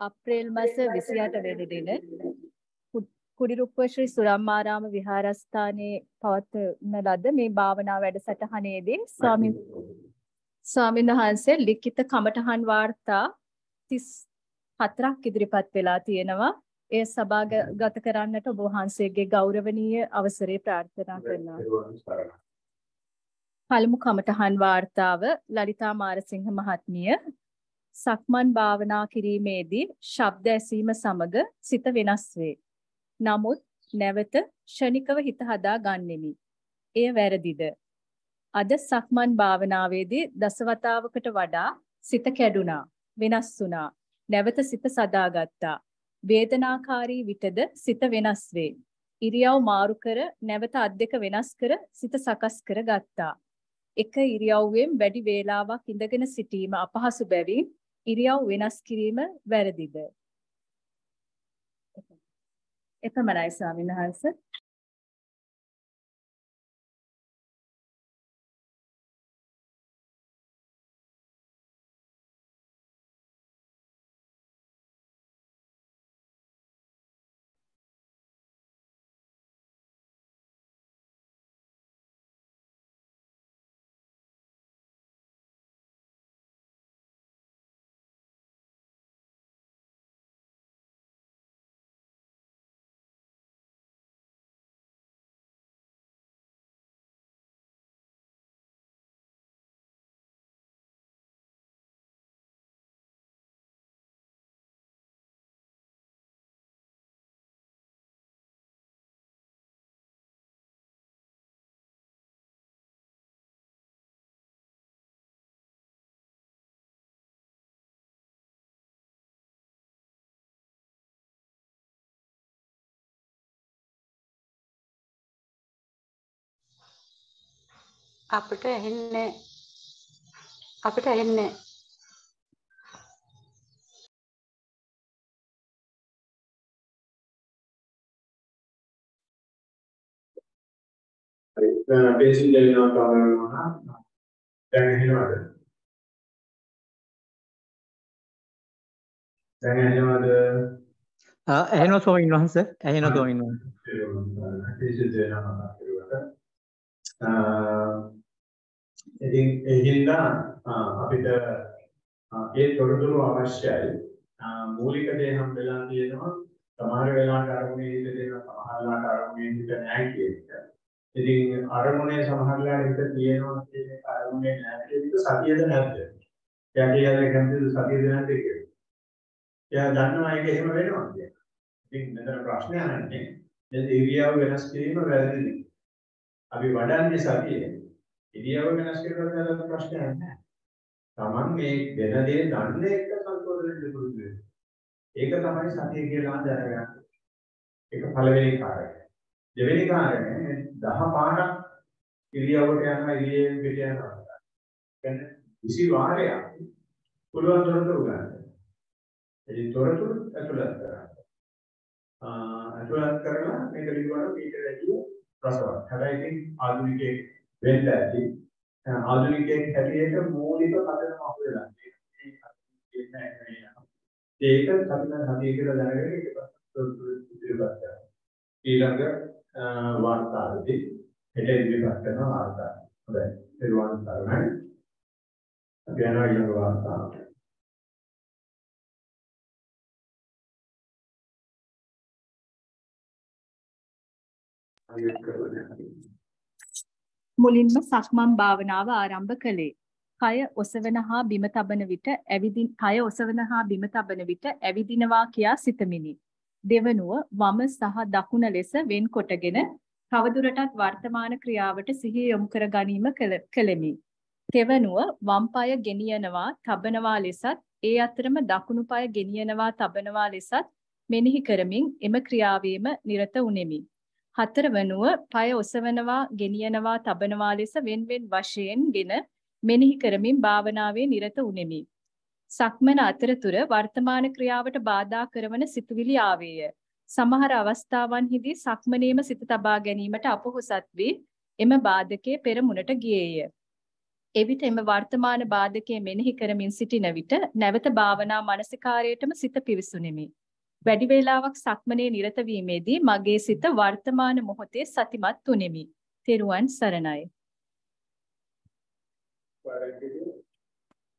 අප්‍රේල් මාස 28 වෙනි දින කුඩිරුප්ප ශ්‍රී සුරම්මාරාම විහාරස්ථානයේ පවත්වන ලද මේ භාවනා වැඩසටහනේදී ස්වාමීන් ස්වාමීන් වහන්සේ ලිඛිත කමඨහන් වාර්තා 34ක් ඉදිරිපත් වෙලා තියෙනවා. එය සභාගත කරන්නට ඔබ වහන්සේගේ ගෞරවනීය අවසරය ප්‍රාර්ථනා කරනවා. පළමු කමඨහන් වාර්තාව ලලිතා මාරසිංහ මහත්මිය සක්මන් භාවනා කිරීමේදී ශබ්ද ඇසීම සමග සිත වෙනස් වේ. නමුත් නැවත ෂණිකව හිත හදා ගන්නෙමි. එය වැරදිද? අද සක්මන් භාවනාවේදී දසවතාවකට වඩා සිත කැඩුනා, වෙනස් වුණා. නැවත සිත සදාගත්තා. වේදනාකාරී විටද සිත වෙනස් වේ. ඉරියව් මාරු කර නැවත අත් දෙක වෙනස් කර සිත සකස් කර ගත්තා. එක ඉරියව්වෙන් වැඩි වේලාවක් ඉඳගෙන සිටීම අපහසු බැවින් ඉරියව් වෙනස් කිරීම වැරදිද? එපමණයි ස්වාමීන් වහන්සේ. අපිට ඇහෙන්නේ අපිට ඇහෙන්නේ හරි. දැන් අපේ සිංහල වෙනවා කරනවා දැන් ඇහෙනවද? දැන් ඇහෙනවද? ඇහෙනවා ස්වාමීන් වහන්සේ. ඇහෙනවා ස්වාමීන් වහන්සේ. අපේ සිංහල වෙනවා කරුවට ඉතින් ඒකින්දා අපිට ඒ තොරතුරු අවශ්‍යයි මූලික දේ හම් වෙලා තියෙනවා සමහර වෙලාවට අරමුණේ හිත දෙන සමහරලාට අරමුණේ හිත නැහැ කියන එක. ඉතින් අරමුණේ සමහරලාට හිත තියෙනවා කියන එක අරමුණේ නැහැ කියන එක සතියද නැද්ද? එයා කියන්නේ කැමතිද සතියද නැද්ද කියලා. එයා දන්නවා ඒක එහෙම වෙනවා කියලා. ඉතින් මෙතන ප්‍රශ්නය අහන්නේ දැන් ඉරියව් වෙනස් කිරීම වැරදිද? අපි වඩන්නේ සතියේ ඉරියව් වෙනස් කරනකොට ප්‍රශ්නයක් නැහැ. Taman මේ වෙන දේ දන්නේ එක සංකෝධනෙ පුරුදු වෙනවා. ඒක තමයි සතිය කියලා දැනගන්න. ඒක පළවෙනි කාරණය. දෙවෙනි කාරණය දහ පාරක් ඉරියව්වට යනවා ඉරියව් පිට යනවා. කියන්නේ කිසි වාරයක් පුළුවන් තොරතුරු ගන්න. ඒ තොරතුරු ඇතුළත් කරන්න. ඇතුළත් කරලා මේක ලියවන පිට වැඩි රසවත්. හැබැයි ඉතින් ආධුනිකයෙක් වෙන්න ඇති. ආධුනිකයෙක් හැටියට මූලික පදනම අපිට තියෙනවා. ඒක සම්පූර්ණ හදිය කියලා දැනගෙන ඊට පස්සේ ඉදිරියට කරනවා. ඊළඟ වාර්තාවේදී හෙට ඉදිරියට කරන වාර්තාව. හොඳයි. ඒ වාර්තාව නෑ. අපි යනවා ඊළඟ වාර්තාවට. මුලින්ම සක්මන් භාවනාව ආරම්භ කළේ. කය ඔසවන හා බිම තබන විට ඇවිදින් කය ඔසවන හා බිම තබන විට ඇවිදිනවා කියා සිතමිනි. දෙවනුව වම සහ දකුණ ලෙස වෙන්කොටගෙන තවදුරටත් වර්තමාන ක්‍රියාවට සිහිය යොමු කර ගැනීම කළෙමි. තෙවනුව වම් පාය ගෙනියනවා, තබනවා ලෙසත් ඒ අතරම දකුණු පාය ගෙනියනවා, තබනවා ලෙසත් මෙනෙහි කරමින් එම ක්‍රියාවේම නිරත උනේමි. හතරවනුව পায় ඔසවනවා, ගෙනියනවා, තබනවා ලෙස වෙන්වෙන් වශයෙන්ගෙන මෙනෙහි කරමින් භාවනාවේ නිරත උනේමි. සක්මන අතරතුර වර්තමාන ක්‍රියාවට බාධා කරන සිතුවිලි ආවේය. සමහර අවස්ථාවන්හිදී සක්මනේම සිත තබා ගැනීමට අපොහොසත් වී එම බාධකයේ පෙරමුණට ගියේය. එවිට එම වර්තමාන බාධකයේ මෙනෙහි කරමින් සිටින විට නැවත භාවනා මානසිකාරයටම සිත පිවිසුනිමි. වැඩි වේලාවක් සක්මනේ නිරත වීමේදී මගේ සිත වර්තමාන මොහොතේ සතිමත් තුනිමි. තෙරුවන් සරණයි.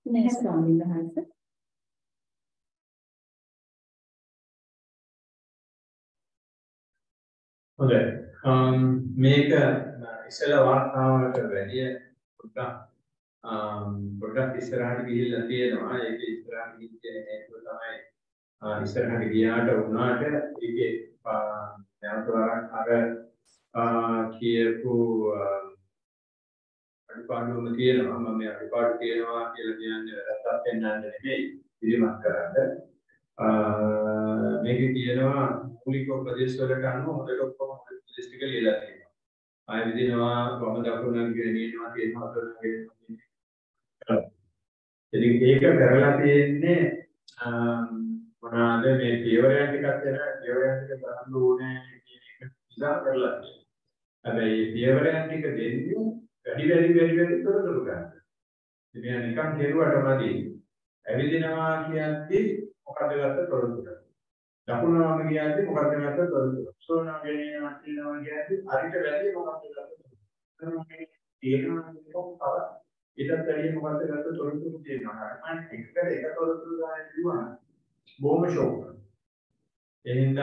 නැහැ ස්වාමීන් වහන්සේ. හොඳයි. මේක ඉස්සෙල්ලා වාර්තාවකට වැඩිය පොඩ්ඩක් පොඩ්ඩක් ඉස්සරහට ගිහිල්ලා තියෙනවා. ඒක ඉස්සරහට ගිහින් හේතුව තමයි ඉස්සරහට ගියාට වුණාට ඒකේ නැවතවරක් අර කියපු අඩුපාඩුම තියෙනවා. මම මේ අඩුපාඩු තියෙනවා කියලා කියන්නේ වැරද්දක් පෙන්වන්න නෙමෙයි ඉදිරිමත් කරන්න. මේකේ තියෙනවා මූලික උපදේශ වලට අනුව හොඳට ඔක්කොම උපදේශ ටික ලියලා තියෙනවා. ආය විදිනවා වම දකුණ ගෙනියනවා කියනවා කරනවා. ඉතින් ඒක කරලා තියෙන්නේ මොනවාද මේ පියවරයන් ටිකක් දෙන පියවරයන් ටික බලන්න ඕනේ කියන එක නිසා කරලා තියෙනවා. හැබැයි පියවරයන් ටික දෙන්නේ වැඩි වැඩි වැඩි වැඩි තොරතුරු ගන්න. ඉතින් නිකන් කෙරුවට මදි. ඇවිදිනවා කියන්නේ මොකද ගත්ත තොරතුරු. දකුණම කියන්නේ මොකද ගත්ත තොරතුරු. සෝනා ගෙනියනවා කියනවා කියන්නේ අරිට වැඩි මොකද ගත්ත තොරතුරු. තේරෙනවා තව ඊටත් වැඩි මොකද ගත්ත තොරතුරු තියෙනවා. අන්න එකට එක තොරතුරු ගන්න කිව්වනම් බොහොම ෂෝක්. එහෙනම්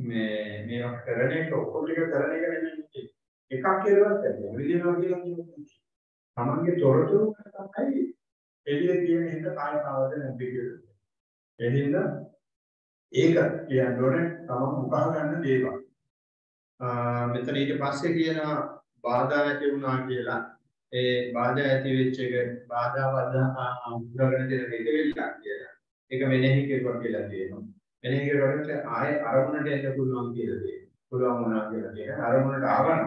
මේ මේවා කරන එක ඔක්කොම ටික කරන එක නෙමෙයි. එකක් කියලාවත් බැහැ. විදිනවා කියලා කියන්නේ. තමන්ගේ තොරතුරු තමයි එළියේ තියෙන හිත කායතාවද නැද්ද කියලා. එහෙනම් ඒක කියන්න ඕනේ තමන් උකහා ගන්න දේවල්. මෙතන ඊට පස්සේ කියනවා බාධා ඇති වුණා කියලා. ඒ බාධා ඇති වෙච්ච එක බාධා වදා උගරගෙන දෙන එක වෙලා කියලා. ඒක මෙනෙහි කෙරුවා කියලා තියෙනවා. මෙනෙහි කරුවට ආයේ අරමුණට එන්න පුළුවන් කියලා තියෙනවා. පුළුවන් වුණා කියලා තියෙනවා. අරමුණට ආවනම්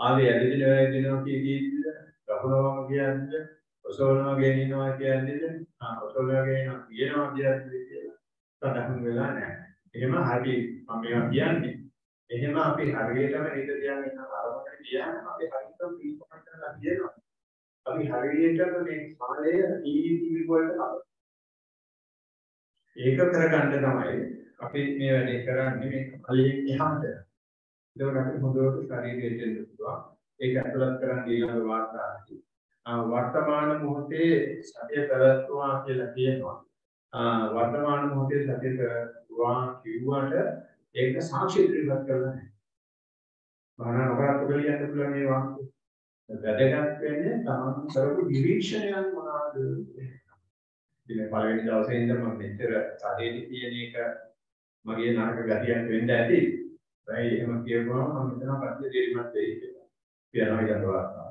ආවේ ඇදෙන වෙනවා කියදීද රකුණවම කියන්නේ ඔසවනවා ගෙනිනවා කියන්නේ ආ ඔසවනවා ගෙනිනවා කියනවා කියන්නේ කියලා සටහන් වෙලා නැහැ. එහෙම හරි මම මේවා කියන්නේ. එහෙම අපි හරියටම හිත තියන් ඉන්න අරමුණට කියන්නේ අපි හරියටම පිළිපොට කරලා කියනවා. අපි හරියටම මේ සමලය ඊටි වලට නම. ඒක කරගන්න තමයි අපි මේ වැඩේ කරන්නේ මේ කලින් එහාට. ඒකට අපි හොඳට ශරීරයට දෙන්න පුළුවන්. ඒක ඇතුළත් කරන් ඊළඟ වාර්තාවේදී. වර්තමාන මොහොතේ සතිය පැවැත්වුවා කියලා කියනවා. වර්තමාන මොහොතේ සතිය පැවැත්වුවා කිව්වට ඒක සාක්ෂි ඉදිරිපත් කරලා නැහැ. බාහන නොකරත් කියන්න පුළුවන් මේ වාක්‍ය. වැදගත් වෙන්නේ තමන් කරපු නිරීක්ෂණයන් මොනවාද? ඉතින් පළවෙනි දවසේ ඉඳන් මම මෙච්චර ශරීරයේ තියෙන එක මගේ නරක ගතියක් වෙන්න ඇති. ඒ එහෙම කියපුවම මම හිතනවා පස්සේ දෙරිමත් වෙයි කියලා. කියනවා ඊට වාර්තාවට.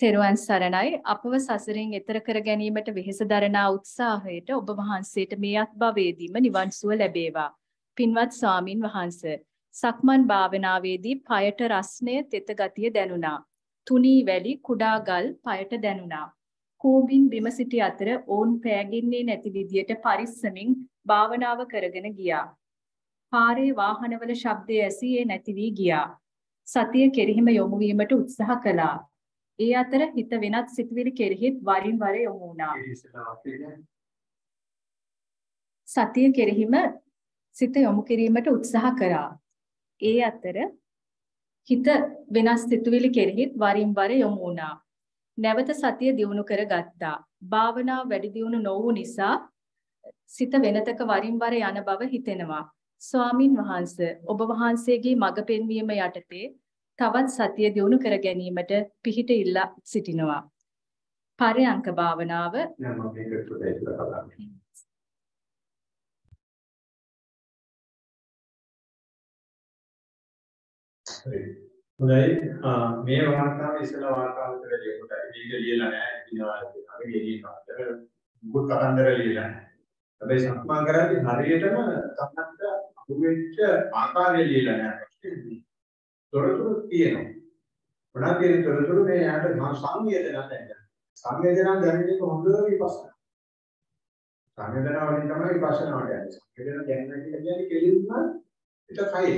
තෙරුවන් සරණයි අපව සසරින් එතර කර ගැනීමට වෙහෙස දරනා උත්සාහයට ඔබ වහන්සේට මේ අත්භවයේදීම නිවන් සුව ලැබේවා. පින්වත් ස්වාමින් වහන්ස. සක්මන් භාවනාවේදී পায়ට රස්ණය තෙත ගතිය දැනුණා. තුනී වැලි කුඩා ගල් পায়ට දැනුණා. කූඹින් බිම සිටි අතර ඕන් පෑගින්නේ නැති විදියට පරිස්සමින් භාවනාව කරගෙන ගියා. පාරේ වාහනවල ශබ්දය ඇසියේ නැති වී ගියා. සතිය කෙරෙහිම යොමු වීමට උත්සාහ කළා. ඒ අතර හිත වෙනත් සිතුවිලි කෙරෙහිත් වරින් වර යොමු වුණා. සතිය කෙරෙහිම සිත යොමු කිරීමට උත්සාහ කරා. ඒ අතර හිත වෙනස් සිතුවිලි කෙරෙහිත් වරින් වර යොමු වුණා. නැවත සතිය දියුණු කරගත්තා. භාවනාව වැඩි දියුණු නොවු නිසා සිත වෙනතක වරින් වර යන බව හිතෙනවා. ස්වාමින් වහන්සේ ඔබ වහන්සේගේ මඟ පෙන්වීම යටතේ තවත් සතිය දියුණු කර ගැනීමට පිහිට ඉල්ලා සිටිනවා. පරයන්ක භාවනාව හොඳයි මේ වාර්තාව ඉස්සලා වාර්තාව කරලා කොට මේක ලියලා නැහැ ඉතිනවා අපි ලියලා මුකුත් කතන්දර ලියලා නැහැ හැබැයි සක්මන් කරද්දී හරියටම තමන්ට අහුවෙච්ච ආකාරය ලියලා නැහැ. තොරතුරු තියෙනවා. මොනවද කියන තොරතුරු මේ යාට මම සංවේදනයක් නැහැ. සංවේදනක් දැනෙන්නේ හොඳ විපස්සනා. සංවේදනාව වලින් තමයි විපස්සනාවට යන්නේ. සංවේදන දැනන කියලා කියන්නේ කෙලින්ම ඒක කයි.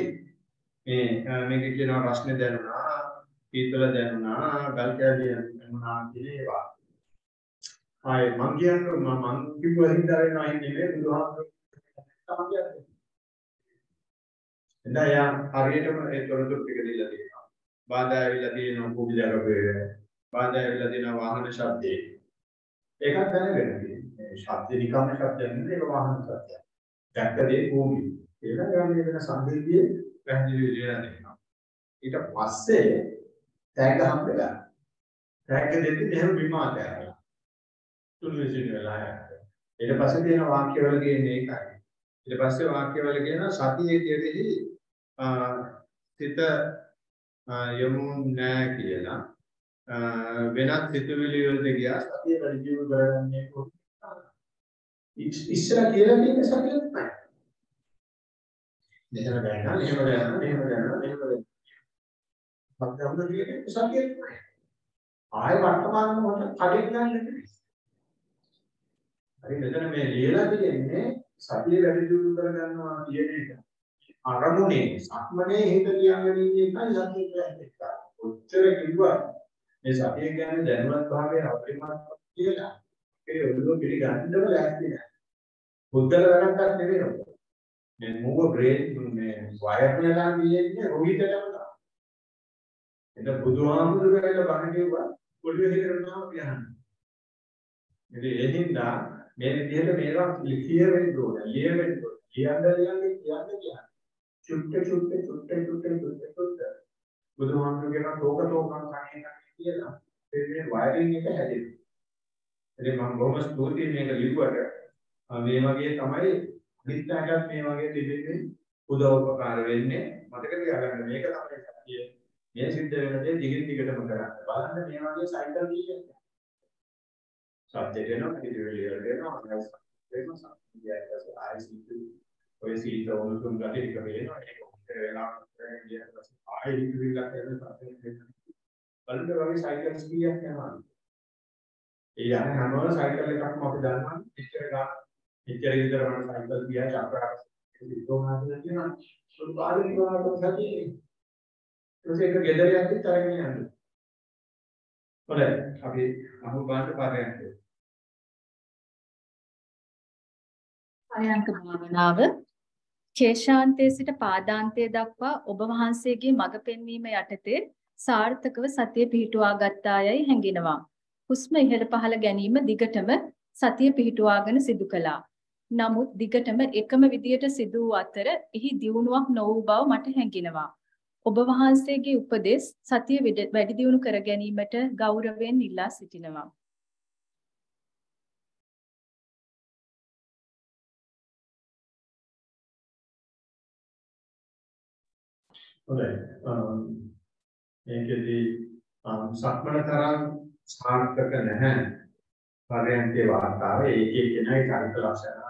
මේ මේක කියනවා රස්නේ දැනුණා, පීතල දැනුණා, ගල් කැලේ දැනුණා කියන ඒවා. ආයේ මං කියන්නේ මම මං කිව්ව හින්දා වෙනවා ඉන්නේ බුදුහාමුදුරුවෝ තමයි කියන්නේ. එදා යා හරියටම ඒ තොරතුරු ටික දීලා තියෙනවා. බාධා ඇවිල්ලා තියෙනවා කුඩියරපේ. බාධා ඇවිල්ලා තියෙනවා වාහන ශබ්දේ. ඒකත් දැනගෙන තියෙන්නේ. ශබ්ද නිකම්ම ශබ්දයක් නෙවෙයි ඒක වාහන ශබ්දයක්. දැක්ක දේ භූමි. ඒක ගන්නේ වෙන සංදේශයේ පැහැදිලි විදියට දෙනවා. ඊට පස්සේ තෑග්ග හම්බෙලා. තෑග්ග දෙද්දි මෙහෙම විමානය කරලා. තුන් විසින් වෙලා යනවා. ඊට පස්සේ තියෙන වාක්‍යවල කියන්නේ ඒකයි. ඊට පස්සේ වාක්‍යවල කියන සතියේ කෙරෙහි සිත යමු නෑ කියලා වෙනත් සිතුවිලි වලට ගියා සතිය පරිජීව කරගන්නේ කොහොමද ඉස්සර කියලා තියෙන සතියක් නෑ මෙහෙම ගන්නවා මෙහෙම ගන්නවා මෙහෙම ගන්නවා මෙහෙම ගන්නවා මත්දම්ද කියන්නේ සතියක් නෑ ආය වර්තමාන මොහොත කඩින් ගන්න නෙමෙයි හරි මෙතන මේ ලියලා තියෙන්නේ සතිය වැඩි දියුණු කරගන්නවා කියන එක අරමුණේ සක්මනේ හිත තියාගෙන ඉන්න එකයි සතිය කියන්නේ. ඔච්චර කිව්වා මේ සතිය කියන්නේ දැනුවත් භාවයේ අපරිමාණ කියලා. ඒ ඔළුව පිළිගන්නව ලෑස්ති නැහැ. බුද්ධල වැඩක් නෙවෙයි ඔක. මේ මූව බ්‍රේන් මේ වයර් නලා කියන්නේ රොහිතටම තමයි. එතන බුදුහාමුදුරුවෝ බණ කිව්වා පොඩි විදිහට නම කියන්න. ඉතින් ඒ හින්දා මේ විදිහට මේවා ලිඛිය වෙන්න ඕනේ. ලිය වෙන්න ඕනේ. කියන්න ලියන්නේ කියන්න කියන්නේ. චුට්ට චුට්ට චුට්ට චුට්ට චුට්ට චුට්ට. බුදුහාමුදුරු කියන තෝක තෝකම් කණේ කණේ කියලා මේ වයරින් එක හැදෙනවා. ඉතින් මම බොහොම ස්තුතියි මේක ලිව්වට. මේ වගේ තමයි අනිත්‍යයටත් මේ වගේ දෙන්නේ උදව් උපකාර වෙන්නේ. මතක තියාගන්න මේක තමයි සත්‍යය. මේ සිද්ධ වෙන දේ දිගින් දිගටම කරන්න. බලන්න මේ වගේ සයිකල් කීයක් සබ්ජෙක්ට් වෙනවා පිළිවෙල වෙනවා අනවශ්‍ය වෙනවා සම්පූර්ණයෙන් ආයිසිට් ඔය සීත උණුසුම් ගතිය ටික වෙනවා ඒක උත්තර වෙලා ගියත් පස්සේ ආයෙ ඉතිරිලා කරන සම්පූර්ණ බලන්න වගේ සයිකල්ස් කීයක් යනවා ඒ යන හැමෝම සයිකල් එකක්ම අපි දන්නවා පිටර ගන්න පිටර විතර මම සයිකල් ගියා චක්‍රාස් විතෝනාද කියනවා සුදු පාරේ කියනවා තමයි ඒක ගෙදර යද්දිත් අරගෙන යන්නේ. හොඳයි. අපි අහු ගන්න පාරයන්ට අයංක භාවනාව කේශාන්තයේ සිට පාදාන්තය දක්වා ඔබ වහන්සේගේ මඟ පෙන්වීම යටතේ සාර්ථකව සතිය පිහිටුවා ගත්තායයි හැඟෙනවා. හුස්ම ඉහළ පහළ ගැනීම දිගටම සතිය පිහිටුවාගෙන සිදු කළා. නමුත් දිගටම එකම විදියට සිදු වූ අතර එහි දියුණුවක් නොවූ බව මට හැඟෙනවා. ඔබ වහන්සේගේ උපදෙස් සතිය වැඩි දියුණු කර ගැනීමට ගෞරවයෙන් ඉල්ලා සිටිනවා. හොඳයි. මේකෙදී සක්මන තරම් සාර්ථක නැහැ. පරයන්කේ වාතාවේ ඒක එක්කෙනයි චරිත ලක්ෂණ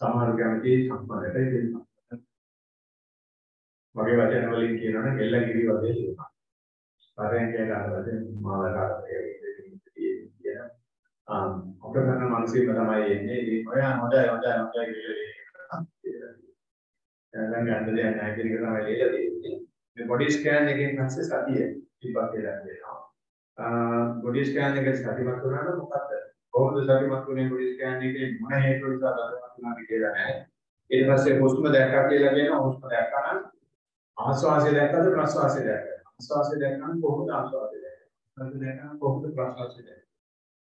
සමහර කැමති සම්පන්නට ඉතින් වගේ වචන වලින් කියනවනම් එල්ලගිරි වගේ කියනවා. පරයන්කේ ගන්නවද මාවකාරයේ කියන ආ අපේ ගන්න මානසිකව තමයි එන්නේ. ඉතින් ඔය හොඳයි හොඳයි හොඳයි කියලා දැන් ගන්න දෙයක් නැහැ කියන එක තමයි ලියලා තියෙන්නේ. මේ බොඩි ස්කෑන් එකෙන් පස්සේ සතිය ඉපත් වෙලා තියෙනවා. බොඩි ස්කෑන් එක සතිමත් වුණා නම් මොකක්ද? කොහොමද සතිමත් වුනේ බොඩි ස්කෑන් එකේ මොන හේතු නිසා සතිමත් වුණාද කියලා නැහැ. ඊට පස්සේ හුස්ම දැක්කා කියලා කියනවා හුස්ම දැක්කා නම් ආස්වාසය දැක්කද ප්‍රස්වාසය දැක්කද? ආස්වාසය දැක්කම කොහොමද ආස්වාසය දැක්කේ? ප්‍රස්වාසය දැක්කම කොහොමද ප්‍රස්වාසය දැක්කේ?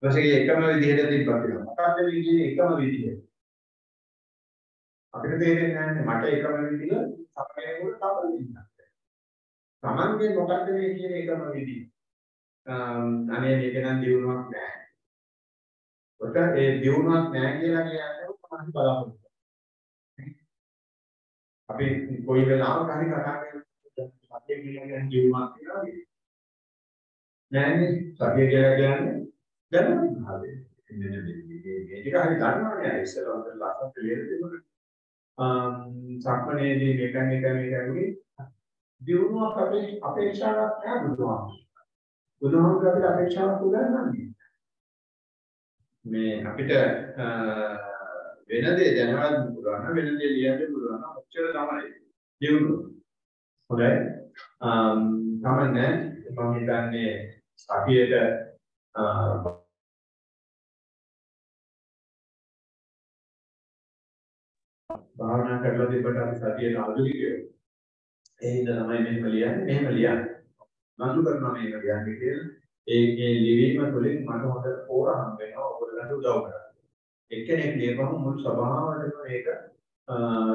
ඊපස්සේ එකම විදිහට තිබ්බා කියලා. මොකක්ද විදිහේ එකම විදිහ? අපිට තේරෙන්නේ නැහැ මට එකම විදිහ සමහරේකට තව විදිහක්. Tamange මොකක්ද මේ කියන එකම විදිහ. අනේ මේක නම් දියුණුවක් නැහැ. ඔත ඒ දියුණුවක් නැහැ කියලා කියන්නේ තමයි බලාපොරොත්තු. අපි කොයි වෙලාවක හරි කතා කරනවා සත්‍ය කියන්නේ දියුණුවක් කියලා වගේ. නෑනේ සත්‍ය කියලා කියන්නේ දැනුම් භාවය. මේ මේ මේ ටික හරි ගන්නවනේ ඉස්සෙල්ලා ලස්සන පිළියෙල තිබුණා. සක්මනේදී මේකන් එක මේකන්ගේ දියුණුවක් අපේ අපේක්ෂාවක් නැහැ බුදුහාමුදුරුවෝ. බුදුහාමුදුරුවෝ අපිට අපේක්ෂාවක් උගන්වන්නේ. මේ අපිට වෙන දේ දැනගන්න පුළුවන් වෙන දේ ලියන්න පුළුවන් ඔච්චර තමයි දියුණුව. හොඳයි. අම් තමන්නේ මම හිතන්නේ සතියේට භාවනා කරලා තිබ්බට අපි සතියට ආධුනිකයෝ. ඒ හින්දා තමයි මෙහෙම ලියන්නේ මෙහෙම ලියන්නේ. නඳු කරනවා මේක ලියන්නේ කියලා. ඒ ඒ ලිවීම තුළින් මට හොඳ පෝරහම් වෙනවා ඔයගොල්ලන්ට උදව් කරන්න. එක්කෙනෙක් ලියපහම මුළු සභාවටම මේක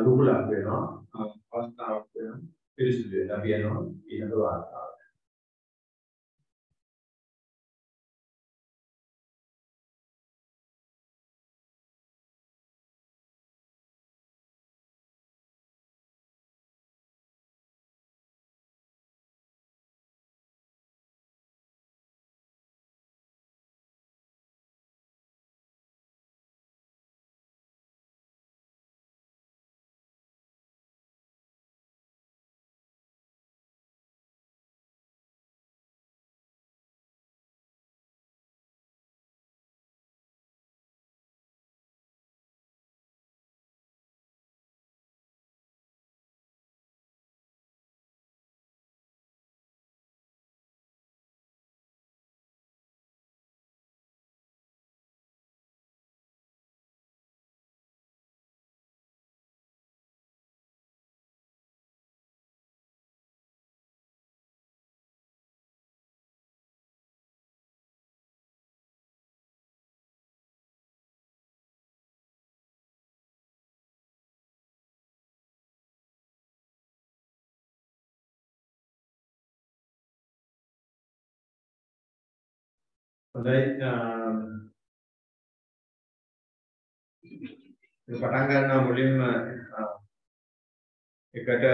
රුහුලක් වෙනවා. අවස්ථාවක් වෙනවා. පිරිසිදු වෙනවා. අපි යනවා ඊළඟ වාර්තාවට. හොඳයි. පටන් ගන්නවා මුලින්ම එකට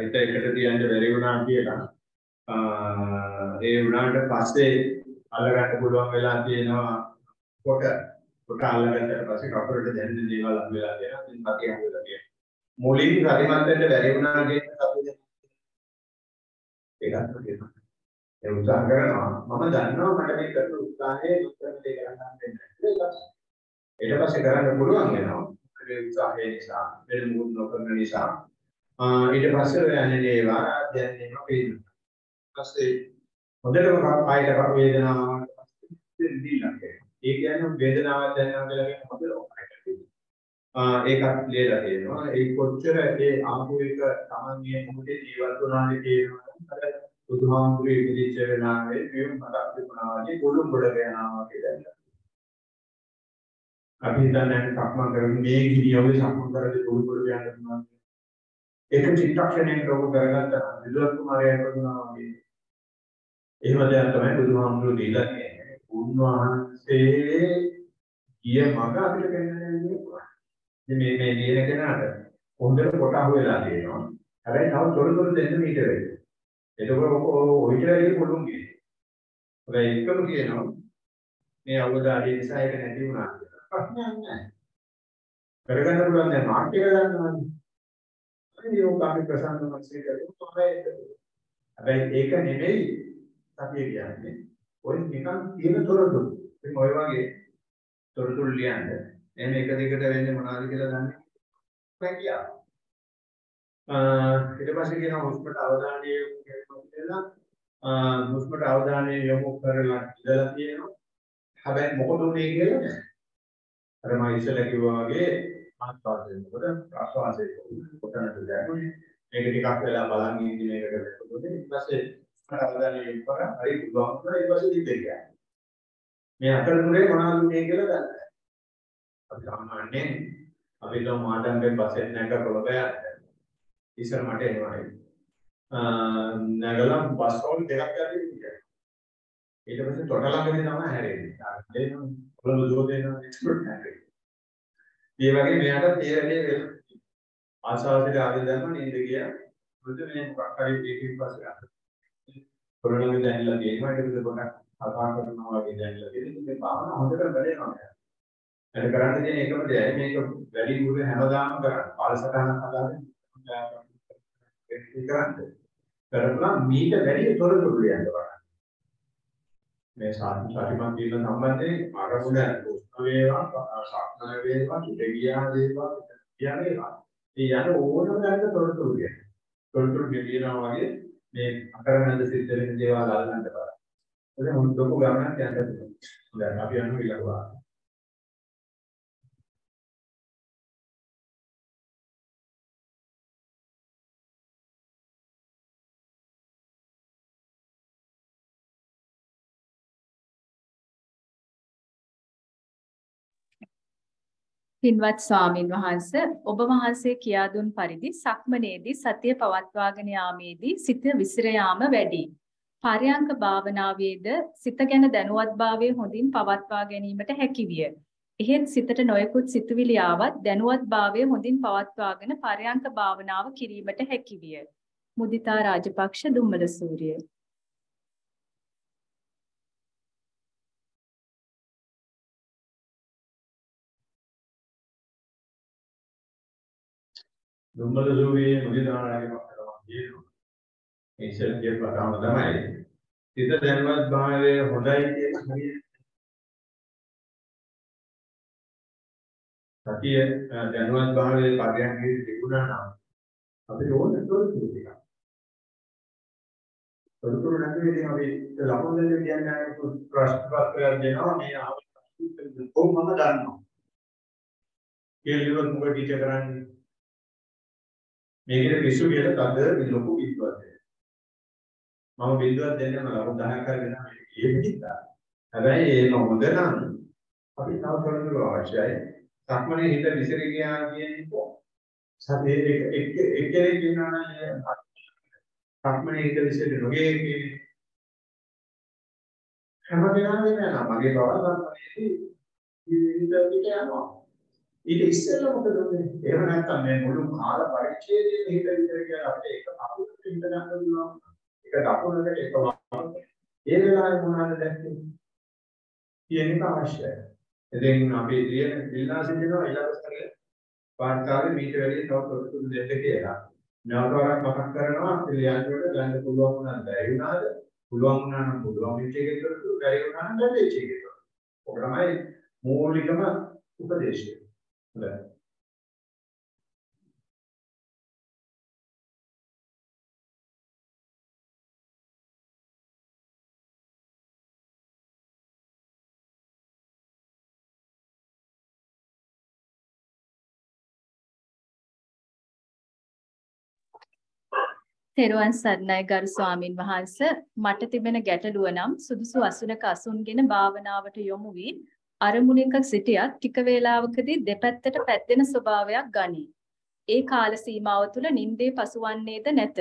හිත එකට තියන්න බැරි වුණා කියලා. ඒ වුණාට පස්සේ අල්ලගන්න පුළුවන් වෙලා තියෙනවා කොට කොට අල්ලගත්තට පස්සේ කකුලට දැනෙන දේවල් අහු වෙලා තියෙනවා. ඉතින් පතිය අහු වෙලා තියෙනවා. මුලින් සතිමත් වෙන්න බැරි වුණා කියන සතුට ඒකත් තියෙනවා ඒ උත්සාහ කරනවා. මම දන්නවා මට මේ කරන උත්සාහයේ උත්තර දෙක ගන්න වෙන්නේ නැහැ ඊට පස්සේ කරන්න පුළුවන් වෙනවා. ඒ උත්සාහය නිසා වෙන මොකුත් නොකරන නිසා. ඊට පස්සේ ඔයන්නේ ඒවා දැන් එනවා පේනවා. ඊපස්සේ හොඳටම කායික වේදනාවක් පස්සේ දීලා ඒ කියන්නේ වේදනාවක් දැනෙනවා කියලා කියන හොඳට ඒකත් ලියලා තියෙනවා. ඒ කොච්චර ඒ ආපු එක තමන්ගේ මොහොතේ ජීවත් වුණාද කියනවා අර බුදුහාමුදුරේ ඉදිරිච්ච වෙනාවේ මේ මතක් තිබුණා වගේ කුළුම් ගොඩ යනවා කියලා. අපි හිතන්නේ සක්මන් කරගෙන මේ ගිරියවේ සක්මන් කරද්දී කුළුම් ගොඩ යන්න පුළුවන්. ඒක චිත්තක්ෂණයෙන් රෝග කරගත්තා විදුලත් කුමාරයා කරනවා වගේ. එහෙම දෙයක් තමයි බුදුහාමුදුරුවෝ දීලා තියෙන්නේ. උන්වහන්සේ ගිය මඟ අපිට පෙන්වන්නේ ඉතින් මේ මේ ලියන කෙනාට හොඳට කොට අහු වෙලා තියෙනවා. හැබැයි තව තොරතුරු දෙන්න මීට වෙයි. එතකොට ඔය කියලා පුළුවන් ගියේ. හැබැයි එකම කියනවා මේ අවදාඩිය නිසා ඒක නැති වුණා කියලා. ප්‍රශ්නයක් නැහැ. කරගන්න පුළුවන් දැන් මාර්ක් එක ගන්නවානේ. ඒ යෝගාමි ප්‍රසන්න මනසේ කරුණායි. හැබැයි ඒක නෙමෙයි අපි කියන්නේ. ඔය නිකන් තියෙන තොරතුරු. ඉතින් ඔය වගේ තොරතුරු ලියන්න. එහෙනම් එක දිගට වෙන්නේ මොනවද කියලා දන්නේ නැහැ. ඊට පස්සේ කියනවා හුස්මට අවධානය යොමු කරනවා කියලා හුස්මට අවධානය යොමු කරලා ඉඳලා තියෙනවා. හැබැයි මොකද උනේ කියලා නෑ. අර මම ඉස්සෙල්ලා කිව්වා වගේ ආස්වාදයෙන් කොට ප්‍රාස්වාදයෙන් කොටනට දැනුනේ. මේක ටිකක් වෙලා බලන් ඉඳි මේකට වෙනකොට ඊට පස්සේ මට අවධානය යොමු කරා හරි පුළුවන් කරා ඊට පස්සේ දිත්තේ ගියා. මේ අතරතුරේ මොනවද උනේ කියලා දන්නේ නැහැ. අපි සාමාන්‍යයෙන් අපි ලෝ මාඩම්ගේ බසෙන් නැග කොළඹ ඉස්සර මට එනවනේ. නැගලා බස් රෝල් දෙකක් යද්දී ඉන්නේ. ඊට පස්සේ තොට ළඟදී තමයි හැරෙන්නේ. දෙන්න කොළඹ දුර දෙන්න එක්ස්පර්ට් හැරෙන්නේ. ඒ වගේ මෙයාට තේරෙන්නේ වෙලා. ආශාවසිත ආදී දැම්ම නේද ගියා. මුද මේ මොකක් හරි දෙකකින් පස්සේ අර. කොළඹ දැන්නලා තියෙනවා. ඊට පස්සේ පොඩක් කතා කරනවා වගේ දැන්නලා තියෙනවා. ඉතින් භාවනා හොඳට වැඩෙනවා. වැඩ කරන්න තියෙන එකම දෙයයි මේක වැඩි දුර හැමදාම කරන්න. පාලසටහනක් හදාගෙන කරන්න. කරලා මීට වැඩි තොරතුරු ලියන්න බලන්න. මේ සාධි සාධිමත් කියන සම්බන්ධයෙන් අරමුණ උෂ්ණ වේවා, සාක්ෂණ වේවා, ඉඩගියා වේවා, කියන ඒවා. ඒ යන ඕනම දැනක තොරතුරු ලියන්න. තොරතුරු ලියනවා වගේ මේ අකරණද සිද්ධ වෙන දේවල් අල්ලන්න බලන්න. ඒක හොඳ ලොකු ගමනක් යන්න පුළුවන්. දැන් අපි යනවා ඊළඟ වාරය. පින්වත් ස්වාමින් වහන්ස ඔබ වහන්සේ කියා දුන් පරිදි සක්මනේදී සතිය පවත්වාගෙන යාමේදී සිත විසිර යාම වැඩි. පරයන්ක භාවනාවේද සිත ගැන දැනුවත්භාවය හොඳින් පවත්වා ගැනීමට හැකිවිය. එහෙත් සිතට නොයෙකුත් සිතුවිලි ආවත් දැනුවත්භාවය හොඳින් පවත්වාගෙන පරයන්ක භාවනාව කිරීමට හැකිවිය. මුදිතා රාජපක්ෂ දුම්මල සූරිය දුම්බල සූරියේ මුදිතානාගේ පක්ෂකමක් කියනවා. මේ ඉස්සෙල් කියපු කතාව තමයි. සිත දැනුවත් භාවය හොඳයි කියන හරිය. සතිය දැනුවත් භාවයේ පරියන්කේ තිබුණා නම් අපිට ඕන තොරතුරු ටික. තොරතුරු නැති ඉතින් අපි ලකුණු දෙන්න කියන්නේ ප්‍රශ්න පත්‍රයක් දෙනවා මේ ආවල් කොහොමද දන්නවා. කියලා මොකද ටීචර් කරන්නේ මේකේ පිස්සු කියලා තද ලොකු බිඳුවක් දෙනවා. මම බිඳුවක් දෙන්නම ලකුණු 10ක් කරගෙන ඒක හිතා. හැබැයි ඒක හොඳ නම් අපි තව තොරතුරු අවශ්‍යයි. සක්මනේ හිත විසිර ගියා කියන්නේ සතියේ එක එක එක්කෙනෙක් කියනවා නම් සක්මනේ හිත විසිර නොගේ කියන්නේ හැම කෙනාම යනවා. මගේ බව සක්මනේදී හිත පිට යනවා. ඊට ඉස්සෙල්ලා මොකද වෙන්නේ? එහෙම නැත්නම් මේ මුළු කාල පරිච්ඡේදයේ හිත විතර කියලා අපිට එක කපුලකට හිත ගන්න පුළුවන්. එක දකුණකට එක වමකට. ඒ වෙලාවේ මොනවද දැක්කේ? කියන එක අවශ්‍යයි. ඉතින් අපි ඉතින් ඉල්ලා සිටිනවා ඊළඟ ස්තරේ පාඨකාරේ මීට වැඩි තව තොරතුරු දෙන්න කියලා. නැවතවරක් මතක් කරනවා පිළියන්වට ගන්න පුළුවන් වුණාද බැරි වුණාද? පුළුවන් වුණා නම් පුළුවන් වෙච්ච එකේ තොරතුරු බැරි වුණා නම් බැරි වෙච්ච එකේ තොරතුරු. ඔක තමයි මූලිකම උපදේශය. හොඳයි. තෙරුවන් සරණයි ගරු ස්වාමින් වහන්ස මට තිබෙන ගැටලුව නම් සුදුසු අසුනක අසුන්ගෙන භාවනාවට යොමු වී අරමුණක සිටියත් ටික වේලාවකදී දෙපැත්තට පැද්දෙන ස්වභාවයක් ගනී. ඒ කාල සීමාව තුළ නින්දේ පසුවන්නේද නැත.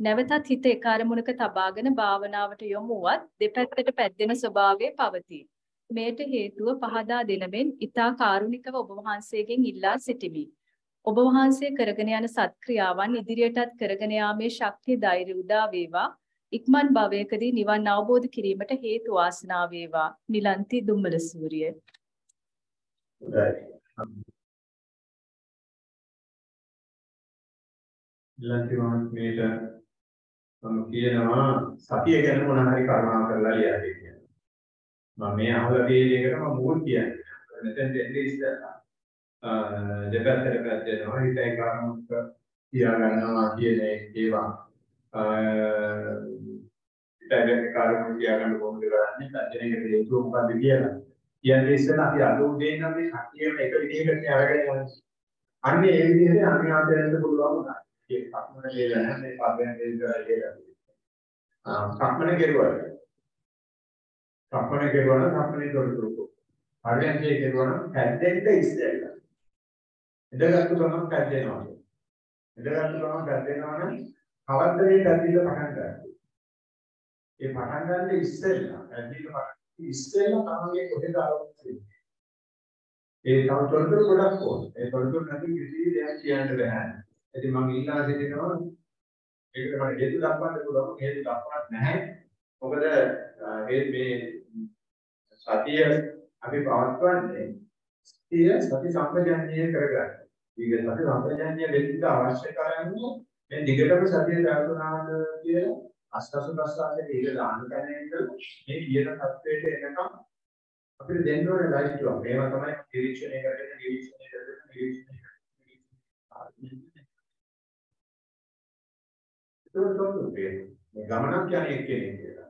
නැවතත් හිත එක අරමුණක තබාගෙන භාවනාවට යොමුවත් දෙපැත්තට පැද්දෙන ස්වභාවය පවතී. මේට හේතුව පහදා දෙනමෙන් ඊතා කාරුණිකව ඔබ වහන්සේගෙන් ඉල්ලා සිටිමි. ඔබ වහන්සේ කරගෙන යන සත්ක්‍රියාවන් ඉදිරියටත් කරගෙන යාමේ ශක්තිය ධෛර්ය උදා වේවා. ඉක්මන් භවයකදී නිවන් අවබෝධ කිරීමට හේතු වාසනා වේවා. නිලන්ති දුම්මල සූරිය. නිලන්ති මහත්මියට මම කියනවා සතිය ගැන මොන හරි කරුණා කරලා ලියලා දෙන්න. මම මේ අහලා තියෙන එකට මම මුල් කියන්නේ. මෙතෙන් දෙන්නේ ඉස්සෙල්ලා. දෙපැත්තට පැද්දෙනවා හිතේ කාරණුක තියා ගන්නවා කියන ඒවා හිතේ කාරණුක තියා ගන්න කොහොමද කරන්නේ? එකට හේතුව මොකද්ද කියලා. කියන්නේ ඉස්සෙල්ලා අපි අද උදේ ඉඳන් මේ කට්ටියම එක විදිහකට අරගෙන යනවා. අන්නේ ඒ විදිහට අනිවාර්යයෙන්ම පුළුවන් වුණා. ඒ සම්මන දේල නැහැ මේ පබ්බෙන් කියලා සම්මන කෙරුවා. සම්මන කෙරුවා නම් සම්මනේ තොරතුරු පරියන්කේ කෙරුවා නම් පැද්දෙන්න ඉස්සෙල්ලා. ඉඳගත්තු ගමන් පැද්දෙනවා. ඉඳගත්තු ගමන් පැද්දෙනවා නම් කවද්ද මේ පැද්දිල්ල පටන් ගන්නේ? ඒ පටන් ගන්න ඉස්සෙල්ලා පැද්දිල්ල පටන් ඉස්සෙල්ලා තමයි කොහෙද ආරම්භ ඒ තව තොරතුරු ගොඩක් ඕන. ඒ තොරතුරු නැති කිසි දෙයක් කියන්න බෑ. ඉතින් මම ඉල්ලා සිටිනවා ඒකට මට හේතු දක්වන්න පුළුවන් හේතු දක්වන්නත් නැහැ. මොකද ඒ මේ සතිය අපි පවත්වන්නේ සතිය සති සම්පජාඤ්ඤය කරගන්න. ඊට සති සම්පජාඤ්ඤය වෙන්න අවශ්‍ය කරන්නේ මේ දිගටම සතිය පැවතුනාද කියලා අස්කසු ප්‍රසආසයේ ඊට දාන තැන ඉඳලා මේ කියන තත්වයට එනකම් අපිට දෙන්න ඕනේ ලයිස්ට්ුවක්. මේවා තමයි නිරීක්ෂණය කරගෙන නිරීක්ෂණය කරගෙන නිරීක්ෂණය කරගෙන. ඒක තමයි මේ ගමනක් යන එක්කෙනෙක් කියලා.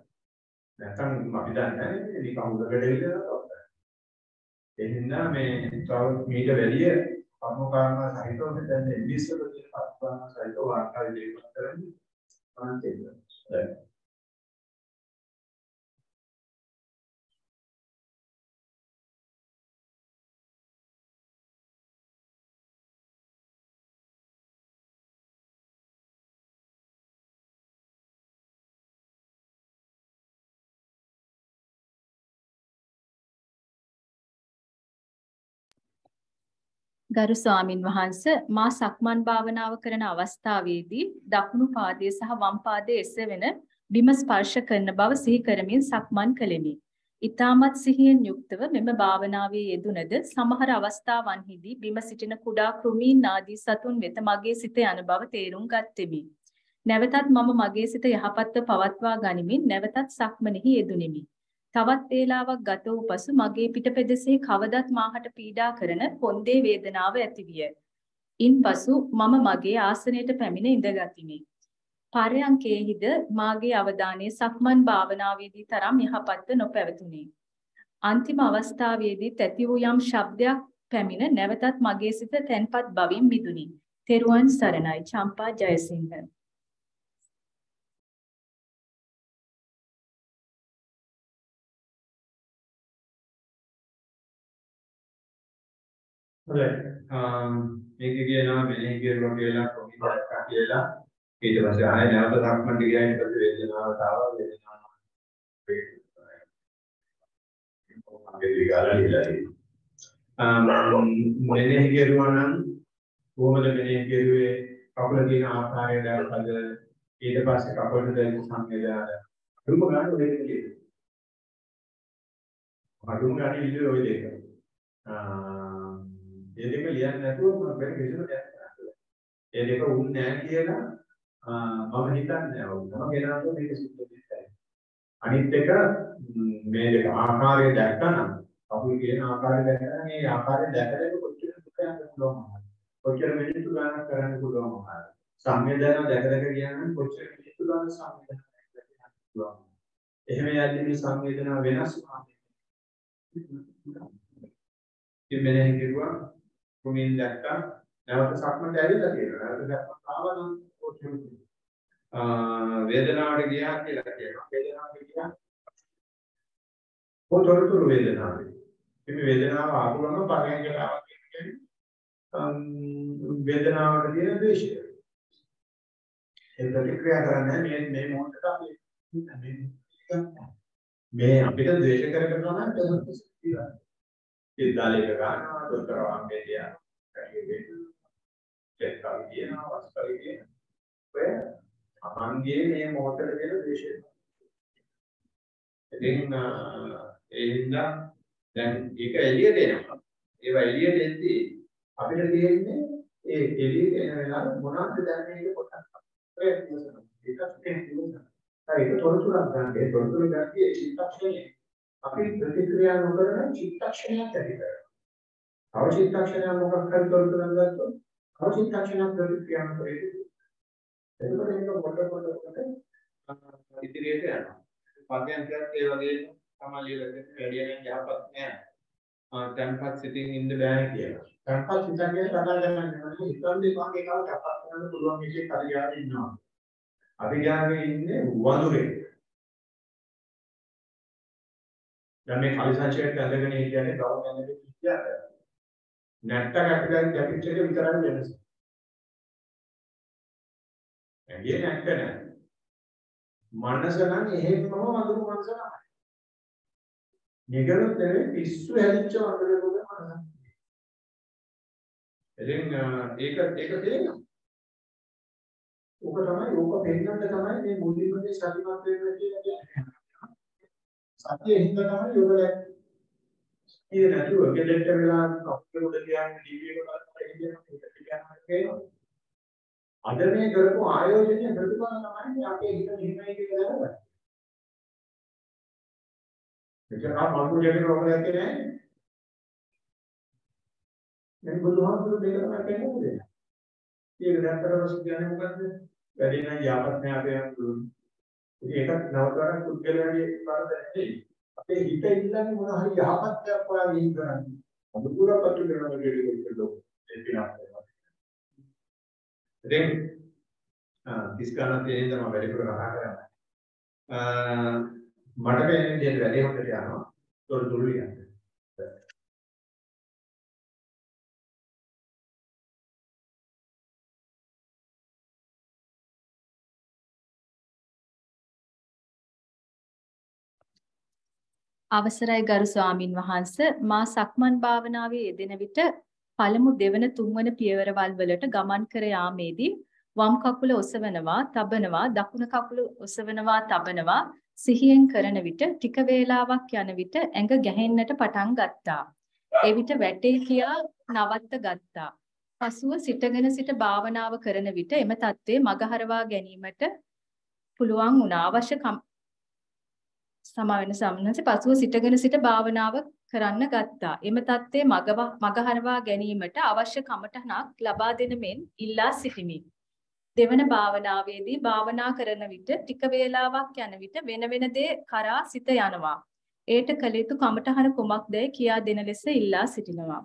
නැත්තම් අපි දන්නේ නැහැ නිකන් උඩකට ඉඳලා ඒ හින්දා මේ තව මීට වැඩිය කර්මකාරණා සහිතව දැන් ඉංග්‍රීසි වල තියෙන කර්මකාරණා සහිතව වාර්තා ඉදිරිපත් කරන්නේ මම කියනවා. ගරු ස්වාමින් වහන්ස මා සක්මන් භාවනාව කරන අවස්ථාවේදී දකුණු පාදයේ සහ වම් පාදයේ එසවෙන බිම ස්පර්ශ කරන බව සිහි කරමින් සක්මන් කළෙමි. ඊටමත් සිහියෙන් යුක්තව මෙම භාවනාවේ යෙදුනද සමහර අවස්ථාවන්හිදී බිම සිටින කුඩා කෘමීන් ආදී සතුන් වෙත මගේ සිත යන බව තේරුම් ගත්ෙමි. නැවතත් මම මගේ සිත යහපත්ව පවත්වා ගනිමින් නැවතත් සක්මනෙහි යෙදුණෙමි. තවත් වේලාවක් ගත වූ පසු මගේ පිටපෙදෙසේ කවදත් මාහට පීඩා කරන කොන්දේ වේදනාව ඇතිවිය. ඉන්පසු මම මගේ ආසනයට පැමිණ ඉඳගතිමි. පරයන්කේහිද මාගේ අවධානය සක්මන් භාවනාවේදී තරම් යහපත්ව නොපැවතුණි. අන්තිම අවස්ථාවේදී ඇති වූ යම් ශබ්දයක් පැමිණ නැවතත් මගේ සිත තැන්පත් බවින් මිදුනි. තෙරුවන් සරණයි චම්පා ජයසිංහ මේක කියනවා මෙනෙහි කරුවා කියලා කොහොමද දැක්කා කියලා. ඊට පස්සේ ආයෙ නැවත සක්මන්ට ගියා ඊට පස්සේ වේදනාවට ආවා වේදනාව මගේ ගාලා ඉලයි. මෙනෙහි කරුවා නම් කොහොමද මෙනෙහි කරුවේ කකුල තියෙන ආකාරය දැක්කද ඊට පස්සේ කකුලට දැනෙන සංවේදනාව අදුම ගන්න දෙයක් කියලා. අදුම ගන්න ඉන්නේ ওই දෙක. ඒ දෙක ලියන්න නැතුව මම වෙන කිසිම දෙයක් කරන්නේ ඒ දෙක උන් නැහැ කියලා මම හිතන්නේ නැහැ. මම ගෙනාවොත් මේක සිද්ධ වෙන්නේ අනිත් එක මේ දෙක ආකාරය දැක්කනම් කකුල් කියන ආකාරය දැක්කම මේ ආකාරය දැකලා කොච්චර දුක යන්න පුළුවන්ද? කොච්චර මිනිත්තු ගණන් කරන්න පුළුවන්ද? සංවේදනා දැක දැක කියනනම් කොච්චර මිනිත්තු ගණන් සංවේදනා දැක දැක පුළුවන්ද? එහෙම යද්දී මේ සංවේදනා වෙනස් වුණා. ඉතින් මෙනෙහි කරුවා කුමින් දැක්කා නැවත සක්මන්ට ඇවිල්ලා තියෙනවා. නැවත සක්මන් ආවා නම් කොච්චර වේදනාවට ගියා කියලා කියනවා. වේදනාවට ගියා. පොතොරතුරු වේදනාවේ. මේ වේදනාව ආපු ගමන් පරයන්කට ආවා කියන්නේ වේදනාවට තියෙන ද්වේෂය. ඒ ප්‍රතික්‍රියා කරන්නේ මේ මේ මොහොතට අපි මේ අපිට ද්වේෂ කරගෙන නම් තමයි විද්‍යාලයක ගන්නවා දොස්තර වංගෙලිය චෙක්කල් කියනවා වස්කල් කියනවා ඔය අමංගේ මේ මොහොතට දෙන දේශය ඉතින් ඒ හින්දා දැන් ඒක එළියට එනවා. ඒවා එළියට එද්දී අපිට තියෙන්නේ ඒ එළියට එන වෙලාවට මොනවද දැන් මේක කරනවා ඒකත් ඒක ඒක තොරතුරක් ගන්න. ඒ තොරතුරු ගන්නේ චිත්තක්ෂණයේ අපි ප්‍රතික්‍රියා නොකරන චිත්තක්ෂණයක් ඇති කරනවා. තව චිත්තක්ෂණයක් මොකක් හරි තොරතුරක් ගත්තොත් තව චිත්තක්ෂණයක් ප්‍රතික්‍රියා නොකරේද? එතකොට මේක පොඩ පොඩ පොඩ ඉදිරියට යනවා. පද්‍යන්තයක් ඒ වගේ තමයි ලියලා වැඩියෙන් යහපත් නෑ. තැන්පත් සිතින් ඉන්න බෑ කියලා. තැන්පත් සිතන්නේ කතා කරන්නේ හිතන්නේ මම ඒකව කතා කරන්න පුළුවන් එකේ පරිගානේ ඉන්නවා. අපි ගානේ ඉන්නේ වඳුරේ. දැන් මේ කලිසංශයට ඇඳගෙන ඉන්නේ ගව ගැනද කිව්වට නැට්ට ගැටගයි කැපිච් එක විතරයි වෙනස. ඇගේ නැට්ට නෑ. මනස නම් එහෙමම වඳුරු මනස නෑ. නිගරුත් නෙවෙයි පිස්සු හැදිච්ච වඳුරෙකුගේ මනස. ඉතින් ඒක ඒක තේරෙනවා. ඕක තමයි ඕක පෙන්නන්න තමයි මේ මුලින්ම සතිමත් වෙන්න කියලා කියන්නේ. සතිය හින්දා තමයි යෝග දැක්කේ. ඉතින් නැතුව ගෙදරට වෙලා අපේ උඩ තියාගෙන ටීවී එක බලලා ඉඳලා ඒක කියනවා කියනවා. අද මේ කරපු ආයෝජනයේ ප්‍රතිඵල තමයි අපේ හිත මෙහෙමයි කියලා දැනගන්න. එතන මනු ජීවිත රෝගයක් නැහැ. මේ බුදුහාමුදුරු දෙක තමයි කියන්නේ. ඒක දැක්කට කියන්නේ මොකද්ද? වැඩි නම් යාපත් නෑ අපේ අනුදුරු. ඉතින් ඒකත් නවතරක් පුද්ගලයාගේ වරද නෙවෙයි. අපේ හිත ඉල්ලන්නේ මොන හරි යහපත්යක් හොයාගෙන ඉඳන්නේ. අනුකූලපත් කරන දෙයක් ලෝක ඒ පිනක්. ඉතින් තිස්කරන තේ තමයි වැඩිපුර කතා කරන්නේ. මට මේ විදිහට වැඩි හොඳට යනවා. තොරතුරු යන්නේ. අවසරයි ගරු ස්වාමින් වහන්ස මා සක්මන් භාවනාවේ යෙදෙන විට පළමු දෙවන තුන්වන පියවරවල් වලට ගමන් කර යාමේදී වම් කකුල ඔසවනවා තබනවා දකුණු කකුල ඔසවනවා තබනවා සිහියෙන් කරන විට ටික වේලාවක් යන විට ඇඟ ගැහෙන්නට පටන් ගත්තා. එවිට වැටේ කියා නවත්ත ගත්තා. පසුව සිටගෙන සිට භාවනාව කරන විට එම தત્ත්වය මගහරවා ගැනීමට පුළුවන් වුණා. අවශ්‍ය සමා වෙන සම්නස පසුව සිටගෙන සිට භාවනාව කරන්න ගත්තා. එම தත්ත්වයේ මගහරවා ගැනීමට අවශ්‍ය කමටහනක් ලබා දෙන මෙන් ඉල්ලා සිටිමි. දෙවන භාවනාවේදී භාවනා කරන විට ටික වේලාවක් යන විට වෙන වෙන දේ කරා සිත යනවා. ඒට කළ යුතු කමටහන කුමක්දයි කියා දෙන ලෙස ඉල්ලා සිටිනවා.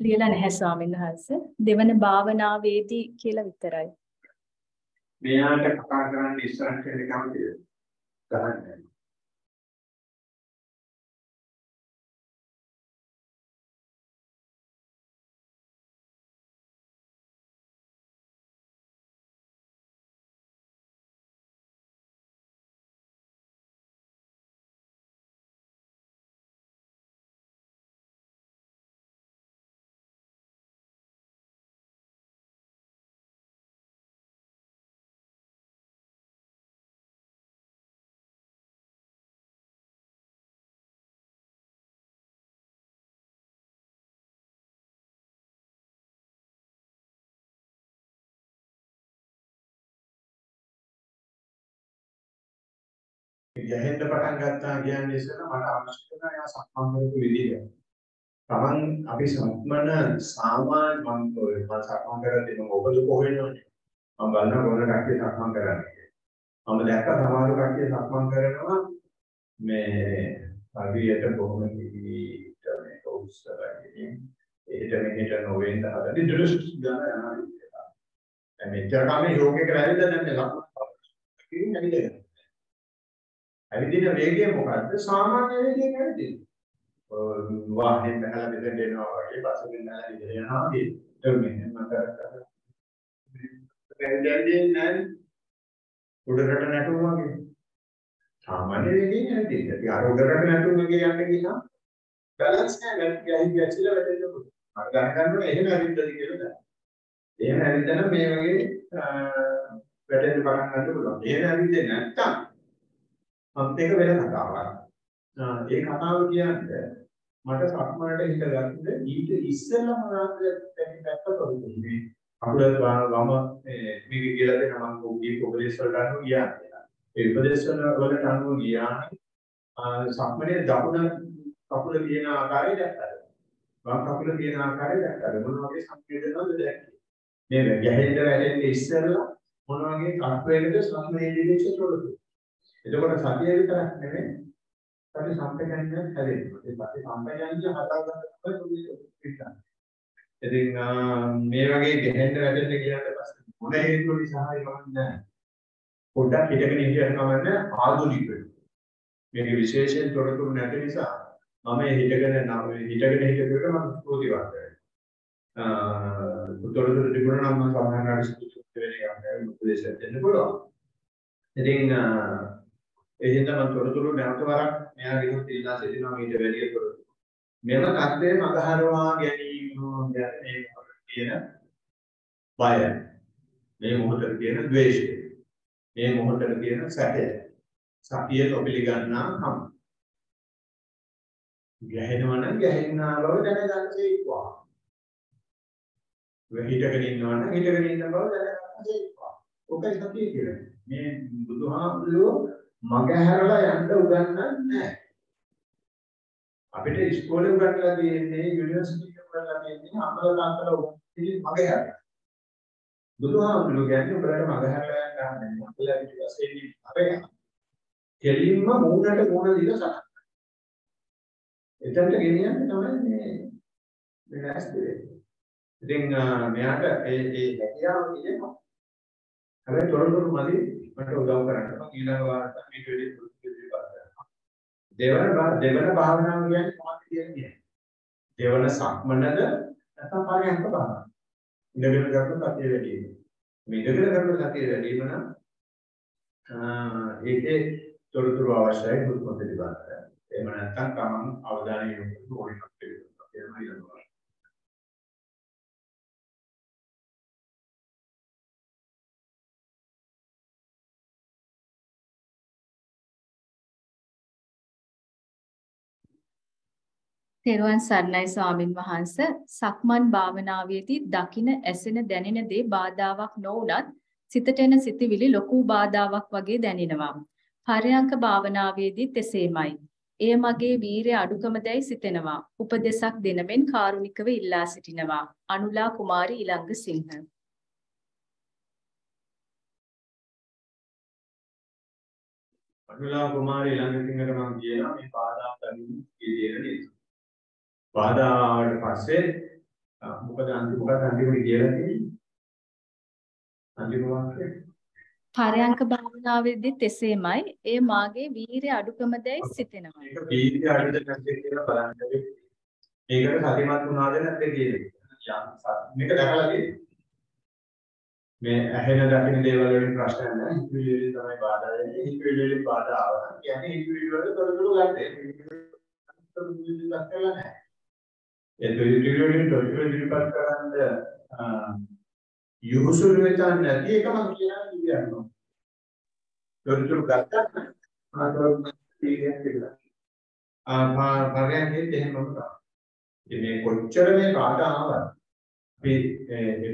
ලියලා නැහැ ස්වාමීන් වහන්සේ. දෙවන භාවනාවේදී කියලා විතරයි. මෙයාට කතා කරන්න ඉස්සරහට එන්න කැමතිද? ගහන්න. ගැහෙන්න පටන් ගත්තා කියන්නේ ඉස්සෙල්ලා මට අවශ්‍ය කරන යා සක්මන් කරපු විදිහ. Taman අපි සක්මන සාමාන්‍ය මම ඔය මම සක්මන් කරද්දී මම ඔබද කොහෙනවනේ. මම බලන මොන කට්ටිය සක්මන් කරන්නේ. මම දැක්ක සමහර කට්ටිය සක්මන් කරනවා මේ හරියට බොහොම කිවිට මේක උස්සරගෙන ඒට මෙහෙට නොවෙන්න හදන්නේ දෘෂ්ටි ගන්න යනවා. දැන් මෙච්චර කම යෝගයක වැරද්ද නැහැ ලක්ෂණ. කිරින් ඇවිදගෙන. ඇවිදින වේගය මොකද්ද? සාමාන්‍ය වේගයෙන් ඇවිදින. වාහනේ බහලා මෙතෙන්ට එනවා වගේ පස්සෙන් නැලා ඉඳලා යනවා වගේ. ඒක මෙහෙම කරලා. දැන් දැන් උඩරට නැටුම් වගේ. සාමාන්‍ය වේගයෙන් ඇවිදින්න. ඉතින් අර උඩරට නැටුම් වගේ යන්න ගියා බැලන්ස් නැහැ. ගැහි ගැසිලා වැටෙන්න පුළුවන්. අර ගන්න ගන්නවා එහෙම ඇවිද්දද කියලා දැන්. එහෙම ඇවිද්දනම් මේ වගේ වැටෙන්න පටන් ගන්න පුළුවන්. එහෙම ඇවිද්දේ නැත්තම් අත් එක වෙන කතාවක්. ඒ කතාව කියන්නේ මට සක්මනට හිත ගත්තද ඊට ඉස්සෙල්ලා මොනවද දැන් පැත්ත තොරතුනේ. අපේ වම මේ මේක කියලා දෙන මම කෝපී උපදේශ වලට අනුව ගියා කියලා. ඒ උපදේශ වලට අනුව ගියා සක්මනේ දකුණ කකුල තියෙන ආකාරය දැක්කද? වම් කකුල තියෙන ආකාරය දැක්කද? මොන වගේ සංකේතනවද දැක්කේ? මේ ගැහෙන්න වැටෙන්න ඉස්සෙල්ලා මොන වගේ කට්වේකද සම්මේ දිවිච්ච තොරතුරු. එතකොට සතිය විතරක් නෙමෙයි සති සම්පජඤ්ඤය හැදෙනවා. ඒ සති සම්පජඤ්ඤය හදා ගන්න තමයි පුදුම ඉතින් මේ වගේ ගෙහෙන්න වැඩෙන්න කියලාට පස්සේ මොන හේතු නිසා ඒවන්නේ පොඩ්ඩක් හිතගෙන ඉඳියන කමන්නේ ආධුනික මේක විශේෂයෙන් තොරතුරු නැති නිසා මම හිතගෙන හිතගෙන හිතකට මම ප්‍රතිවාද කරනවා. තොරතුරු තිබුණා නම් මම සාමාන්‍යයෙන් සුදුසු වෙන එකක් උපදේශ දෙන්න පුළුවන්. ඉතින් ඒ හින්දා මම තොරතුරු නැවත වරක් මෙයා විරුද්ධ ඉල්ලා සිටිනවා මීට වැඩි තොරතුරු. මෙම தත්ත්වයේ මගහරවා ගැනීම මේ කියන බය. මේ මොහොතේ තියෙන ද්වේෂය. මේ මොහොතේ තියෙන සැකය. සතිය නොපිළිගන්නා කම. ගැහෙනවා නම් ගැහෙන්නා බව දැනගන්න සීක්වා. හිටගෙන ඉන්නවා නම් හිටගෙන ඉන්න බව දැනගන්න සීක්වා. ඔකයි සතිය කියන්නේ. මේ බුදුහාමුදුරුවෝ මග හැරලා යන්න උගන්වන්නේ නැහැ. අපිට ඉස්කෝලේ උගන්වලා තියෙන්නේ යුනිවර්සිටි එකේ උගන්වලා තියෙන්නේ අම්මලා තාත්තලා උගන්වන්නේ මග හැරලා. බුදුහාමුදුරුවෝ කියන්නේ උඹලට මග හැරලා යන්න ගන්න. අපිලා ඊට පස්සේ ඉන්නේ අපේ කෙලින්ම මූණට මූණ දීලා සටහන්. එතනට ගෙනියන්න තමයි මේ මේ නැස්ති වෙන්නේ. ඉතින් මෙයාට ඒ ඒ හැකියාව තියෙනවා. හැබැයි තොරතුරු මදි මට උදව් කරන්න. මම ඊළඟ වාර්තා මේ වීඩියෝ ඉදිරිපත් කරනවා. දෙවන දෙවන භාවනාව කියන්නේ මොකක්ද කියන්නේ? දෙවන සක්මනද නැත්නම් පරියන්ක භාවනාව. ඉඳගෙන කරන සතිය වැඩි වෙනවා. මේ ඉඳගෙන කරන සතිය වැඩි වෙන නම් ඒකේ තොරතුරු අවශ්‍යයි හුස්ම පිළිබඳව. එහෙම නැත්නම් තමන් අවධානය යොමු කරන ඕනෙක් පිළිබඳව. එහෙම ඊළඟ තෙරුවන් සරණයි ස්වාමින් වහන්ස සක්මන් භාවනාවේදී දකින ඇසෙන දැනෙන දේ බාධාවක් නොවුනත් සිතට එන සිතවිලි ලොකු බාධාවක් වගේ දැනෙනවා. පරයන්ක භාවනාවේදී එසේමයි. එය මගේ වීරය අඩුකමදයි සිතෙනවා. උපදේශක් දෙනමෙන් කාරුණිකව ඉල්ලා සිටිනවා. අනුලා කුමාරි ඊළඟ සිංහ. අනුලා කුමාරි ඊළඟ සිංහට මම කියනවා මේ බාධා ගන්න කීදේන නේද? බාධාවට පස්සේ මොකද අන්තිම මොකද අන්තිමට කියලා තියෙන්නේ? අන්තිම වාක්‍යය පරයන්ක භාවනාවේදීත් එසේමයි. එය මාගේ වීරිය අඩුකමදයි සිතෙනවා. මේක වීර්ය අඩුද නැද්ද කියලා බලන්න මේකට සතිමත් වුණාද නැද්ද කියන්නේ. මේක දැකලා. මේ ඇහෙන දකින්න දේවල් වලින් ප්‍රශ්න නැහැ. වලින් තමයි බාධා වෙන්නේ. වලින් බාධා ආවා. කියන්නේ හිතවිලි වල තොරතුරු ගන්න. තොරතුරු දැක්කලා නැහැ. ඒ තොරතුරු වලින් තොරතුරු ඉදිරිපත් කරන්න යොහුසුළු වෙතන් නැති එක මම කියනවා කියනවා. තොරතුරු ගත්තා නම් ආතොත් තීරයක් කියලා. ආ පරයන්කෙත් එහෙමම තමයි. ඉතින් මේ කොච්චර මේ කාට ආවත් අපි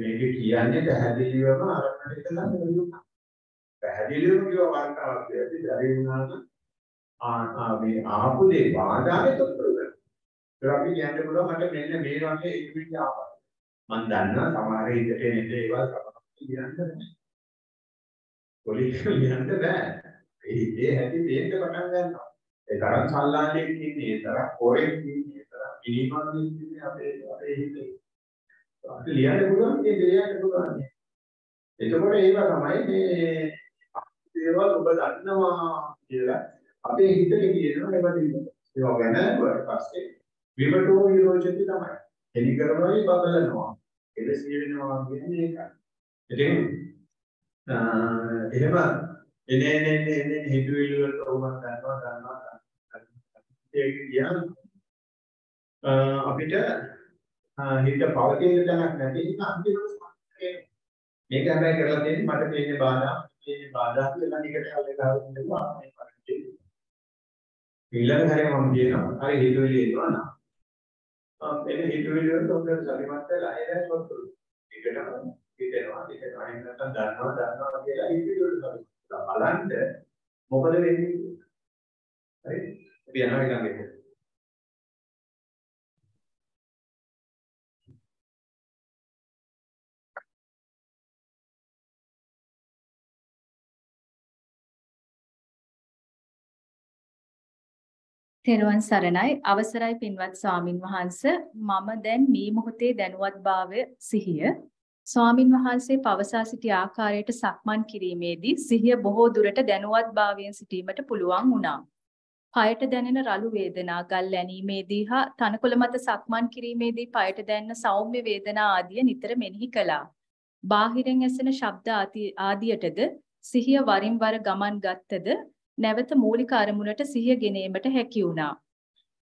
මේක කියන්නේ පැහැදිලිවම අරකට ඉඳලා නෙවෙයි. පැහැදිලිවම කියව වර්තාවක් කියද්දි බැරි වුණාම ආ මේ ආපු දේ බාධානේ තොරතුරු අපි කියන්න පුළුවන් මට මෙන්න මේ වගේ ඉක්විටි ආවා. මම දන්නවා සමහර හිතට එන දේවල් තමයි කියන්න බෑ. පොලිස් කියන්න බෑ. ඒ ඒ හැටි දෙන්න පටන් ගන්නවා. ඒ තරම් සල්ලාලෙක් ඉන්නේ, ඒ තරම් හොරෙක් ඉන්නේ, ඒ තරම් පිළිමක් ඉන්නේ අපේ අපේ හිතේ. අපි ලියන්න පුළුවන් මේ දෙයක් පුළුවන්. එතකොට ඒක තමයි මේ දේවල් ඔබ දන්නවා කියලා අපේ හිතේ කියනවා ඒවා දෙන්න. ඒවා ගැන ඊට පස්සේ විමටෝ විරෝචති තමයි. එලි කරනවායි බබලනවා. එලසිය වෙනවා කියන්නේ ඒකයි. ඉතින් එහෙම එනේ එනේ එනේ හිතුවිලි වලට ඕමන් ගන්නවා ගන්නවා ඒක කියන අපිට හිත පවතින තැනක් නැති නිසා අන්තිමට මේක හැබැයි කරලා තියෙන්නේ මට තියෙන බාධා තියෙන බාධා කියලා නිකට කල්ලේ ගහගෙන ඉන්නවා මේ පරිච්ඡේදය ඊළඟ හැරේ මම කියනවා හරි හිතුවිලි එනවා නම් එන්නේ හිතුවිලි වලට උඩට සලිමත් වෙලා එලා සොත්තුරු. ඒකටම හිතෙනවා හිතෙනවා එහෙම නැත්නම් දන්නවා දන්නවා කියලා හිතුවිලි වලට සලිමත් බලන්න මොකද වෙන්නේ හරි? අපි යනවා ඊළඟට තෙරුවන් සරණයි අවසරයි පින්වත් ස්වාමින් වහන්ස මම දැන් මේ මොහොතේ දැනුවත්භාවය සිහිය ස්වාමින් වහන්සේ පවසා සිටි ආකාරයට සක්මන් කිරීමේදී සිහිය බොහෝ දුරට දැනුවත්භාවයෙන් සිටීමට පුළුවන් වුණා. පයට දැනෙන රළු වේදනා ගල් ලැනීමේදී හා තනකොළ මත සක්මන් කිරීමේදී පයට දැනෙන සෞම්‍ය වේදනා ආදිය නිතර මෙනෙහි කළා. බාහිරින් ඇසෙන ශබ්ද ආදියටද සිහිය වරින් වර ගමන් ගත්තද නැවත මූලික අරමුණට සිහිය ගෙනීමට හැකි වුණා.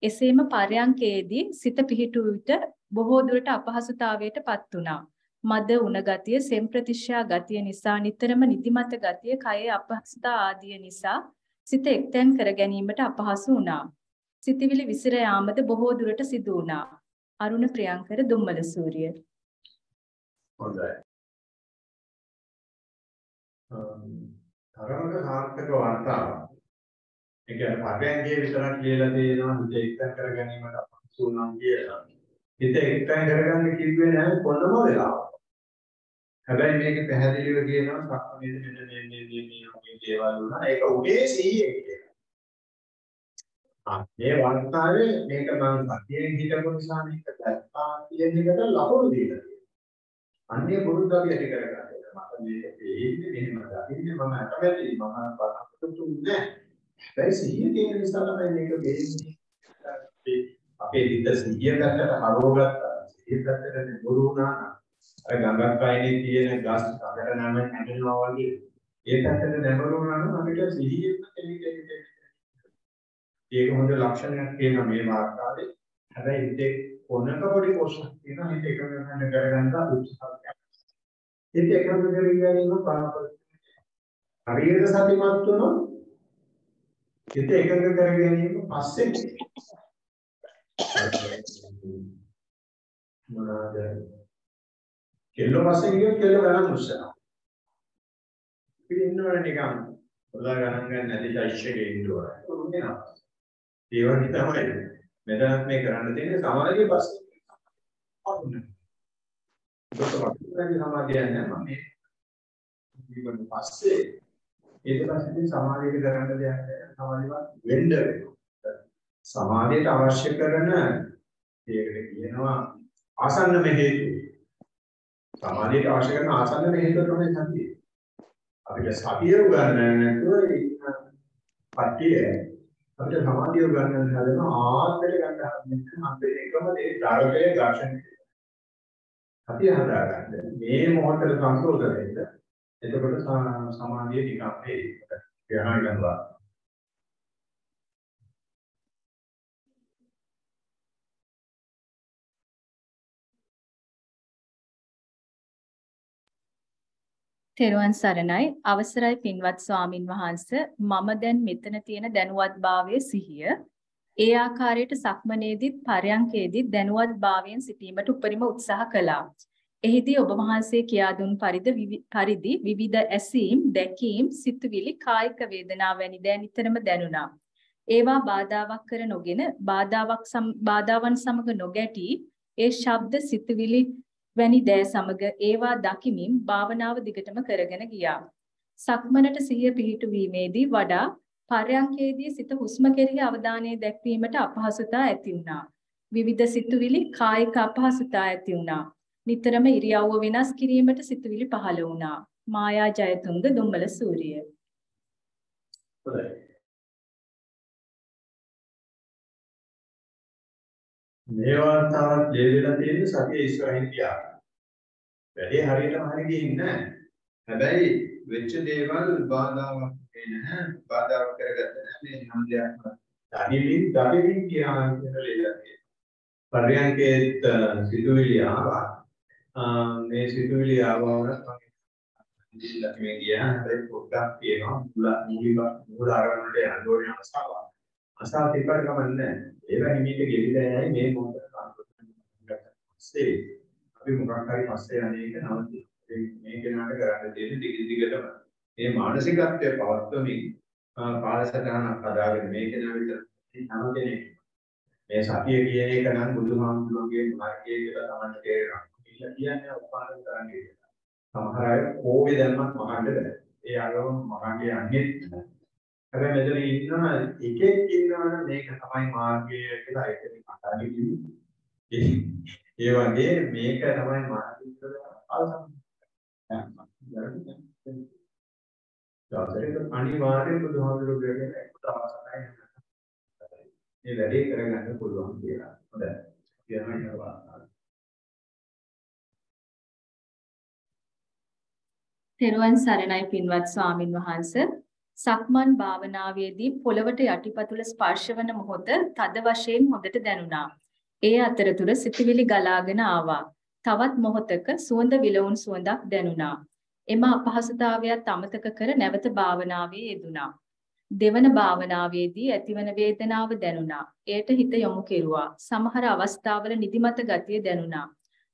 එසේම පරයන්කේදී සිත පිහිටු විට බොහෝ දුරට අපහසුතාවයට පත් වුණා. මද උණ ගතිය, සෙම් ප්‍රතිශ්‍යා ගතිය නිසා නිතරම නිදිමත ගතිය, කයේ අපහසුතා ආදිය නිසා සිත එක්තැන් කර ගැනීමට අපහසු වුණා. සිතවිලි විසිර යාමද බොහෝ දුරට සිදු වුණා. අරුණ ප්‍රියංකර දුම්මල සූරිය. හොඳයි. තරමක සාර්ථක වාර්තාවක්. ඒ කියන්නේ පරයන්ගේ විතරක් කියලා දෙනවා හිත එක්තැන් කර ගැනීමට අපහසු වුණා කියලා. හිත එක්තැන් කරගන්න කිව්වේ නැහැ කොනම වෙලාවක. හැබැයි මේක පැහැදිලිව කියනවා සක්මනේද මෙන්න මේ මේ මේ මේ වගේ දේවල් වුණා. ඒක උගේ 100 කියලා. ආ මේ වාර්තාවේ මේක මම සතියෙන් හිතපු නිසා මේක දැක්කා කියන එකට ලකුණු දීලා තියෙනවා. අන්නේ පුරුද්ද අපි ඇති කරගන්න. මට මේක තේින්නේ මෙහෙම දකින්නේ මම අකමැති මම බලපොරොත්තු නැහැ. හැබැයි සිහිය තියෙන නිසා තමයි මේක වෙන්නේ. අපේ හිත සිහිය පැත්තට හරවගත්තා. සිහිය පැත්තට බොරු වුණා නම් අර ගඟක් අයිනේ තියෙන ගස් අකට නැම හැදෙනවා වගේ ඒ පැත්තට නැඹුරු වුණා නම් අපිට සිහියෙන් කෙනෙක් ඒක හොඳ ලක්ෂණයක් තියෙනවා මේ වාර්තාවේ. හැබැයි හිතේ කොනක පොඩි කොටසක් තියෙනවා හිත එකම ගන්න කරගන්න උත්සාහ හිත එකම කරගෙන බලාපොරොත්තු හරියට සතිමත් වුණොත් හිත එකඟ කර ගැනීම පස්සේ මොනවාද? කෙල්ල පස්සේ ගියොත් කෙල්ල ගණන් උස්සනවා. ඉතින් ඉන්නවනේ නිකන් පොදා ගණන් ගන්න නැති ශෛෂ්‍යකේ ඉන්නවා ඒ වගේ තමයි මෙතනත් මේ කරන්න තියෙන්නේ සමාජයේ පස්සේ. අන්න ඒක සමාධිය නැහැ මම. මේ පස්සේ ඊට පස්සේ ඉතින් සමාධියට කරන්න දෙයක් නැහැ සමාධිවත් වෙන්න වෙනවා. සමාධියට අවශ්‍ය කරන ඒකට කියනවා ආසන්නම හේතු සමාධියට අවශ්‍ය කරන ආසන්නම හේතුව තමයි සතිය. අපිට සතිය උගන්නන්න නැතුව පටිය අපිට සමාධිය උගන්නන්න හදන ආත්මයට ගන්න හදන්නේ අපේ එකම දේ ධර්මයේ ඝර්ෂණය. සතිය හදාගන්න. මේ මොහොතේ සංශෝධනය වෙන්න එතකොට සමාධිය ටිකක් වේ ගණන් ගන්නවා තෙරුවන් සරණයි. අවසරයි පින්වත් ස්වාමින් වහන්ස. මම දැන් මෙතන තියෙන දැනුවත්භාවයේ සිහිය. ඒ ආකාරයට සක්මනේදිත් පරයන්කේදිත් දැනුවත්භාවයෙන් සිටීමට උපරිම උත්සාහ කළා. එහිදී ඔබ වහන්සේ කියා දුන් පරිදි විවිධ ඇසීම්, දැකීම්, සිතුවිලි, කායික වේදනා වැනි දෑ නිතරම දැනුණා. ඒවා බාධාවක් කර නොගෙන බාධාවක් බාධාවන් සමග නොගැටි ඒ ශබ්ද සිතුවිලි වැනි දෑ සමග ඒවා දකිමින් භාවනාව දිගටම කරගෙන ගියා. සක්මනට සිහිය පිහිටුවීමේදී වඩා පර්යංකයේදී සිත හුස්ම කෙරෙහි අවධානය දැක්වීමට අපහසුතා ඇති වුණා. විවිධ සිතුවිලි කායික අපහසුතා ඇති වුණා. නිතරම ඉරියව්ව වෙනස් කිරීමට සිතුවිලි පහළ වුණා. මායා ජයතුංග දුම්බල සූරිය. හොඳයි. මේවා තාවත් දෙවිලා තියෙන සතිය ඉස්සරහින් තියා. වැඩේ හරියටම හරි ගිහින් නැහැ. හැබැයි වෙච්ච දේවල් බාධාවක් වෙන්නේ නැහැ. බාධාවක් කරගත්තේ නැහැ. මේ නම් දෙයක් දනිමින් දනිමින් කියන කියලා තියෙනවා. පරියන්කේත් සිතුවිලි ආවා. මේ සිතුවිලි ආවම ඉතින් මේ ගියා හැබැයි පොඩ්ඩක් තියෙනවා මුල මූලික මූල ආරම්භයට යන්න ඕනේ අවස්ථාවක්. අසාව තිබ්බට කමන්නේ. ඒවා හිමීට ගෙවිලා යයි මේ මොහොතේ පස්සේ අපි මොකක් හරි පස්සේ අනේක නවතින. මේ කෙනාට කරන්න තියෙන්නේ දිග දිගටම මේ මානසිකත්වය පවත්වමින් කාලසටහනක් හදාගෙන මේ කෙනා විතර හැම කෙනෙක් මේ සතිය කියන එක නම් බුදුහාමුදුරුවෝගේ මාර්ගය කියලා තමයි තේරෙනවා. කියලා කියන්නේ උපාදන් කරන්නේ කියලා. සමහර අය කෝවේ දැම්මත් මහන්න බෑ. ඒ අරම මහන්නේ යන්නේ නැහැ. හැබැයි මෙතන ඉන්නවා එකෙක් ඉන්නවනම් මේක තමයි මාර්ගය කියලා ඒකෙන් කතාවේ කිව්වේ. ඒ වගේ මේක තමයි මාර්ගය කියලා අල්සම්. යාසරේක අනිවාර්යයෙන් බුදුහාමුදුරුවෝ කියන එක තමයි මේ වැඩේ කරගන්න පුළුවන් කියලා. හොඳයි. කියනවා තෙරුවන් සරණයි පින්වත් ස්වාමින් වහන්ස සක්මන් භාවනාවේදී පොළවට යටිපතුල ස්පර්ශවන මොහොත තද වශයෙන් හොඳට දැනුණා. ඒ අතරතුර සිතවිලි ගලාගෙන ආවා. තවත් මොහොතක සුවඳ විලවුන් සුවඳක් දැනුණා. එම අපහසුතාවයත් අමතක කර නැවත භාවනාවේ යෙදුණා. දෙවන භාවනාවේදී ඇතිවන වේදනාව දැනුණා. එයට හිත යොමු කෙරුවා. සමහර අවස්ථාවල නිදිමත ගතිය දැනුණා.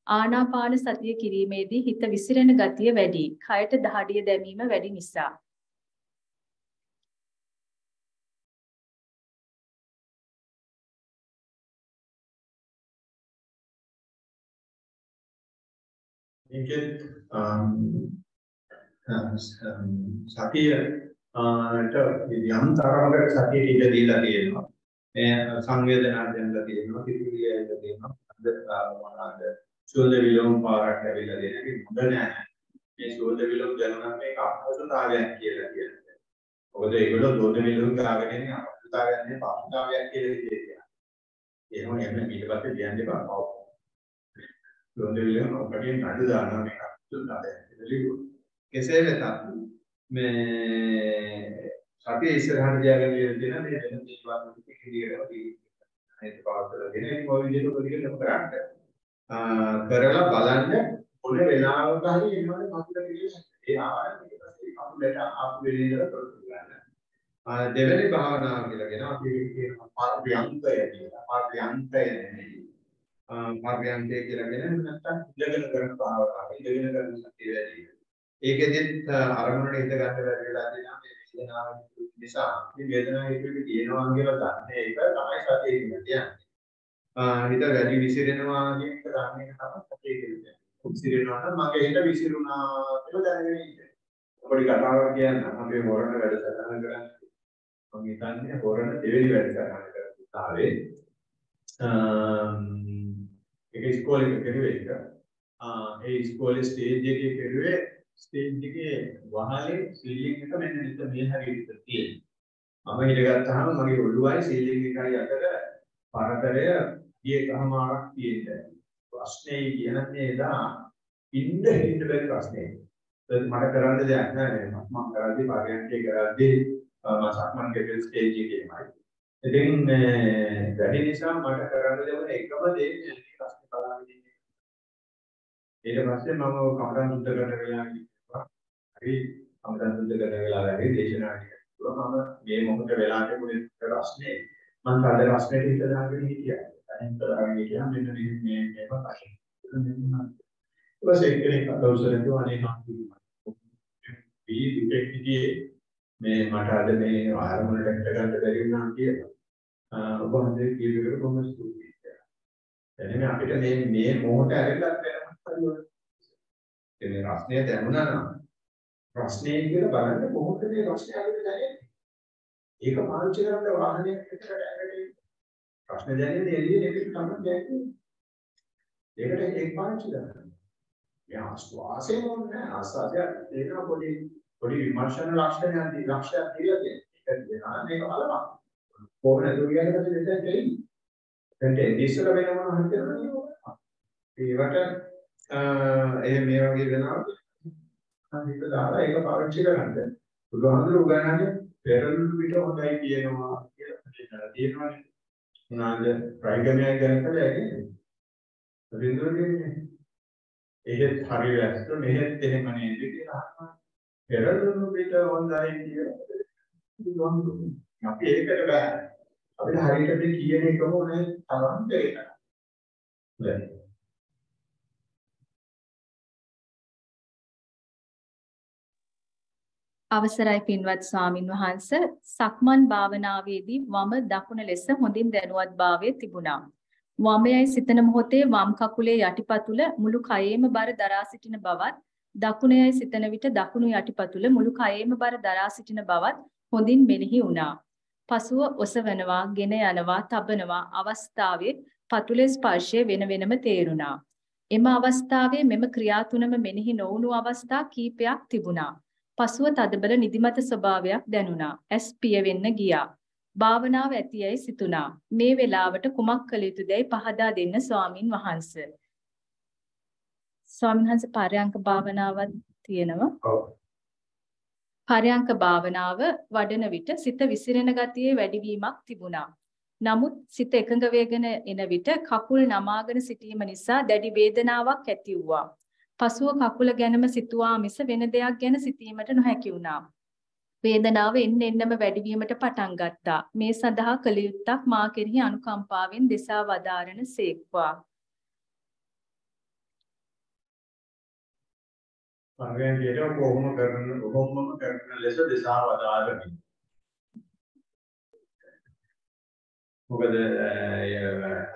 ආනාපාන සතිය කිරීමේදී හිත විසිරෙන ගතිය වැඩි. කයට දහඩිය දැමීම වැඩි නිසා. ඒකෙත් සතියට යම් තරමකට සතියට ඉඩ දීලා තියෙනවා. මේ සංවේදනා දැන්ලා තියෙනවා, කිසිවිය ඇවිල්ලා තියෙනවා. අද මොනවාද සුවඳ විලවුන් පාරක් ඇවිල්ලා දෙන එක හොඳ නෑ. මේ සුවඳ විලවුන් දැනුණා මේක අපහසුතාවයක් කියලා කියනවා. මොකද ඒගොල්ලෝ සුවඳ විලවුන් ගාගෙන ඉන්නේ අපහසුතාවයක් නෙවෙයි පහසුතාවයක් කියලා කියනවා. එහෙම එන්න ඊට පස්සේ කියන්නේ බා සුවඳ අපටින් නඩු දානවා මේක තුනට කෙසේ වෙතත් මේ සතිය ඉස්සරහට තියාගෙන ඉන්න තියෙන මේ වෙන දේවල් ටික ඉදිරියට ඒක පවත්වලාගෙන ඒක ඔය විදිහට පොඩියට කරන්න. කරලා බලන්න මොන වෙලාවක හරි එනවනේ කකුල පිළිවෙල ඒ ආවරණ ඊට පස්සේ කකුලට ආපු වෙලේට කරතු ගන්න. දෙවෙනි භාවනාව කියලා කියන අපි කියනවා පරියන්තය කියලා. පරියන්තය නෙමෙයි. පර්යන්තය කියලා කියන්නේ නැත්තම් ඉඳගෙන කරන භාවනාව. ඉඳගෙන කරන සතිය වැඩි. ඒකෙදිත් අරමුණට හිත ගන්න බැරි වෙලා තියෙනවා මේ වේදනාව නිසා. මේ වේදනාව හිතෙන්නේ තියෙනවා කියලා දන්නේ ඒක තමයි සතිය කියන්නේ. හිත වැඩි විසිරෙනවා කියන එක දන්නේ තමයි සතිය කියන්නේ. විසිරෙනවා නම් මගේ හිත විසිරුණා කියලා දැනගෙන ඉන්න. පොඩි කතාවක් කියන්න අපි හොරණ වැඩසටහන කරන්නේ. මම හිතන්නේ හොරණ දෙවෙනි වැඩසටහන කරපු කාලේ ඒක ඉස්කෝලේ කරුවේ එක. ඒ ඉස්කෝලේ ස්ටේජ් එකේ කරුවේ ස්ටේජ් එකේ වහලේ සීලිං එක මෙන්න මෙතන මේ හැරියට තියෙනවා. මම හිටගත්තාම මගේ ඔළුවයි සීලිං එකයි අතර පරතරය ඊයකමාරක් තියෙනවා. ප්‍රශ්නේ කියන්නේ එදා ඉන්න හිට බැරි ප්‍රශ්නේ. ඒත් මට කරන්න දෙයක් නැහැ මම කරද්දී පාරයන්කේ කරද්දී මම සක්මන් ගෙවල් ස්ටේජ් එකේමයි. ඉතින් වැඩි නිසා මට කරන්න දෙවන එකම දේ ප්‍රශ්න බලාගෙන ඉන්නේ. ඊට පස්සේ මම කමරන් සුද්ධ කරන වෙලාව කිව්වා. හරි කමරන් සුද්ධ කරන වෙලාව හරි දේශනා කිව්වා. මම මේ මොහොත වෙලාවට මුලින් ප්‍රශ්නේ මම කඩ ප්‍රශ්නෙට හිත දාගෙන හිටියා. අනිත් තරගෙන හිටියා මෙන්න මේ මේ මේක ප්‍රශ්න. ඊට පස්සේ එක්කෙනෙක් අතවසරෙන් දුව අනේ හම්බුනේ. මේ ඩිටෙක්ටිව් මේ මට අද මේ ආරමුණට ගන්න බැරි වුණා කියලා. ඔබ හන්දේ කීයකට කොහොමද ස්තුතියි කියලා. එන්නේ අපිට මේ මේ මොහොත ඇරෙන්නත් වෙනමත් හරියවල. ඒ රස්නේ දැනුණා නම් ප්‍රශ්නේ කියලා බලන්න කොහොමද මේ ප්‍රශ්නේ අපිට දැනෙන්නේ? ඒක පාවිච්චි කරන්න වාහනයක් එකට ඇරෙන්නේ. ප්‍රශ්න දැනෙන්නේ එළියේ එකට තමයි දැක්කේ. ඒකට ඒක පාවිච්චි කරන්න. මේ ආස්වාසේ මොන්නේ ආස්වාදය ඒක පොඩි පොඩි විමර්ශන ලක්ෂණයක් ලක්ෂයක් කියලා තියෙනවා. ඒක දෙනවා මේක බලපන්. කොහොම නැතුව කියන්නේ පස්සේ දෙතෙන් දෙයි. දැන් ඉස්සර වෙන මොනවා හරි කරනවා ඒවට එහෙ මේ වගේ වෙනවා. හිත දාලා ඒක පාවිච්චි කරන්න. බුදුහාමුදුරු උගන්වන්නේ පෙරළුණු පිට හොඳයි කියනවා කියලා තියෙනවානේ. මොනවාද ප්‍රයිගමයි ගැන කියලා ඇන්නේ. බින්දුව කියන්නේ. එහෙත් හරි වැස්ස මෙහෙත් එහෙම නේද කියලා අහනවා. පෙරළුණු පිට හොඳයි කියලා බුදුහාමුදුරු අපි ඒකට බෑ. අපිට හරියට මේ කියන එකම ඕනේ තරම් දෙයක්. අවසරයි පින්වත් ස්වාමින් වහන්ස සක්මන් භාවනාවේදී වම දකුණ ලෙස හොඳින් දැනුවත්භාවය තිබුණා. වමයයි සිතන මොහොතේ වම් කකුලේ යටිපතුල මුළු කයේම බර දරා සිටින බවත් දකුණයයි සිතන විට දකුණු යටිපතුල මුළු කයේම බර දරා සිටින බවත් හොඳින් මෙනෙහි වුණා. පසුව ඔසවනවා, ගෙන යනවා, තබනවා අවස්ථාවේ පතුලේ ස්පර්ශය වෙන වෙනම තේරුණා. එම අවස්ථාවේ මෙම ක්‍රියා තුනම මෙනෙහි නොවුණු අවස්ථා කීපයක් තිබුණා. පසුව තදබල නිදිමත ස්වභාවයක් දැනුණා. ඇස් පිය වෙන්න ගියා. භාවනාව ඇතියයි සිතුණා. මේ වෙලාවට කුමක් කළ යුතුදයි පහදා දෙන්න ස්වාමින් වහන්සේ. ස්වාමීන් වහන්සේ පරයන්ක භාවනාවක් තියෙනවා. පරයන්ක භාවනාව වඩන විට සිත විසිරෙන ගතියේ වැඩිවීමක් තිබුණා. නමුත් සිත එකඟ වේගෙන එන විට කකුල් නමාගෙන සිටීම නිසා දැඩි වේදනාවක් ඇති වුණා. පසුව කකුල ගැනම සිතුවා මිස වෙන දෙයක් ගැන සිතීමට නොහැකි වුණා. වේදනාව එන්න එන්නම වැඩිවීමට පටන් ගත්තා. මේ සඳහා කළ යුත්තක් මා කෙරෙහි අනුකම්පාවෙන් දෙසා වදාරන සේක්වා. පරයන්කේට කොහොම කරන කොහොමම කරන ලෙස දිසා වදාළමි. මොකද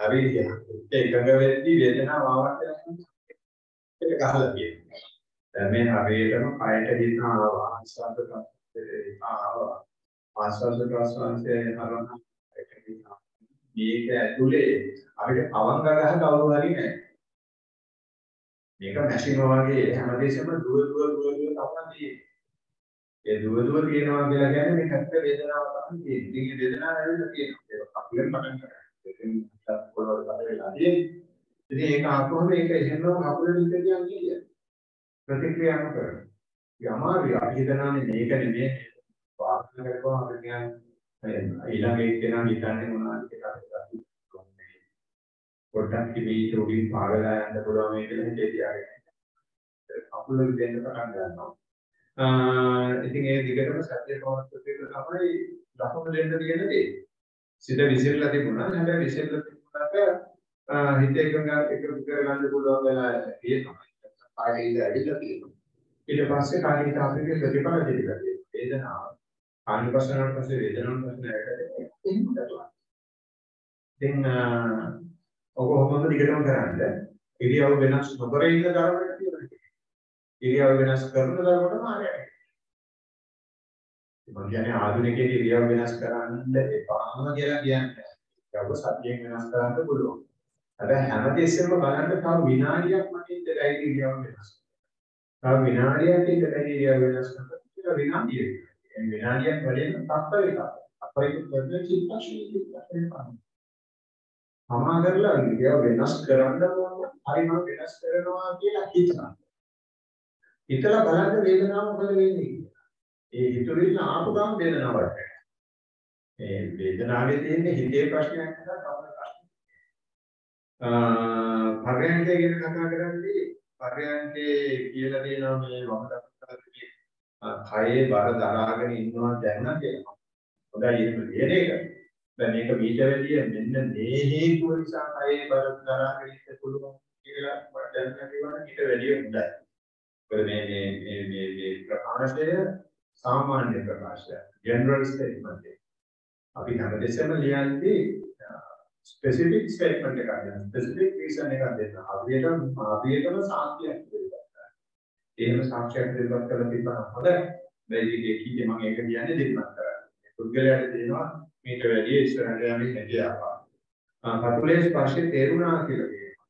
හරි එකඟ වෙද්දී වේදනාව ආවට ඒක ගහලා තියෙනවා. දැන් මේ හරියටම කයට හිත ආවා ආස්වාද ආවා ආස්වාද ප්‍රසවාසයේ හරන මේක ඇතුලේ අපිට අවංග ගහ කවුරු හරි නැහැ. මේක මැෂින් වගේ හැමදේශම දුර දුර දුර දුර තමයි තියෙන්නේ. ඒ දුර දුර තියෙනවා කියලා කියන්නේ මේ හැත්ත වේදනාව තමයි තියෙන්නේ. ඉතින් වේදනාව ඇවිල්ලා තියෙනවා. ඒක කපුලෙන් පටන් ගන්නවා. ඒකෙන් පොළොවට පද වෙලා තියෙන්නේ. ඉතින් ඒක ආපුවම ඒක එහෙමම කපුලෙන් ඉඳ කියන්නේ ප්‍රතික්‍රියා කරනවා. ඒ අමාරුයි අපි හිතනවානේ මේක නෙමෙයි වාසන කරපුවම අපි කියන්නේ ඊළඟ එක්කෙනා හිතන්නේ මොනවද කියලා අපි පොඩ්ඩක් තිබී උඩින් පාගලා යන්න පුළුවන් මේ කියලා හිතේ තියාගෙන කකුල දෙන්න පටන් ගන්නවා. ඉතින් ඒ දිගටම සත්‍ය පවත්වන තමයි ලකුණු දෙන්න තියෙන දේ. සිත විසිරලා තිබුණා. හැබැයි විසිරලා තිබුණාට හිත එකඟ එක කරගන්න පුළුවන් වෙලා ඒ තමයි. කායේ ඉඳ ඇවිල්ලා තියෙනවා. ඊට පස්සේ කායික අපේ ප්‍රතිඵල දෙවිලා තියෙනවා. වේදනාව. ආනිපස්සනාවට පස්සේ වේදනාවට පස්සේ ඇකට එහෙම කරලා. දැන් ඔක කොහොමද දිගටම කරන්නේ? ඉරියව් වෙනස් නොකර ඉන්න ධර්මයක් තියෙනවා. ඉරියව් වෙනස් කරන ධර්මවල මාර්ගයක්. මම කියන්නේ ආධුනිකයේ ඉරියව් වෙනස් කරන්න එපාම කියලා කියන්නේ. ඒක සත්‍යයෙන් වෙනස් කරන්න පුළුවන්. හැබැයි හැමතිස්සෙම බලන්න තව විනාඩියක් මට ඉඳලා ඉරියව් වෙනස්. තව විනාඩියක් ඉඳලා ඉරියව් වෙනස් කරලා විනාඩියක්. ඒ විනාඩියක් වලින් තත්ත්ව එකක්. අපරිත ප්‍රඥා චිත්තක්ෂණය තමා කරලා ඉරියව් වෙනස් කරන්න ඕන හරි මම වෙනස් කරනවා කියලා හිතනවා. හිතලා බලන්න වේදනාව මොකද වෙන්නේ කියලා. ඒ හිතුවිල්ල ආපු ගමන් වේදනාවක් ඒ වේදනාවේ තියෙන හිතේ ප්‍රශ්නයක් නිසා තමයි ප්‍රශ්නේ. අ පරයන්කේ ගැන කතා කරද්දී පරයන්කේ කියලා දෙනවා මේ වම දකුණේ කයේ බර දරාගෙන ඉන්නවා දැනන කියලා. හොඳයි එහෙම කියන එක. දැන් මේක මීට වැඩිය මෙන්න මේ හේතුව නිසා කයේ බර දරාගෙන ඉන්න පුළුවන් කියලා මට දැනගන්න කිව්වනම් ඊට වැඩිය හොඳයි. මොකද මේ මේ මේ මේ මේ ප්‍රකාශය සාමාන්‍ය ප්‍රකාශය ජෙනරල් ස්ටේට්මන්ට් එක. අපි හැමදෙස්සම ලියන්නේ ස්පෙસિෆික් ස්ටේට්මන්ට් එකක් දෙනවා. ස්පෙસિෆික් රීසන් එකක් දෙනවා. අපිට අපිටම සාක්ෂියක් දෙන්න. එහෙම සාක්ෂියක් දෙන්නත් කරලා තිබ්බම හොඳයි. මේ විදිහේ කීයේ මම ඒක කියන්නේ දෙන්නත් කරන්නේ. පුද්ගලයාට දෙනවා මීට වැඩිය ඉස්සරහට යන්නේ නැති ආපා. කටුලේ ස්පර්ශය තේරුණා කියලා කියනවා.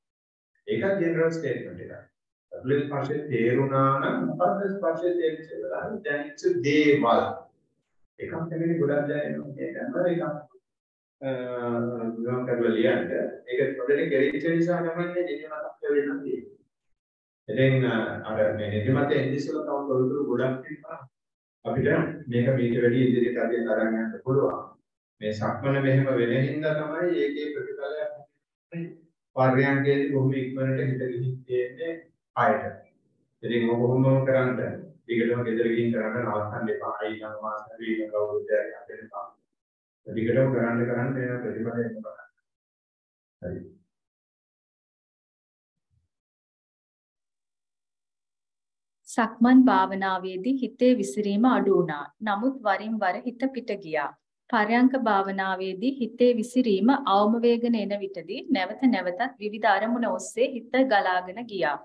ඒකත් ජෙනරල් ස්ටේට්මන්ට් එකක්. කටුලේ ස්පර්ශය තේරුණා නම් මොකද්ද ස්පර්ශය තේරිච්ච වෙලාවේ දැනෙච්ච දේවල්. එකක් නෙමෙයි ගොඩක් දැනෙනවා. මේ දැනවල එකක් ගම් කරලා ලියන්න. ඒක පොඩ්ඩක් ගෙරිච්ච නිසා තමයි නිදිමතක් වෙන්න තියෙන්නේ. ඉතින් අර මේ නිදිමත එන්දිසල තව තොරතුරු ගොඩක් තියෙනවා. අපිට මේක මේක වැඩි ඉදිරියට අදින් අරන් යන්න පුළුවන්. මේ සක්මන මෙහෙම වෙන හින්දා තමයි ඒකේ ප්‍රතිඵලයක් පර්යංකයේදී බොහොම ඉක්මනට හිත ගිහින් තියෙන්නේ ආයත. ඉතින් ඔබ කොහොමද කරන්නේ? ඊකටම ගෙදර ගිහින් කරන්න නවත්තන්න එපා. ඊළඟ මාසෙ ඊළඟ අවුරුද්දේ හදන්න එපා. ඊකටම කරන්න කරන්න එන ප්‍රතිඵලය එන්න හරි. සක්මන් භාවනාවේදී හිතේ විසිරීම අඩු වුණා. නමුත් වරින් වර හිත පිට ගියා. පරයන්ක භාවනාවේදී හිතේ විසිරීම අවම වේගන එන විටදී නැවත නැවතත් විවිධ අරමුණ ඔස්සේ හිත ගලාගෙන ගියා.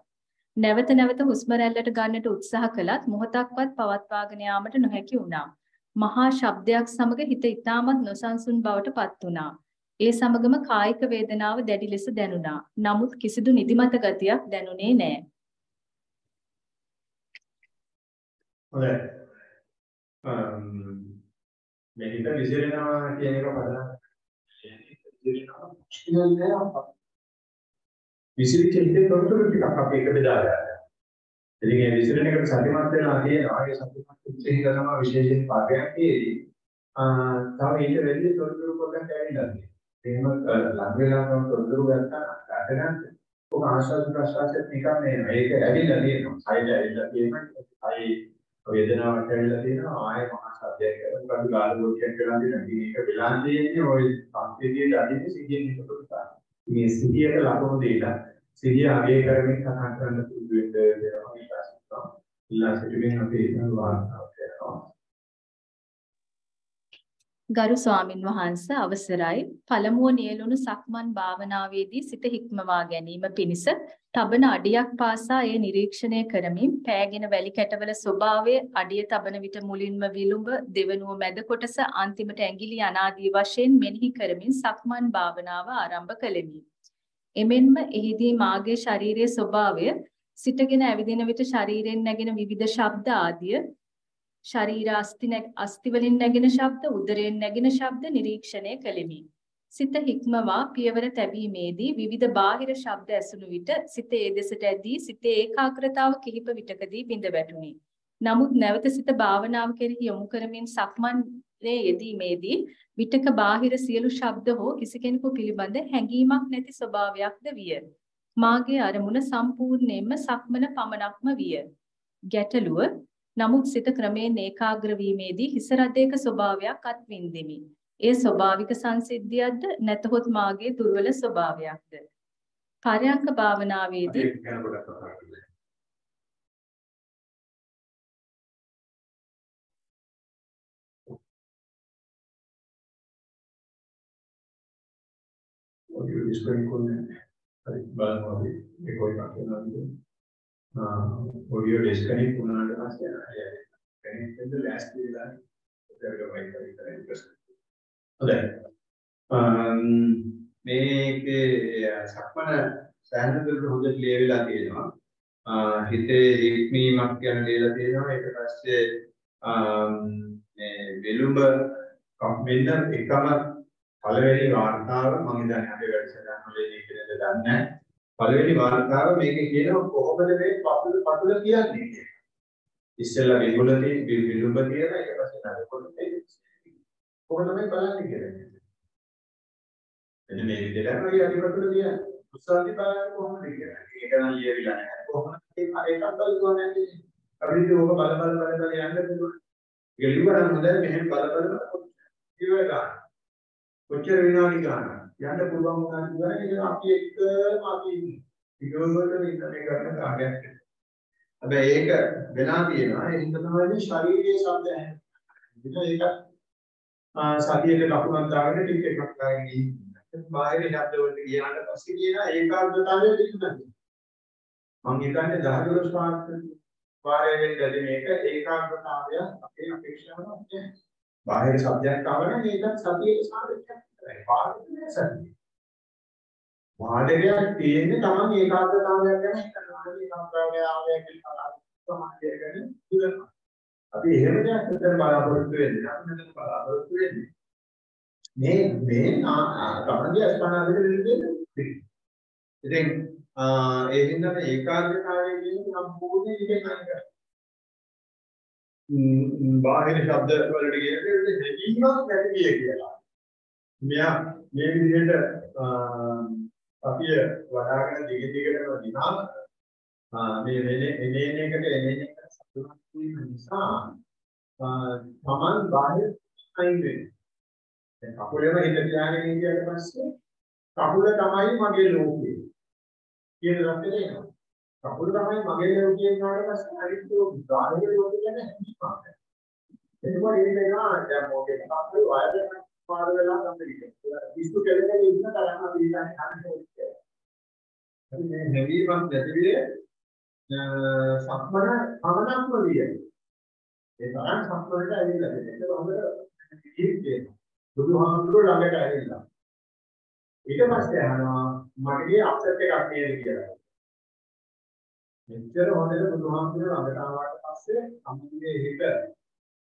නැවත නැවත හුස්ම රැල්ලට ගන්නට උත්සාහ කළත් මොහොතක්වත් පවත්වාගෙන යාමට නොහැකි වුණා. මහා ශබ්දයක් සමග හිත ඊටමත් නොසන්සුන් බවට පත් වුණා. ඒ සමගම කායික වේදනාව දැඩි ලෙස දැනුණා. නමුත් කිසිදු නිදිමත ගතියක් දැනුනේ නැහැ. හොඳයි. මේ හිත විසිරෙනවා කියන එක පදනම් විසිරෙනවා විසිරිච්ච හිතේ තොරතුරු ටිකක් අපි එක බෙදා ගන්නවා. ඉතින් මේ විසිරෙන එකට සතිමත් වෙනවා කියනවා. ඒ සතිමත් වෙච්ච හිත තමයි විශේෂයෙන් පාඩයක්යේදී ආ තව ඊට වැඩි තොරතුරු පොඩ්ඩක් ඇවිල්ලා තියෙනවා. එහෙම ලඟ වෙලා නම් තොරතුරු ගත්තා ගන්න ඔක ආශාස ප්‍රසවාසයත් නිකන් මේ මේක ඇවිල්ලා තියෙනවා. හයිල ඇවිල්ලා තියෙනවා. හයි වේදනාවක් ඇවිල්ලා තියෙනවා ආයෙ මහා සත්‍යයක් කරලා කඩු ගාල ගොඩක් කරලා තියෙනවා. ඉතින් ඒක වෙලා තියෙන්නේ ওই සංකේතයේ අදින්නේ සිහියෙන් ඉන්නකොට තමයි. මේ සිහියට ලකුණු දීලා සිහිය අගය කරමින් කතා කරන්න පුරුදු වෙන්න වෙනවා ඊට පස්සේ. ඉල්ලා සිටීමෙන් අපි ඒක වාර්තාව කරනවා. ගරු ස්වාමින් වහන්ස අවසරයි පළමුව නියලුණු සක්මන් භාවනාවේදී සිත හික්මවා ගැනීම පිණිස තබන අඩියක් පාසා එය නිරීක්ෂණය කරමින් පෑගෙන වැලි කැටවල ස්වභාවය අඩිය තබන විට මුලින්ම විලුඹ දෙවනුව මැද කොටස අන්තිමට ඇඟිලි අනාදී වශයෙන් මෙනෙහි කරමින් සක්මන් භාවනාව ආරම්භ කළෙමි. එමෙන්ම එහිදී මාගේ ශරීරයේ ස්වභාවය සිටගෙන ඇවිදින විට ශරීරයෙන් නැගෙන විවිධ ශබ්ද ආදිය ශරීර අස්ති අස්ති වලින් නැගෙන ශබ්ද උදරයෙන් නැගෙන ශබ්ද නිරීක්ෂණය කළෙමි. සිත හික්මවා පියවර තැබීමේදී විවිධ බාහිර ශබ්ද ඇසුණු විට සිත ඒ දෙසට ඇදී සිතේ ඒකාග්‍රතාව කිහිප විටකදී බිඳ වැටුණි. නමුත් නැවත සිත භාවනාව කෙරෙහි යොමු කරමින් සක්මන්ේ යෙදීමේදී විටක බාහිර සියලු ශබ්ද හෝ කිසි කෙනෙකු පිළිබඳ හැඟීමක් නැති ස්වභාවයක්ද විය. මාගේ අරමුණ සම්පූර්ණයෙන්ම සක්මන පමණක්ම විය. ගැටලුව නමුත් සිත ක්‍රමයෙන් ඒකාග්‍ර වීමේදී හිස රදයක ස්වභාවයක් අත්විඳෙමි. ඒ ස්වභාවික සංසිද්ධියක්ද නැතහොත් මාගේ දුර්වල ස්වභාවයක්ද? පරයන්ක භාවනාවේදී ඒක ගැන පොඩ්ඩක් කතා කරමු. ඔඩියෝ ඩිස්කනෙක්ට් කරන්නේ හරි බලමු අපි ඒක කොයි වගේ ආ ඔඩියෝ ඩිස්කනෙක්ට් වුණාට පස්සේ ආයෙ කනෙක්ට් වෙන්න ලෑස්ති වෙලා ඒකට වයිෆයි කරලා ඉස්සර හොඳයි. මේකේ සක්මන සෑහෙන දුරට හොඳට ලියවිලා තියෙනවා. හිතේ හික්මීමක් ගැන ලියලා තියෙනවා. ඊට පස්සේ මේ විලුඹ කම්පෙන්න එකම පළවෙනි වාර්තාව මම දැන් අපේ වැඩසටහන වල ඉන්නද දන්නේ පළවෙනි වාර්තාව මේකේ කියනවා කොහොමද මේ පතුල පතුල කියන්නේ කියලා. ඉස්සෙල්ලා විලුඹ තියෙන විලුඹ තියෙන ඊට පස්සේ නඩකොට කොහොමද මේ බලන්නේ කියලා. එන්න මේ විදිහට තමයි අනිපතුල කියන්නේ. උස්සාවි බලන්නේ කොහොමද කියලා. ඒක නම් ලියවිලා නැහැ. කොහොමද ඒක එකක් බලුවා නැන්නේ. අපිට ඕක බල බල බල බල යන්න පුළුවන්. ගෙලිවරන් හොඳයි මෙහෙම බල බල ඉවර ගන්න. කොච්චර විනාඩි ගන්න යන්න පුළුවන් වුණා කියලා ඒක අපි එක්කම අපි ඉන්නේ. විඩෝවලට ඉන්නේ කරන කාර්යයක්. හැබැයි ඒක වෙලා තියෙනවා ඒ හින්දා තමයි ශාරීරික ශබ්ද ඇහෙන්නේ. ඒක සතියේ ලකුණක් දාගෙන ටික එකක් ගාගෙන ඉන්නේ. බාහිර ශබ්ද වලට ගියාට පස්සේ කියන ඒකාග්‍රතාවය තිබුණා. මම හිතන්නේ 10 12 පාර්ශ්ව වාරයෙන් දැලි මේක ඒකාග්‍රතාවය අපේ අපේක්ෂාවක් නැහැ. බාහිර શબ્දයක් ආවම ඒකත් සතියේ සාධකයක් කරයි. පාඩකේ සතිය. වාදකයක් තියෙන්නේ Taman ඒකාග්‍රතාවයක් ගැන හිතනවා. ඒකාග්‍රතාවය ආවය කියලා තමයි කරගෙන ඉවරනවා. අපි එහෙම දෙයක් හිතන බලාපොරොත්තු වෙන්නේ. අපි මෙතන බලාපොරොත්තු වෙන්නේ. මේ මේ තමන්ගේ අස්පනාදෙට දෙන්නේ. ඉතින් ඒ හින්දා මේ ඒකාග්‍රතාවය කියන්නේ සම්පූර්ණ ඉගෙන ගන්න. බාහිර ශබ්ද වලට කියන්නේ හැඟීමක් නැති කිය කියලා. මෙයා මේ විදිහට අපිය වඩාගෙන දිග දිගටම දිනාම මේ වෙනේ එනේන එකට එනේන එකට සතුටක් වීම නිසා තමන් බාහිර අයින් වෙනවා. දැන් කකුලේම හිත තියාගෙන ඉඳියට පස්සේ කකුල තමයි මගේ ලෝකය. කියන රටේ එනවා. කකුල තමයි මගේ ලෝකයේ වුණාට පස්සේ අනිත් බාහිර ලෝකෙ ගැන හිතනවා. එතකොට ඒක වෙනවා දැන් මොකද කකුල වයර් පාර වෙලා තමයි ඉස්තු කෙලෙන්නේ ඉන්න තරම දීලා හන්නේ. හරි මේ හැවීමක් නැතිවිය සම්මන පවණක්ම විය. ඒ තරම් සම්මනට ඇවිල්ලා දෙන්න. ඒක හොඳට ජීවිතේ බුදුහාමුදුරුවෝ ළඟට ඇවිල්ලා. ඊට පස්සේ අහනවා මට ගියේ අප්සෙට් එකක් නේද කියලා. මෙච්චර හොඳට බුදුහාමුදුරුවෝ ළඟට ආවට පස්සේ අමුගේ හිත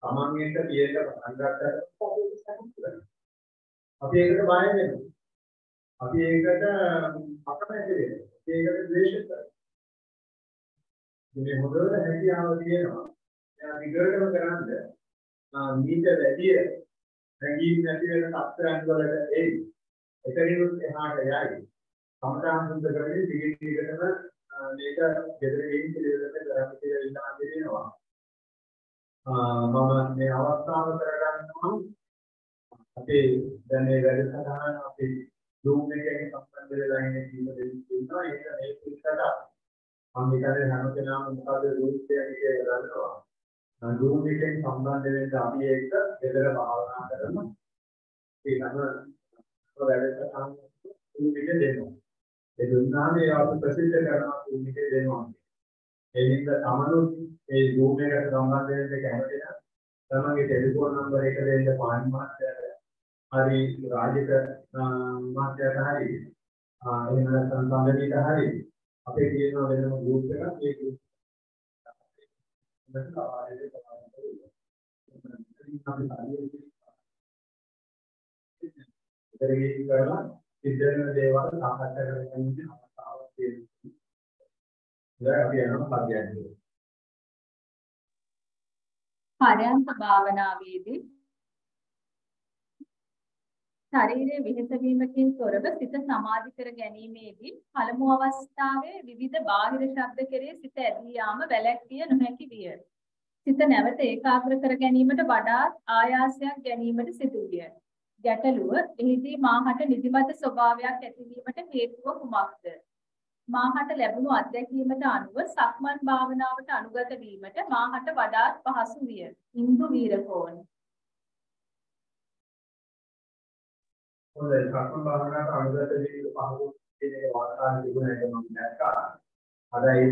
තමන් එක්ක තියෙන පටන් ගන්නට අපි ඒකට බය වෙනවා. අපි ඒකට අකමැති වෙනවා. අපි ඒකට ද්වේෂ කරනවා. මේ හොඳට හැකියාව තියෙනවා. එයා දිගටම කරන්ද මීට වැඩි හැඟීම් නැති වෙන තත්ත්වයන් වලට එයි. එතනිනුත් එහාට යයි. සමතාන් සුද්ධ කරගෙන දිගින් දිගටම මේක ගෙදර ගිහින් පිළිවෙලට කරන්න කියලා ඉල්ලා දෙනවා. මම මේ අවස්ථාව කරගන්නවා. අපේ දැන් මේ වැඩසටහන අපේ Zoom එකෙන් සම්බන්ධ වෙලා ඉන්න කීප දෙනෙක් ඉන්නවා ඒක මේ පිටකට මම හිතන්නේ හැම කෙනාම මොකද රූපය කියලා දන්නවා Zoom එකෙන් සම්බන්ධ වෙන්න අපි ඒක බෙදලා භාවනා කරමු ඒ නම වැඩසටහන Zoom එකේ දෙනවා. ඒ දුන්නාම ඒ අපි ප්‍රසිද්ධ කරනවා Zoom එකේ. දෙනවා ඒ නිසා තමනුත් ඒ Zoom එකට සම්බන්ධ වෙන්න කැමති නම් තමන්ගේ ටෙලිෆෝන් නම්බර එක දෙන්න පානි මහත්තයාට හරි රාජික මහත්තයාට හරි එහෙම නැත්නම් සම්බන්ධීට හරි අපේ තියෙන වෙනම ගෲප් එකක් ඒ ගෲප් එකට ආයෙත් තමයි කරලා සිද්ධ දේවල් සාකච්ඡා කරගෙන ඉන්න අවස්ථාවක් තියෙනවා. දැන් අපි යනවා පරියන්කේ. පරයන්ක භාවනාවේදී ශරීරයේ විහෙත වීමකින් තොරව සිත සමාධි කර ගැනීමේදී පළමු අවස්ථාවේ විවිධ බාහිර ශබ්ද කෙරේ සිත ඇදී යාම වැළැක්විය නොහැකි විය. සිත නැවත ඒකාග්‍ර කර ගැනීමට වඩා ආයාසයක් ගැනීමට සිදු විය. ගැටලුව එහිදී මාහට නිදිමත ස්වභාවයක් ඇතිවීමට හේතුව කුමක්ද? මාහට ලැබුණු අත්දැකීමට අනුව සක්මන් භාවනාවට අනුගත වීමට මාහට වඩාත් පහසු විය. ඉන්දු වීරකෝන්. හොඳයි සක්මන් භාවනාවට අනුගත වීම පහසු කියන එක වාතාවරණ තිබුණ එක මම දැක්කා. අද ඒ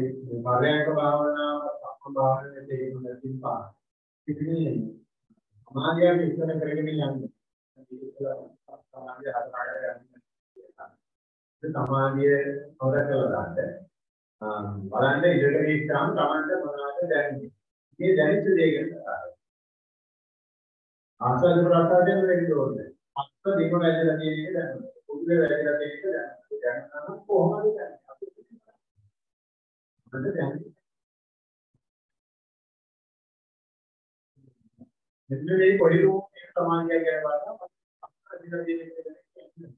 පරයන්ක භාවනාව සක්මන් භාවනාවේ තේරුම නැතිපා. ඉතින් සමාධියක් ඉස්සර කරගෙන යන්නේ. සමාධිය හදාගන්න යන්නේ. සමාධිය හොර කළා ගන්න. බලන්න ඉඳගෙන ඉස්සාම Tamanට මොනවද දැනෙන්නේ. මේ දැනෙච්ච දේ ගැන කතා කරමු. ආසන්න ප්‍රසාදයෙන් වෙන්න ඕනේ. අත්ත දෙක වැදලා තියෙන එක දැනගන්න. උඩ වැදලා තියෙන එක දැනගන්න. දැනගන්න කොහොමද දැනන්නේ? අපි මොකද දැනන්නේ? මෙන්න මේ පොඩි රූපයක සමාධිය ගැන බලනවා. අත්ත දෙක තියෙන එක දැනගන්න.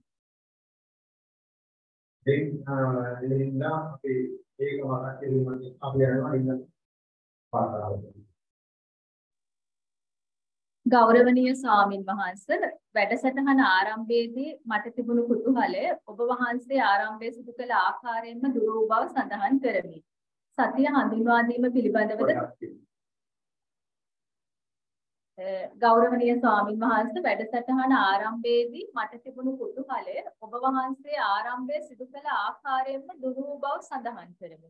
දැන් එලින්ද අපි ඒක මතක් කිරීමෙන් අපි යනවා ඉන්න පාඩාවට. ගෞරවනීය ස්වාමින් වහන්සේ වැඩසටහන ආරම්භයේදී මට තිබුණු කුතුහලය ඔබ වහන්සේ ආරම්භයේ සිදු කළ ආකාරයෙන්ම දුර වූ බව සඳහන් කරමි. සතිය හඳුන්වා දීම පිළිබඳවද ගෞරවනීය ස්වාමින් වහන්සේ වැඩසටහන ආරම්භයේදී මට තිබුණු කුතුහලය ඔබ වහන්සේ ආරම්භයේ සිදු කළ ආකාරයෙන්ම දුර වූ බව සඳහන් කරමි.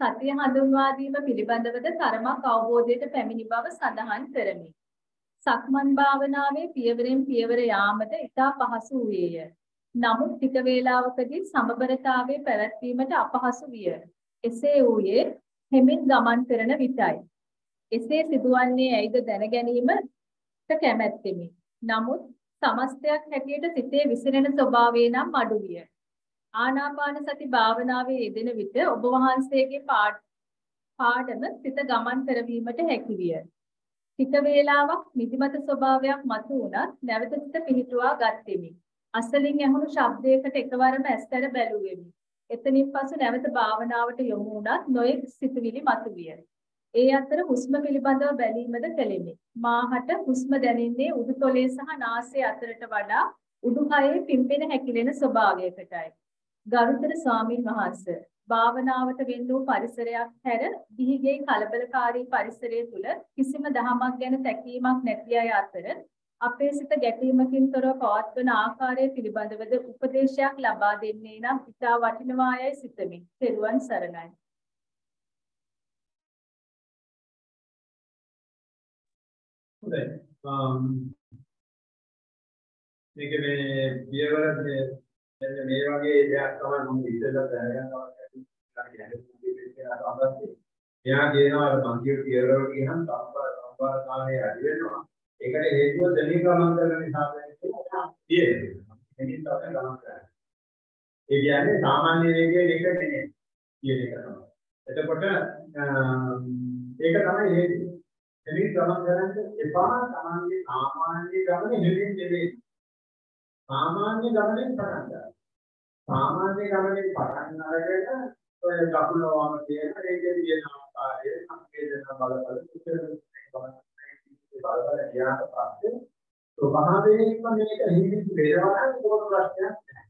සතිය හඳුන්වා දීම පිළිබඳවද තරමක් අවබෝධයට පැමිණි බව සඳහන් කරමි. සක්මන් භාවනාවේ පියවරෙන් පියවර යාමට ඉතා පහසු වූයේය. නමුත් ටික වේලාවකදී සමබරතාවයේ පැවැත්වීමට අපහසු විය. එසේ වූයේ හිමින් ගමන් කරන විටයි. එසේ සිදුවන්නේ ඇයිද දැන ගැනීමට කැමැත්තෙමි. නමුත් සමස්තයක් හැටියට සිතේ විසිරෙන ස්වභාවය නම් අඩු විය. ආනාපාන සති භාවනාවේ යෙදෙන විට ඔබ වහන්සේගේ පාඩම සිත ගමන් කරවීමට හැකි විය. ටික වේලාවක් නිදිමත ස්වභාවයක් මතු වුණත් නැවත සිත පිහිටුවා ගත්ෙමි. අසලින් ඇහුණු ශබ්දයකට එකවරම ඇස්තර බැලුවෙමි. එතනින් පසු නැවත භාවනාවට යොමු වුණත් නොයෙක් සිතුවිලි මතුවිය. ඒ අතර හුස්ම පිළිබඳව බැලීමද කළෙමි. මාහට හුස්ම දැනෙන්නේ උඩුතොලේ සහ නාසය අතරට වඩා උඩුකයේ පිම්පෙන හැකිලෙන ස්වභාවයකටයි. ගරුතර ස්වාමින් වහන්සේ භාවනාවට වෙන් වූ පරිසරයක් හැර දිහිගේ කලබලකාරී පරිසරය තුල කිසිම දහමක් ගැන තැකීමක් නැති අය අතර අපේ සිත ගැටීමකින් තොරව පවත්වන ආකාරය පිළිබඳවද උපදේශයක් ලබා දෙන්නේ නම් ඉතා වටිනවා යයි සිතමි. පෙරුවන් සරණයි. හොඳයි. Um, මේක මේ පියවර මේ මෙන්න මේ වගේ දෙයක් තමයි මම ඉස්සෙල්ලා දැනගන්න අවශ්‍යයි. එයා කියනවා මං කිය පියවර කියනම් සම්බාර සම්බාර කාලේ අඩි වෙනවා. ඒකට හේතුව දෙලින් ගමන් කරන නිසා තියෙනවා. එනින් තමයි ගමන් කරන්නේ. ඒ කියන්නේ සාමාන්‍ය වේගයේ එක නෙමෙයි කියන එක තමයි. එතකොට um, ඒක තමයි හේතුව. එනින් ගමන් කරන්න එපා තමන්ගේ සාමාන්‍ය ගමනේ නෙමෙයි නෙමෙයි. සාමාන්‍ය ගමනෙන් පටන් ගන්න. සාමාන්‍ය ගමනේ පටන් අරගෙන ඔය දකුණ වම කියන ඒකේ තියෙන ආකාරය සංකේතන බල බල බලබල ගියාට පස්සේ ස්වභාවයෙන්ම මේක හිමින් වේදවන කොහොම ප්‍රශ්නයක් නැහැ.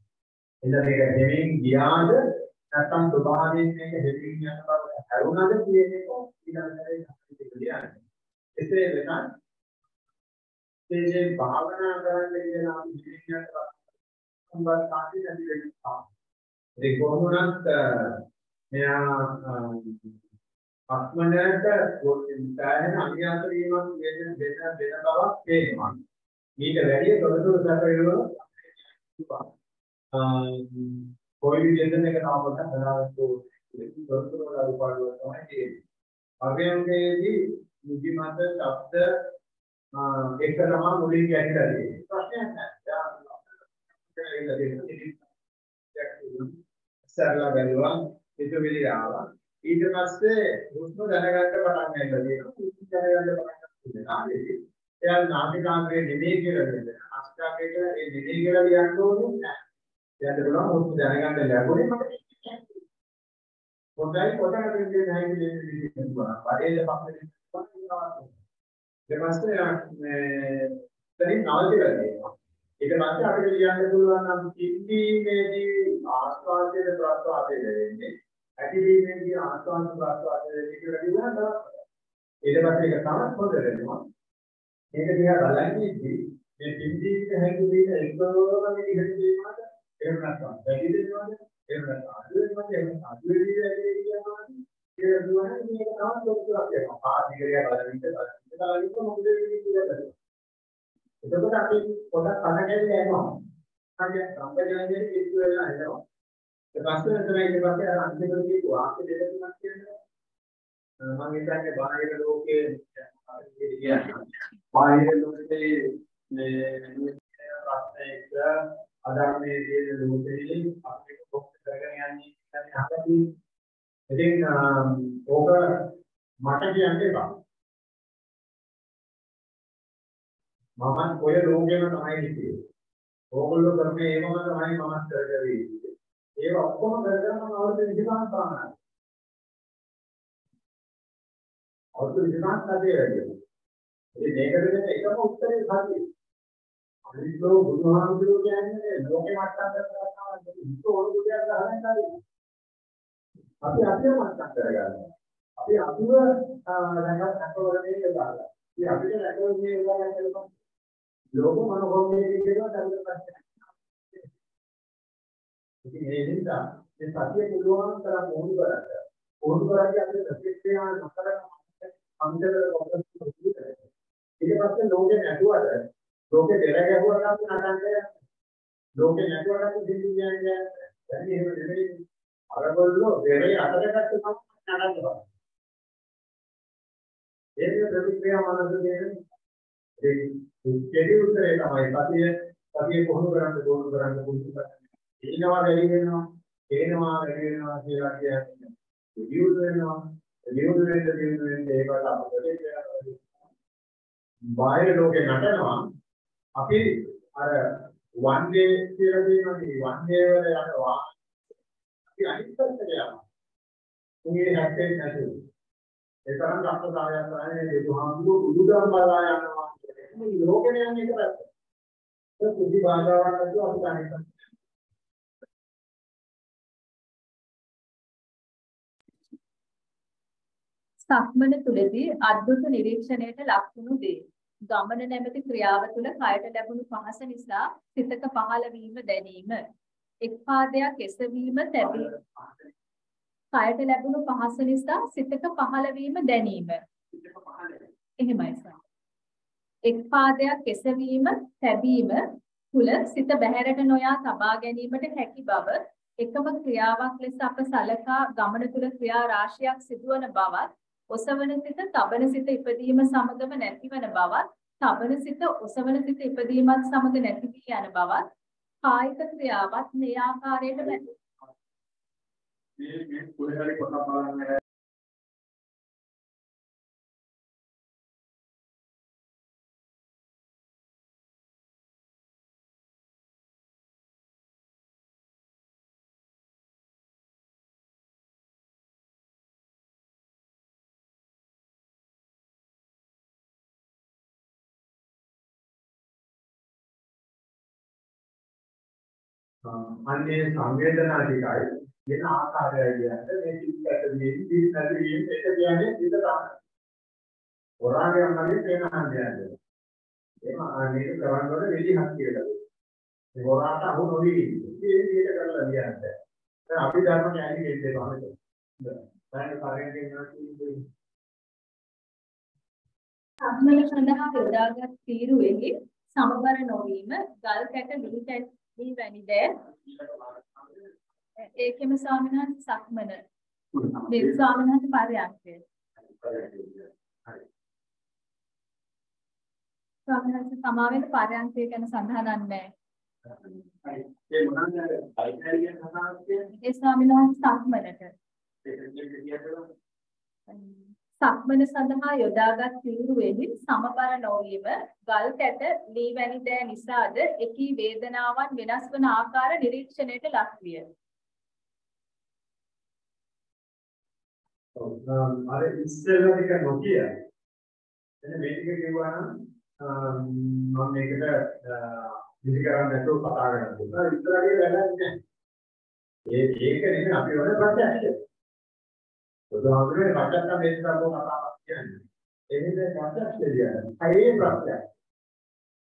එතන මේක හිමින් ගියාද නැත්නම් ස්වභාවයෙන් මේක හිමින් යන බව හරුණාද කියන එක ඊළඟට කියන්නේ. එසේ වෙනත් මේ භාවනා කරන්න කියන අපි හිමින් යන සම්බන්ධ සාහිත්‍ය නැති වෙනවා. ඒ කොහොමවත් මෙයා අක්මනට සෑහෙන අභ්‍යාස වීමක් වෙන වෙන වෙන බවක් පේනවා. ඊට වැඩිය තොරතුරු සැපයනවා. කොයි විදිහටද මේක තාමත් හදාගන්න ඕනේ. තොරතුරු වල අඩුපාඩු තමයි තියෙන්නේ. අභ්‍යංගයේදී නිදිමත ශබ්ද එක තමයි මුලින් ගැහිලා තියෙන්නේ. ප්‍රශ්නයක් නැහැ. සරලා බැලුවා හිතවිලි ආවා. ඊට පස්සේ හුස්ම දැනගන්න පටන් ගන්නවා කියනවා හුස්ම දැනගන්න පටන් ගන්නවා එයා නාසිකාග්‍රේ නෙමෙයි කියලා කියනවා නාසිකාග්‍රේට ඒ නෙමෙයි කියලා කියන්න ඕනේ නැහැ. එයාට බලන්න හුස්ම දැනගන්න ලැබුණේ මට පොඩ්ඩයි පොඩ්ඩක් දෙන්නේ නැහැ කියලා කියනවා පරේද පස්සේ ඊට පස්සේ මේ තනින් නවතිලා තියෙනවා. ඊට පස්සේ අපිට කියන්න පුළුවන් නම් කිම්බීමේදී ආස්වාදයේ ප්‍රස්වාදයේ වෙන්නේ ඇතිවීමේදී ආස්වාද ප්‍රස්වාදයේ වෙන්නේ කියලා කියනවා ඊට පස්සේ ඒක තමයි හොඳ වෙනවා. මේක දිහා බලන්නේ මේ කිම්බීමේ හැංගීම එකවරම ඉගෙන ගන්නවාද එහෙම නැත්නම් වැඩි වෙනවද? එහෙම නැත්නම් අඩු වෙනවද එහෙම අඩු වෙන්නේ වැඩි කියනවා ඒක දුවන මේක තමයි ලොකුවක් වෙනවා පාදිකරිය බලමින් බලමින් මොකද වෙන්නේ කියලා එතකොට අපි පොඩක් කනකෙල්ල යනවා. හරියට සම්පජානයේ කිසි වෙලා එනවා. ඊට පස්සේ එතන ඊට පස්සේ අර අන්තිමට කියපු වාක්‍ය දෙක තුනක් කියනවා. මම හිතන්නේ බාහිර ලෝකයේ කියන්නේ බාහිර ලෝකයේ මේ ප්‍රශ්නයක අධර්මයේ තියෙන ලෝකෙදී අපිට කොහොමද කරගෙන යන්නේ කියන්නේ අහගදී. ඉතින් ඕක මට කියන්න එපා. මම ඔය රෝගෙම තමයි හිටියේ. ඕගොල්ලෝ කරන්නේ ඒවම තමයි මම කරගන්නේ. ඒක ඔක්කොම කරගෙන මම අවුරුදු 25ක් පානවා. අවුරුදු 25ක් නැතේ වැඩි. ඉතින් මේකට දෙන එකම උත්තරේ හරියි. අනිත්ෝ බුදුහාමුදුරුවෝ කියන්නේ ලෝකේ මට්ටම් කරලා හිත ඕන දෙයක් ගහන්න හරියි. අපි අපේ මට්ටම් කරගන්නවා. අපි අතුව දැන් අතවරනේ කියලා. ඉතින් අපිට රැකවන්නේ ඒවා ගැන බලන්න. ලෝක මනෝභාවයේ කියනවා දැන් ප්‍රශ්නයක්. ඉතින් ඒ නිසා මේ සතිය පුළුවන් තරම් වුණු කරන්න. වුණු කරන්නේ අපේ ප්‍රතික්‍රියා නොකර අන්තර කොටස් ඊට පස්සේ ලෝකේ නැතුවට ලෝකේ දෙර ගැහුවා නම් නටන්නේ. ලෝකේ නැතුවට අපි දෙවි කියන්නේ දැන් එහෙම නෙමෙයි. අරගොල්ලෝ දෙරේ අතරකට තමයි නටනවා. ඒක ප්‍රතික්‍රියා මනස කියන්නේ ඒ කෙටි උත්තරේ තමයි සතිය සතිය කොහොම කරන්න කොහොම කරන්න පුරුදු කරන්න. එනවා වැඩි වෙනවා, එනවා වැඩි වෙනවා කියලා කියන්නේ. විවුල් වෙනවා, විවුල් වෙන්න විවුල් වෙන්න ඒකට අපිට බාහිර ලෝකේ නටනවා. අපි අර වන් ඩේ කියලා කියනවා මේ වන් ඩේ වල යනවා. අපි අනිත් පැත්තට යනවා. උන්ගේ හැක්කේ නැතුව. ඒ තරම් අප්‍රසාරයක් තමයි බුදුහාමුදුරුවෝ බුදුදහම බලා යනවා කියන්නේ ලෝකෙම යන්නේ එක පැත්තට. ඒක බුද්ධි බාධාවක් නැතුව අපි අනිත් සක්මන තුලදී අද්භුත නිරීක්ෂණයට ලක් වුණු දේ. ගමන නැමැති ක්‍රියාව තුළ කයට ලැබුණු පහස නිසා සිතක පහළ වීම දැනීම. එක් පාදයක් එසවීම තැබීම. කයට ලැබුණු පහස නිසා සිතක පහළ වීම දැනීම. එහෙමයි සර්. එක් පාදයක් එසවීම තැබීම තුල සිත බැහැරට නොයා තබා ගැනීමට හැකි බව එකම ක්‍රියාවක් ලෙස අප සලකා ගමන තුල ක්‍රියා රාශියක් සිදුවන බවත් ඔසවන සිත තබන සිත ඉපදීම සමගම නැතිවන බවත් තබන සිත ඔසවන සිත ඉපදීමත් සමග නැති වී යන බවත් කායික ක්‍රියාවත් මේ ආකාරයට මේ මේ කොහේ හරි පොතක් බලන්න අන්නේ සංවේදනා ටිකයි වෙන ආකාරයයි කියන්නේ මේ පිටකටදී පිටකටදී ඒක කියන්නේ පිට තමයි. හොරාගේ අම්මගේ තේන හන්දයන්ද. එහෙම මේක කරනකොට විදිහක් කියලා. මේ හොරාට අහු නොවි ඉන්නේ. මේ විදිහට කරලා දියන්නේ. දැන් අපි ධර්ම ඥානි දෙන්නේ තමයි. දැන් කාර්යයෙන් යනවා කියන්නේ සම්මල සඳහා යොදාගත් තීරුවෙහි සමබර නොවීම ගල් කැට ලිහිටැන් දී. වැනි දෑ ඒකෙම ස්වාමීන් සක්මන. දෙව් ස්වාමීන් වහන්සේ පරයන්කය. ස්වාමීන් වහන්සේ සමාවෙන්න පරයන්කය ගැන සඳහන් නැහැ. ඒ මොනවාද? කතාවක් කියන්නේ ඒ ස්වාමීන් වහන්සේ සක්මනට සක්මන සඳහා යොදාගත් තීරුවෙහි සමබර නොවීම ගල් කැට ලී වැනි දෑ නිසාද එකී වේදනාවන් වෙනස් වන ආකාර නිරීක්ෂණයට ලක්විය. අර ඉස්සෙල්ලා ටික නොකිය. එන්න මේ ටික කිව්වා නම් මම මේකට ඉදි කරන්නේ නැතුව කතා කරනවා. ඉස්සරහට වැඩක් නැහැ. ඒ ඒක නෙමෙයි අපි වල ප්‍රත්‍යක්ෂය. බුදුහාමුදුරේ රටක් මේ සම්බෝ කතාවක් කියන්නේ. එහෙනම් ප්‍රත්‍යක්ෂය කියන්නේ. අයේ ප්‍රත්‍යක්ෂය.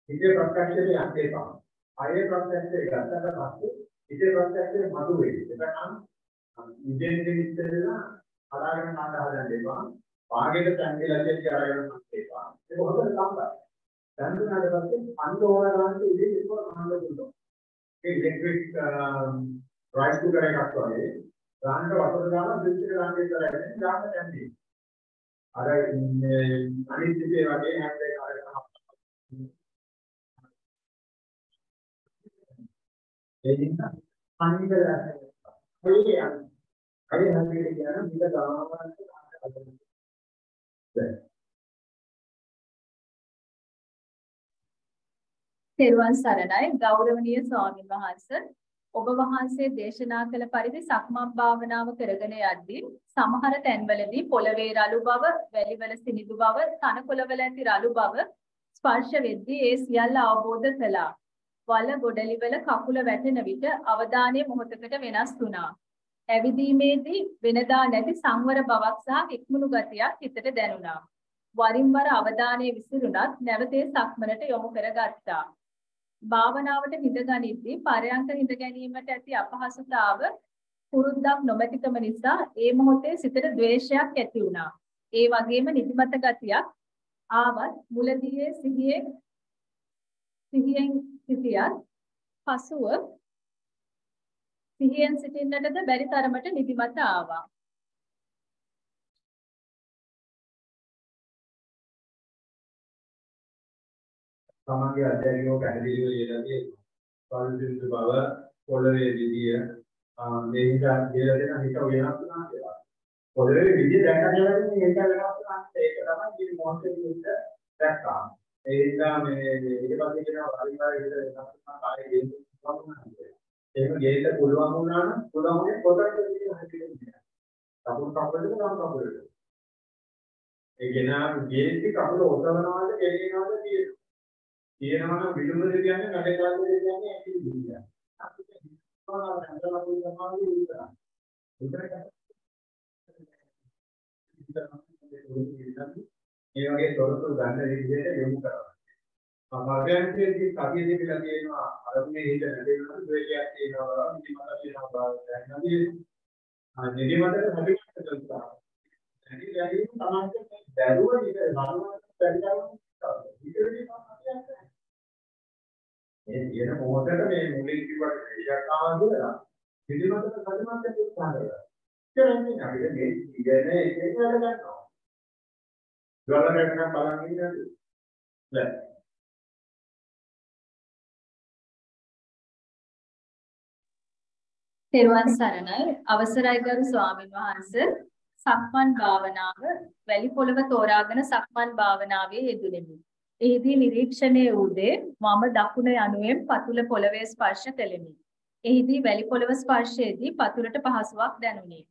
ඉතේ ප්‍රත්‍යක්ෂය යන්නේ එපා. අයේ ප්‍රත්‍යක්ෂය ගත්තට පස්සේ ඉතේ ප්‍රත්‍යක්ෂය මතු වෙයි. එතකන් ඉතෙන් දෙවිස්සෙලා අදාගෙන ගන්න හදන්න එපා. වාගේට තැන්කලා දෙයක් අරගෙන ගන්න එපා. ඒක හොඳට සම්බන්ධයි. දැන් දුන්නාට පස්සේ අන්න ඕන ගන්න ඉතින් ඒක මහල දුන්නා. ඒ ඉලෙක්ට්‍රික් රයිස් කුකර් එකක් වගේ ගානට වතුර දාලා ෆ්‍රිජ් එකට ගන්න ඉස්සරහින් දාන්න දැම්මේ. අර අනිත් ඉතේ වගේ හැන්ඩ් එක අරගෙන ඒ නිසා අනිත් ඔයගේ යන. අය හැන්ඩ් එක කියන මිල ගාමන්ට තෙරුවන් සරණයි. ගෞරවනීය ස්වාමින් වහන්සේ. ඔබ වහන්සේ දේශනා කළ පරිදි සක්මන් භාවනාව කරගෙන යද්දී සමහර තැන්වලදී පොළවේ රළු බව, වැලිවල සිනිඳු බව, තනකොළවල ඇති රළු බව ස්පර්ශ වෙද්දී ඒ සියල්ල අවබෝධ කළා. වල ගොඩලිවල කකුල වැටෙන විට අවධානය මොහොතකට වෙනස් වුණා. ඇවිදීමේදී වෙනදා නැති සංවර බවක් සහ ඉක්මුණු ගතියක් හිතට දැනුණා. වරින් වර අවධානය විසිරුණත් නැවතේ සක්මනට යොමු කරගත්තා. භාවනාවට හිඳ ගනිද්දී පරයන්ක හිඳ ගැනීමට ඇති අපහසුතාව පුරුද්දක් නොමැතිකම නිසා ඒ මොහොතේ සිතට ද්වේෂයක් ඇති වුණා. ඒ වගේම නිදිමත ගතියක් ආවත් මුලදී සිහියේ සිහියෙන් සිටියත් පසුව සිහියෙන් සිටින්නටද බැරි තරමට නිදිමත ආවා. තමන්ගේ අධ්‍යයනයෝ පැහැදිලිව ලියලා තියෙනවා. පරිසිද්ධ බව, පොළවේ විදිය, මේ හිතා කියලා දෙන හිත වෙනස් වෙනවා කියලා. පොළවේ විදිය දැක්ක කියලා කියන්නේ හිත වෙනස් වෙනවා. ඒක තමයි මේ මොහොතේ විදිහට දැක්කා. ඒ නිසා මේ ඊට පස්සේ කියනවා පරිමාර විදිහට වෙනස් වෙනවා කායේ ගේන්න පුළුවන් නැහැ. එහෙම ගේන්න පුළුවන් වුණා නම් පුළුවන් උනේ පොතක් විදිහට හැදෙන්නේ. කකුල් කකුලට නම් කකුලට. ඒ කෙනා ගේති කකුල ඔසවනවාද ගෙනියනවාද තියෙනවා. තියෙනවා නම් විදුමද කියන්නේ නඩේ කාලේ කියන්නේ ඇති විදිය. අපිට හිතනවා හඳලා පොයි තමයි විතර. මේ වගේ තොරතුරු ගන්න විදිහට යොමු කරනවා. මගයන්ටදී කතියදී කියලා තියෙනවා අරමුණේ හිත නැදෙනවා ද්වේෂයක් තියෙනවා නිදිමත තියෙනවා දැනගන්නේ. ආ නිදිමතට හදිස්සියට කරනවා. නැති දැරීම තමයි බැරුව ඉත නරමකට වැඩි කරනවා. ඉතින් මේ කියන මොහොතට මේ මුලින් කිව්වට දෙයක් ආවා කියලා පිළිමතට කලිමත් උත්සාහ කරලා. කියන්නේ අපිට මේ ඉගෙන එක එක වැඩ ගන්නවා. ගලකට බලන් ඉන්නද? නෑ. තෙරුවන් සරණයි අවසරයි ගරු ස්වාමින් වහන්සේ සක්මන් භාවනාව වැලි පොළව තෝරාගෙන සක්මන් භාවනාවේ යෙදුණෙමි. එහිදී නිරීක්ෂණයේ වූදේ මම දකුණ යනුවෙන් පතුල පොළවේ ස්පර්ශ කෙලෙමි. එහිදී වැලි පොළව ස්පර්ශයේදී පතුලට පහසුවක් දැනුනි.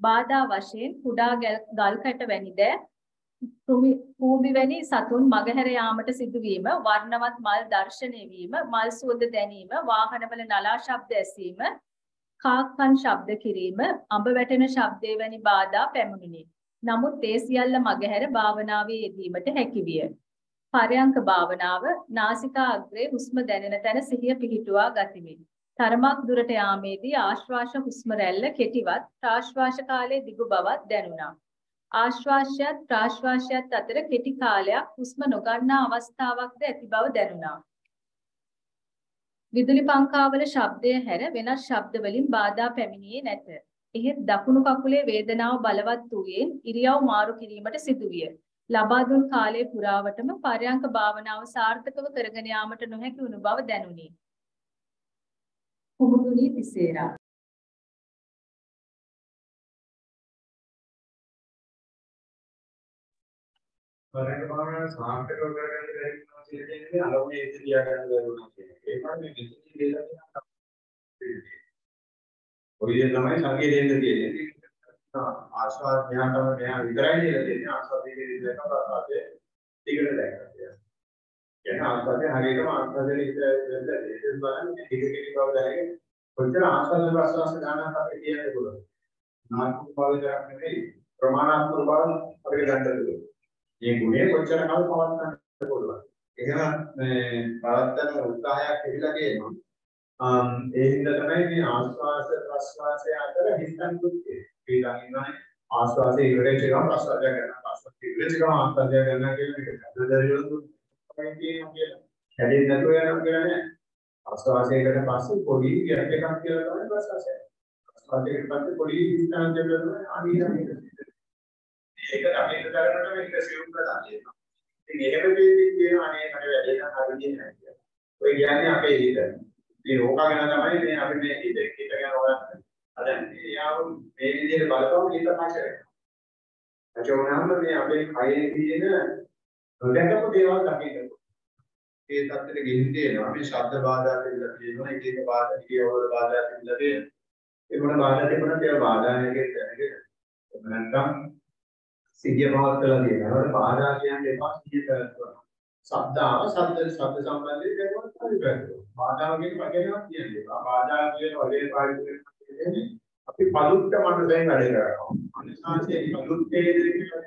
බාධා වශයෙන් කුඩා ගල් කැට වැනිද භූමි වැනි සතුන් මගහැර යාමට සිදුවීම වර්ණවත් මල් දර්ශනය වීම මල් සුවඳ දැනීම වාහනවල නලා ශබ්ද ඇසීම කාක්කන් ශබ්ද කිරීම අඹ වැටෙන ශබ්දේ වැනි බාධා පැමිණිනි. නමුත් ඒ සියල්ල මගහැර භාවනාවේ යෙදීමට හැකිවිය. පරයන්ක භාවනාව නාසිකා අග්‍රේ හුස්ම දැනෙන තැන සිහිය පිහිටුවා ගතිමි. තරමක් දුරට යාමේදී ආශ්වාස හුස්ම රැල්ල කෙටිවත් ප්‍රාශ්වාස කාලයේ දිගු බවක් දැනුණා. ආශ්වාසයත් ප්‍රාශ්වාසයත් අතර කෙටි කාලයක් හුස්ම නොගන්නා අවස්ථාවක්ද ඇති බව දැනුණා. විදුලි පංකාවල ශබ්දය හැර වෙනත් ශබ්ද වලින් බාධා පැමිණියේ නැත. එහෙත් දකුණු කකුලේ වේදනාව බලවත් වූයෙන් ඉරියව් මාරු කිරීමට සිදුවිය. ලබා දුන් කාලයේ පුරාවටම පරයන්ක භාවනාව සාර්ථකව කරගෙන යාමට නොහැකි වුණු බව දැනුනි. කුමුදුනි තිසේරා පරණ භාවනාව සාර්ථකව කරගන්න බැරි වෙනවා කියලා කියන්නේ අලෝකයේ ඉති තියාගන්න බැරි වෙනවා කියන එක. ඒක තමයි මේ මෙතන දෙලා තියෙන ඔය දේ තමයි සංකේ දෙන්න තියෙන්නේ. ආස්වාද ඥානම මෙහා විතරයි නේද තියෙන්නේ ආස්වාදයේ විදිහට ප්‍රසාදයේ ටිකට දැක්කා. කියන්නේ ආස්වාදයේ හරියටම ආස්වාදයේ ඉතින් ඒක බලන්න ටික ටික බව දැනගෙන කොච්චර ආස්වාද ප්‍රසවාස ගන්නත් අපිට කියන්න පුළුවන්. නාටක බව විතරක් නෙවෙයි ප්‍රමාණාත්මක බව අපිට ගන්න පුළුවන්. මේ ගුණය කොච්චර කල් පවත්වන්න පුළුවන්. එහෙම මේ පවත්වන උත්සාහයක් තිබිලා තියෙනවා. ඒ හින්දා තමයි මේ ආස්වාස ප්‍රස්වාසය අතර හිතන් දුක්කේ. ඒ දකින්නයි ආස්වාසය ඉවරෙච්ච ගමන් ප්‍රස්වාසය ගන්නවා. ප්‍රස්වාසය ඉවරෙච්ච ගමන් ආස්වාසය ගන්නවා කියන එක. දදරියොත් තමයි කියනවා කියලා. හැදෙන්නේ නැතුව යනවා කියලා නෑ. ආස්වාසයකට පස්සේ පොඩි ගැට් එකක් කියලා තමයි ප්‍රස්වාසය. ප්‍රස්වාසයකට පස්සේ පොඩි හිතන් දෙන්න තමයි අනිත් ඒක අපි කරනකොට මේක සිවුම් කරලා තියෙනවා. ඉතින් එහෙම දෙයක් කියනවා අනේ මට වැඩේ නම් හරියන්නේ නැහැ කියලා. ඔය කියන්නේ අපේ හිත. මේ රෝගා ගැන තමයි මේ අපි මේ හිත හිත ගැන හොයන්නේ. අද යාව මේ විදිහට බලපුවම හිත පස්සේ. අචෝනාම මේ අපේ කයේ තියෙන නොදැකපු දේවල් දකින්න. ඒ තත්ත්වෙට ගෙහින් තියෙනවා. මේ ශබ්ද බාධා කියලා තියෙනවා. එක එක බාධා කියවල බාධා කියලා තියෙනවා. ඒ මොන බාධා තිබුණත් ඒවා බාධා නෙකේ දැනගෙන. නැත්නම් සිහිය පවත්වලා තියෙනවා. ඒකට බාධා කියන්නේ එපා සිහිය කරනවා. ශබ්දාව ශබ්ද ශබ්ද සම්බන්ධයෙන් දැනුවත් පරිපැද්දෝ. බාධා කියන වචනයක් කියන්නේ. බාධා කියන වචනේ පාවිච්චි කරන්නේ අපි පදුට්ට මනසෙන් වැඩ කරනවා. අනිසාංශයේ පදුට්ටේ කියන්නේ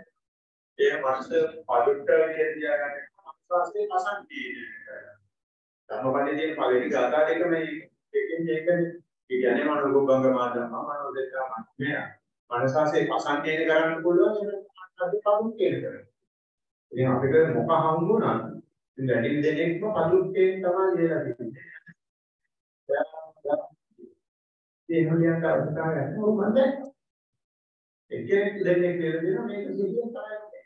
ඒ මනස පදුට්ට විදිහට තියාගන්න අනිසාංශයේ පසන්තියේ. ධම්මපදයේ පළවෙනි ගාථා දෙක මේ එකෙන් ඒකනේ. ඒ කියන්නේ මනෝගොබ්බංග මාදම්ම මනෝ දෙකම මෙයා. මනසාසේ පසන්තියේ කරන්න පුළුවන් අපි පදුත් කියන කරන්නේ. ඉතින් අපිට මොක හම්බුණා ඉතින් වැඩි දෙනෙක්ම පදුත් කියන තමයි කියලා තියෙන්නේ. ඒ හොලියන් කරලා ගන්න ඕක මන්ද එක්කෙනෙක් දෙන්නෙක් කියලා දෙනවා මේක සිහිය තමයි.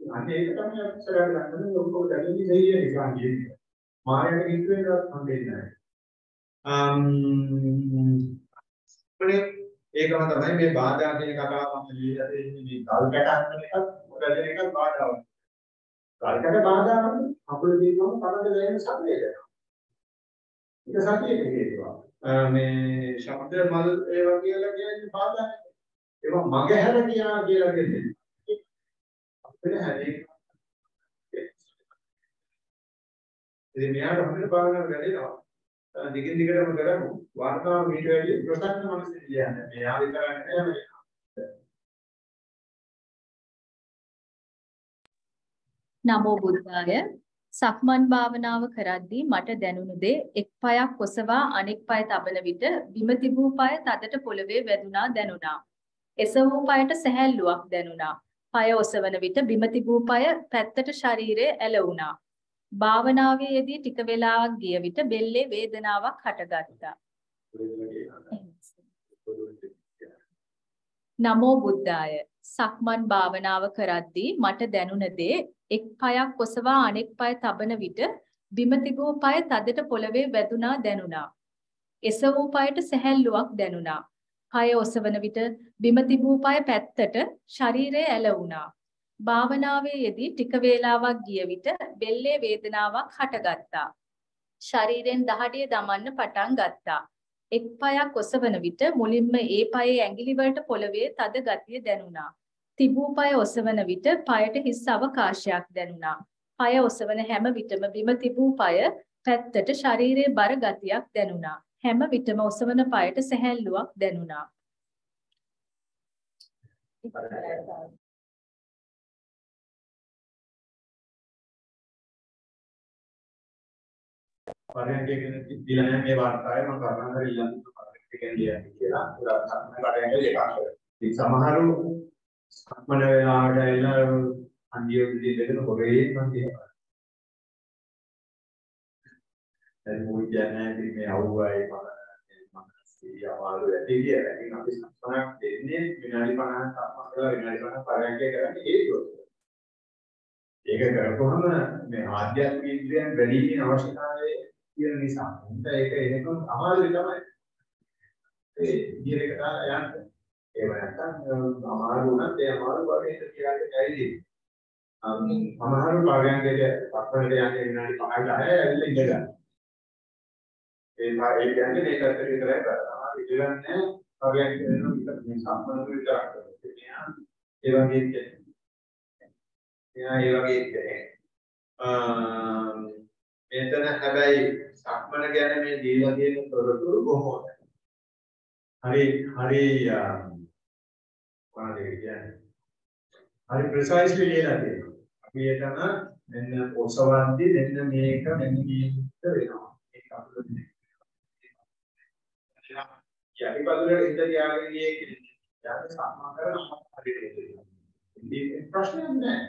අනේ ඒක තමයි අපි සරල ගන්න ඔක්කොම දැනෙන්නේ සිහිය නිකන් කියන්නේ. මායයට කිව්ව එකවත් හම්බෙන්නේ නැහැ. අම් ඒකම තමයි මේ බාධා කියන කතාව මම ලියලා තියෙන්නේ මේ ගල් කැටක් එකක් මොකද එකක් බාධාවක්. ගල් කැට බාධාවක් අපල දීනම කනද දැනෙන සත්‍යය දෙනවා. ඒක සත්‍යයක හේතුවක්. මේ ශබ්ද මල් ඒවා කියලා කියන්නේ බාධා නෙවෙයි. ඒවා මගහැර කියා කියලා කියන්නේ. අපිට හැදී ඉතින් මෙයාට හොඳට භාවනාව වැඩෙනවා. දිගින් දිගටම කරමු. වාර්තාව මීට වැඩි ප්‍රසන්න මනසෙන් ලියන්න. මෙයා විතරක් නෙමෙයි නමෝ බුද්ධාය සක්මන් භාවනාව කරද්දී මට දැනුණු දේ එක් පායක් ඔසවා අනෙක් පාය තබන විට බිම තිබූ පාය තදට පොළවේ වැදුනා දැනුණා. එසවූ පායට සැහැල්ලුවක් දැනුණා. පාය ඔසවන විට බිම තිබූ පාය පැත්තට ශරීරය ඇලවුණා. භාවනාවේ යෙදී ටික වේලාවක් ගිය විට බෙල්ලේ වේදනාවක් හටගත්තා. නමෝ බුද්ධාය සක්මන් භාවනාව කරද්දී මට දැනුණ දේ එක් පායක් ඔසවා අනෙක් පාය තබන විට බිම තිබූ පාය තදට පොළවේ වැදුනා දැනුණා. එසවූ පායට සැහැල්ලුවක් දැනුණා. පාය ඔසවන විට බිම තිබූ පාය පැත්තට ශරීරය ඇලවුණා. භාවනාවේ යෙදී ටික වේලාවක් ගිය විට බෙල්ලේ වේදනාවක් හටගත්තා. ශරීරෙන් දහඩිය දමන්න පටන් ගත්තා. එක් පායක් ඔසවන විට මුලින්ම ඒ පායේ ඇඟිලි වලට පොළවේ තද ගතිය දැනුණා. තිබූ පය ඔසවන විට පයට හිස් අවකාශයක් දැනුණා. පය ඔසවන හැම විටම බිම තිබූ පය පැත්තට ශරීරයේ බර ගතියක් දැනුණා. හැම විටම ඔසවන පයට සැහැල්ලුවක් දැනුණා. පරයන්කේ කියන දීලා නැහැ මේ වාර්තාවේ මම කරුණාකර ඉල්ලන්න පරයන්ක ගැන ලියන්න කියලා. උදාහරණයක් පරයන්ක දෙකක්. ඉතින් සමහරු සම්මන වෙලාවට ඇවිල්ලා අන්දිය විදිහට හොරේ මම කියනවා. දැන් මොකද කියන්නේ මේ අවුවයි මම මනසේ අමාරු ඇති කියලා. ඉතින් අපි සම්පූර්ණයක් දෙන්නේ විනාඩි 50ක් සම්මත කරලා විනාඩි 50ක් පරයන්කේ කරන්නේ හේතුව. ඒක කරපුවම මේ ආධ්‍යාත්මික ඉන්ද්‍රියන් වැඩි වෙන අවශ්‍යතාවය තියෙන නිසා උන්ට ඒක එනකම් අමාරුයි තමයි. ඒ විදිහට කරලා යන්න. ඒ නැත්තම් අමාරු වුණත් ඒ අමාරු වගේ කියලා කැයිලි. අමාරු භාගයන්ගේ පස්සට යන්නේ විනාඩි 5කට 10 ඇවිල්ලා ඉඳ ගන්න. ඒ ඒ කියන්නේ මේක ඇත්තට විතරයි කරනවා. ඉතිරන්නේ භාගයන් කියන විතර මේ සම්බන්ධ විතරක් කරනවා. ඒ වගේ කියන්නේ. එයා ඒ වගේ කියන්නේ. මෙතන හැබැයි සක්මන ගැන මේ දීලා තියෙන තොරතුරු බොහෝ හරි හරි මොනවද කියන්නේ. හරි ප්‍රිසයිස්ලි ලියලා තියෙනවා. අපි එතන මෙන්න ඔසවන්දි මෙන්න මේක මෙන්න මේක වෙනවා. ඒක අපිට යටිපතුලට හිත තියාගෙන ගියේ කියන්නේ සම්මා කරන හරියට ඉතින් ප්‍රශ්නයක් නැහැ.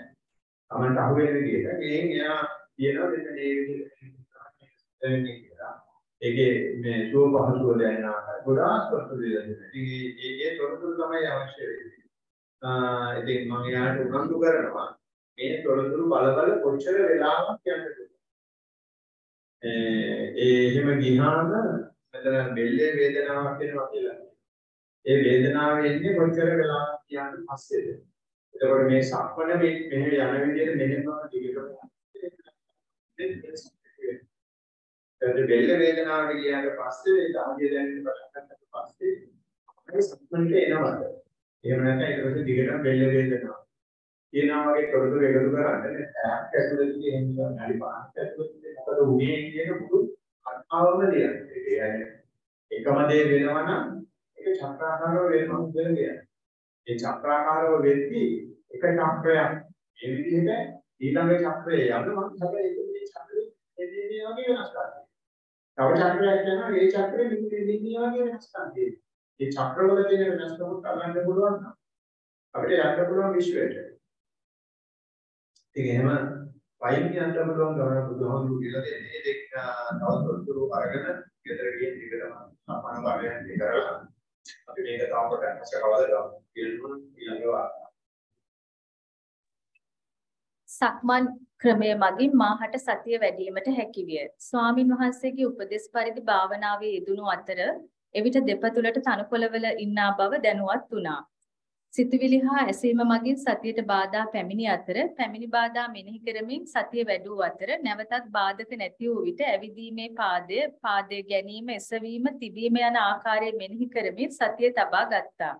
තමන්ට අහුවෙන විදිහට ගෙන් එයා කියනවා මෙන්න මේ විදිහට වෙන්නේ කියලා. ඒකේ මේ සුව පහසුව දැනෙන ආකාරය ගොඩාක් තොරතුරු දෙලා තියෙනවා. ඉතින් ඒ ඒ තොරතුරු තමයි අවශ්‍ය වෙන්නේ. ආ ඉතින් මම යාට උනන්දු කරනවා මේ තොරතුරු බල බල කොච්චර වෙලාවක් යන්නද ඒ එහෙම ගියාම මෙතන බෙල්ලේ වේදනාවක් එනවා කියලා. ඒ වේදනාව එන්නේ කොච්චර වෙලාවක් කියන්න පස්සේද? එතකොට මේ සක්මණ මේ මෙහෙ යන විදිහට මෙහෙම දිගටම එතකොට බෙල්ල වේදනාවට ගියාට පස්සේ ධාර්ය දැනෙන්න පටන් ගන්නට පස්සේ අපේ සක්මණට එනවද? එහෙම නැත්නම් ඊට පස්සේ දිගටම බෙල්ල වේදනාව. කියනවා වගේ තොරතුරු එකතු කරන්නේ ඈක් ඇතුළතදී එහෙම නැලි පාක් ඇතුළතදී මොකද උනේ කියන මුළු කතාවම දෙයක්. ඒ කියන්නේ එකම දේ වෙනවා නම් ඒක චක්‍රාකාරව වෙනවා කියලා කියන්නේ. ඒ චක්‍රාකාරව වෙද්දී එක චක්‍රයක් මේ විදිහට ඊළඟ චක්‍රයේ යන්න මම හැබැයි මේ චක්‍රේ එදිනේ වගේ වෙනස් කරනවා. තව චක්‍රයක් යනවා ඒ චක්‍රේ මෙන්න එදිනේ වගේ වෙනස් කරනවා. මේ චක්‍රවල තියෙන වෙනස්කම් ගන්න පුළුවන් නම් අපිට යන්න පුළුවන් විශ්වයට. ඉතින් එහෙම වයින් යන්න පුළුවන් ගමන බුදුහාමුදුරු කියලා දෙන්නේ දෙක තවතොරතුරු අරගෙන ගෙදර ගිහින් ටිකටම අපන භාවයෙන් කරලා අපි මේක තව කොට අස්සකවල ගමු. ඊළඟ ඊළඟ වාර්තා සක්මන් ක්‍රමය මගින් මාහට සතිය වැඩිවීමට හැකිවිය. ස්වාමින් වහන්සේගේ උපදෙස් පරිදි භාවනාවේ යෙදුණු අතර එවිට දෙපතුලට තනකොළවල ඉන්නා බව දැනුවත් වුණා. සිතුවිලි හා ඇසීම මගින් සතියට බාධා පැමිණි අතර පැමිණි බාධා මෙනෙහි කරමින් සතිය වැඩි අතර නැවතත් බාධක නැති වූ විට ඇවිදීමේ පාදය පාදයේ ගැනීම එසවීම තිබීම යන ආකාරය මෙනෙහි කරමින් සතිය තබා ගත්තා.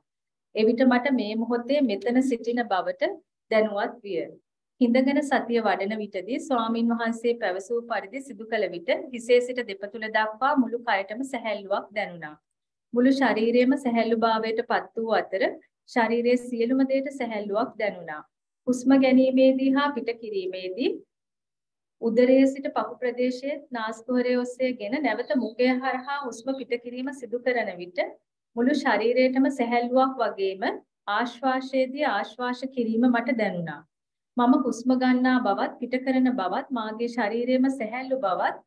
එවිට මට මේ මොහොතේ මෙතන සිටින බවට දැනුවත් විය. හිඳගෙන සතිය වඩන විටදී ස්වාමින් වහන්සේ පැවසූ පරිදි සිදු කළ විට හිසේ සිට දෙපතුල දක්වා මුළු කයටම සැහැල්ලුවක් දැනුණා. මුළු ශරීරයේම සැහැල්ලුභාවයට පත් වූ අතර ශරීරයේ සියලුම දේට සැහැල්ලුවක් දැනුණා. හුස්ම ගැනීමේදී හා පිට කිරීමේදී උදරයේ සිට පපු ප්‍රදේශයේ නාස්කුහරය ඔස්සේගෙන නැවත මුඛය හරහා හුස්ම පිට කිරීම සිදු කරන විට මුළු ශරීරයටම සැහැල්ලුවක් වගේම ආශ්වාසයේදී ආශ්වාස කිරීම මට දැනුණා. මම හුස්ම ගන්නා බවත් පිට කරන බවත් මාගේ ශරීරයේම සැහැල්ලු බවත්